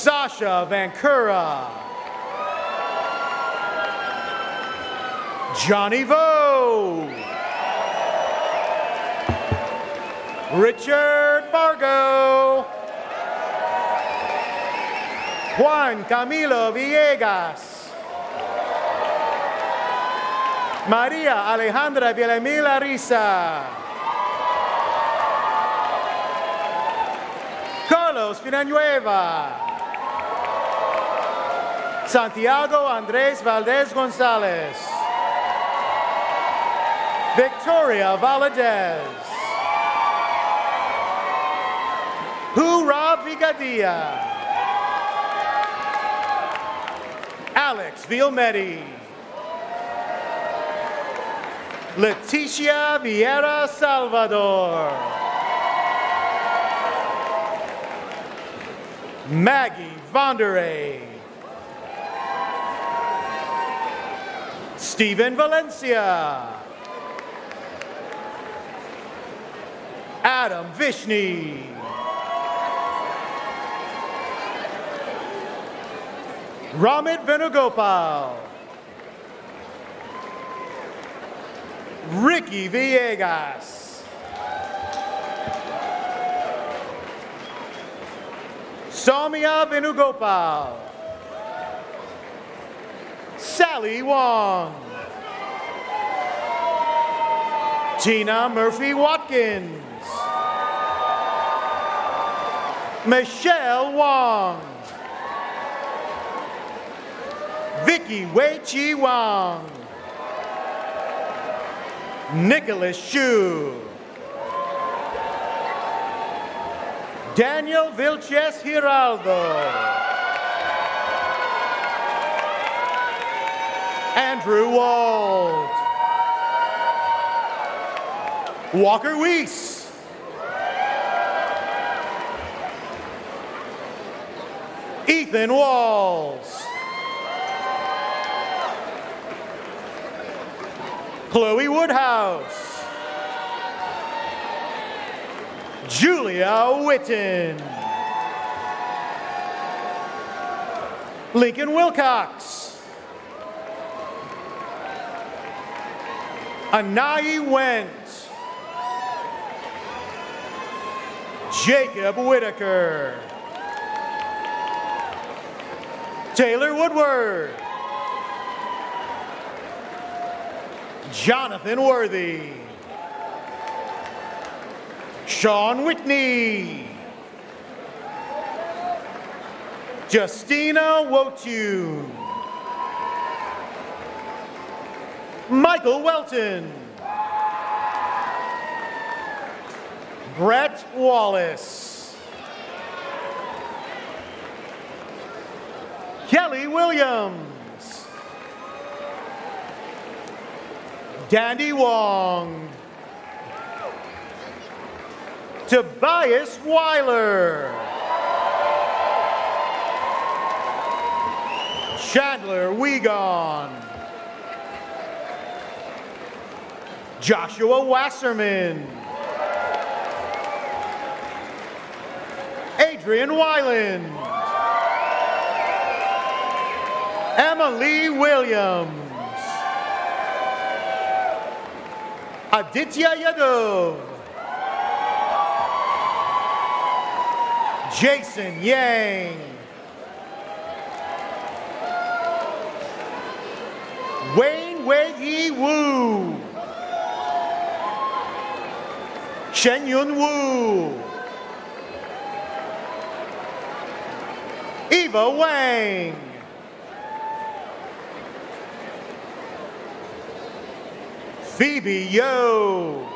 Sasha Vancura. Johnny Vo. Richard Margo. Juan Camilo Villegas. Maria Alejandra Villamila Risa. Carlos Villanueva. Santiago Andrés Valdez González. Victoria Valadez. Hurra Vigadia. Alex Vilmetti. Leticia Vieira Salvador. Maggie Vonderay. Stephen Valencia. Adam Vishni. Ramit Venugopal. Ricky Villegas. Soumya Venugopal. Sally Wong. Tina Murphy Watkins. Michelle Wong. Vicky Wei Chi Wong. Nicholas Shu. Daniel Vilches Giraldo. Andrew Wald. Walker Weiss. Ethan Walls. Chloe Woodhouse. Julia Witten. Lincoln Wilcox. Anai Went. Jacob Whitaker. Taylor Woodward. Jonathan Worthy. Sean Whitney. Justina Wotu. Michael Welton. Brett Wallace. Kelly Williams. Dandy Wong. Tobias Weiler. Chandler Wiegand. Joshua Wasserman. Adrian Weiland. Emily Williams. Aditya Yadav. Jason Yang. Wayne Wei Yi Wu. Shen Yun Wu. Eva Wang. Phoebe Yo.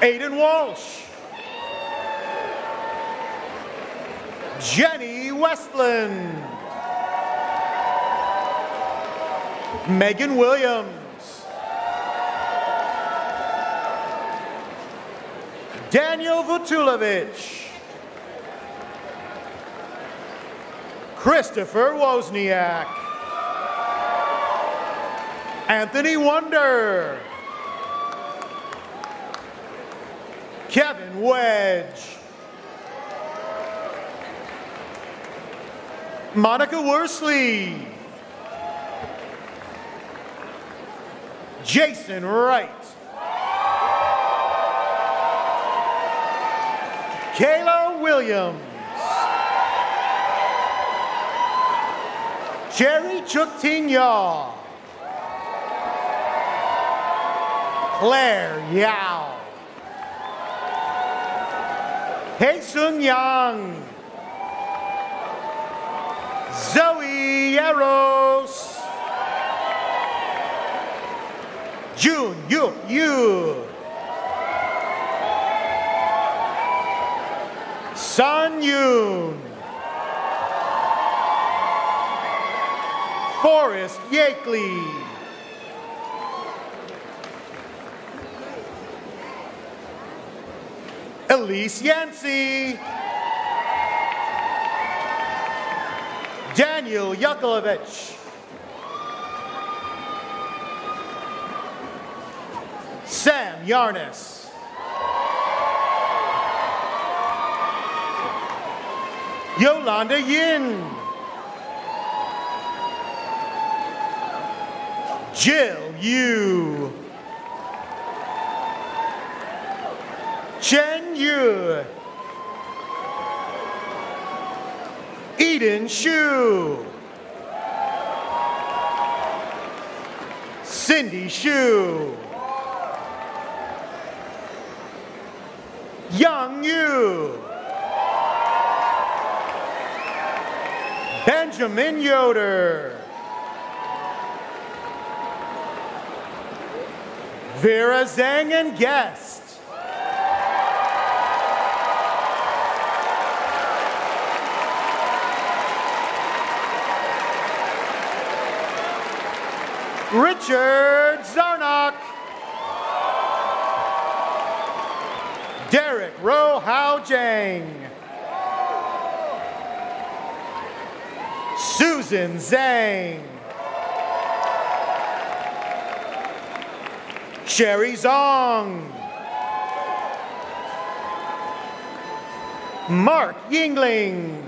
Aiden Walsh. Jenny Westland. Megan Williams. Daniel Vutulovich. Christopher Wozniak. Anthony Wonder. Kevin Wedge. Monica Worsley. Jason Wright. Kayla Williams. Jerry Chuktinya. Claire Yao. Hey Sung Yang. Zoe Yaros. Jun Yu Yu. Sun Yoon. Forrest Yakely. Elise Yancey. Daniel Yakovlevich. Sam Yarnes. Yolanda Yin. Jill Yu. Chen Yu. Eden Shu. Cindy Shu. Young Yu. Benjamin Yoder. Vera Zhang and guest. Richard Zarnock. Derek Rohao Jang. Susan Zhang. Sherry Zong. Mark Yingling.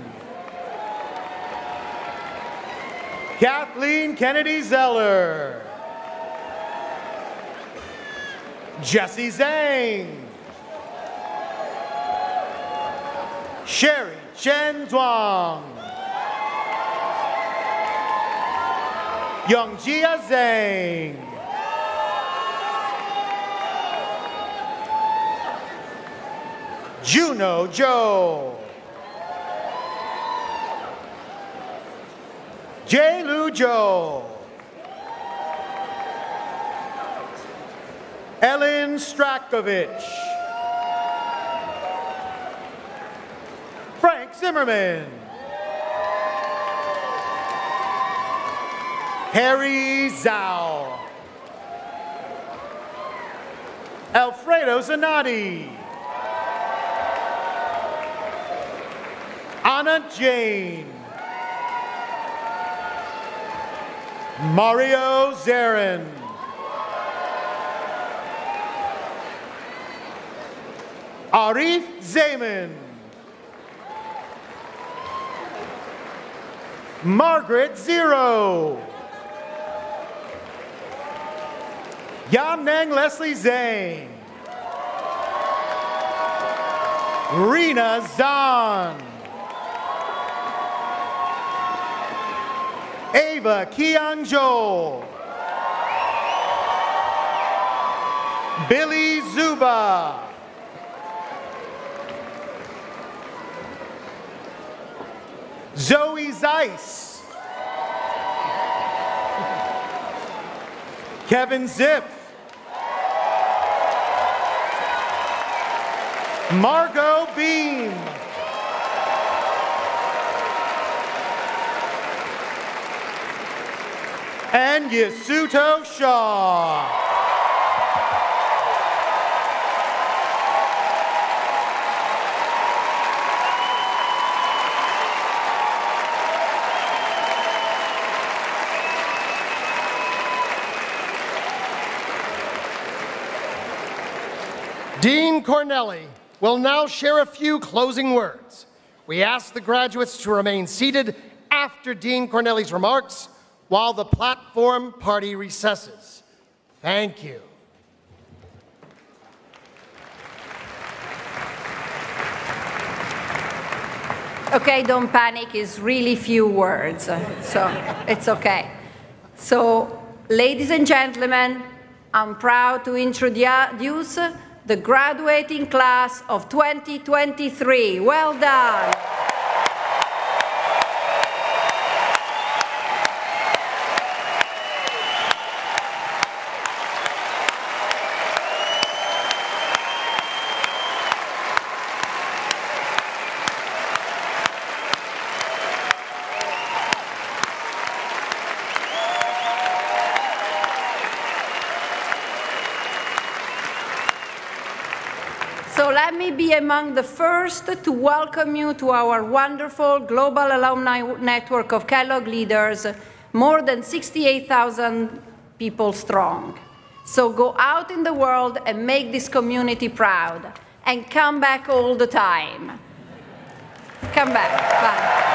Kathleen Kennedy Zeller. Jesse Zhang. Sherry Chen Zhuang. Youngjia Zhang. Juno Joe. Jay Lujo. Ellen Strakovich. Frank Zimmerman. Harry Zhao. Alfredo Zanatti. Anna Jane. Mario Zarin. Arif Zayman. Margaret Zero. Yamnang Leslie Zane. Rena Zahn. Ava Kiangjo. Billy Zuba. Zoe Zeiss. Kevin Zip. Margot Beam. And Yasuto Shaw. Dean Cornelli will now share a few closing words. We ask the graduates to remain seated after Dean Cornelli's remarks while the platform party recesses. Thank you. Okay, don't panic, it's really few words, so it's okay. So, ladies and gentlemen, I'm proud to introduce the graduating class of 2023. Well done. So let me be among the first to welcome you to our wonderful global alumni network of Kellogg leaders, more than 68,000 people strong. So go out in the world and make this community proud and come back all the time. Come back. Bye.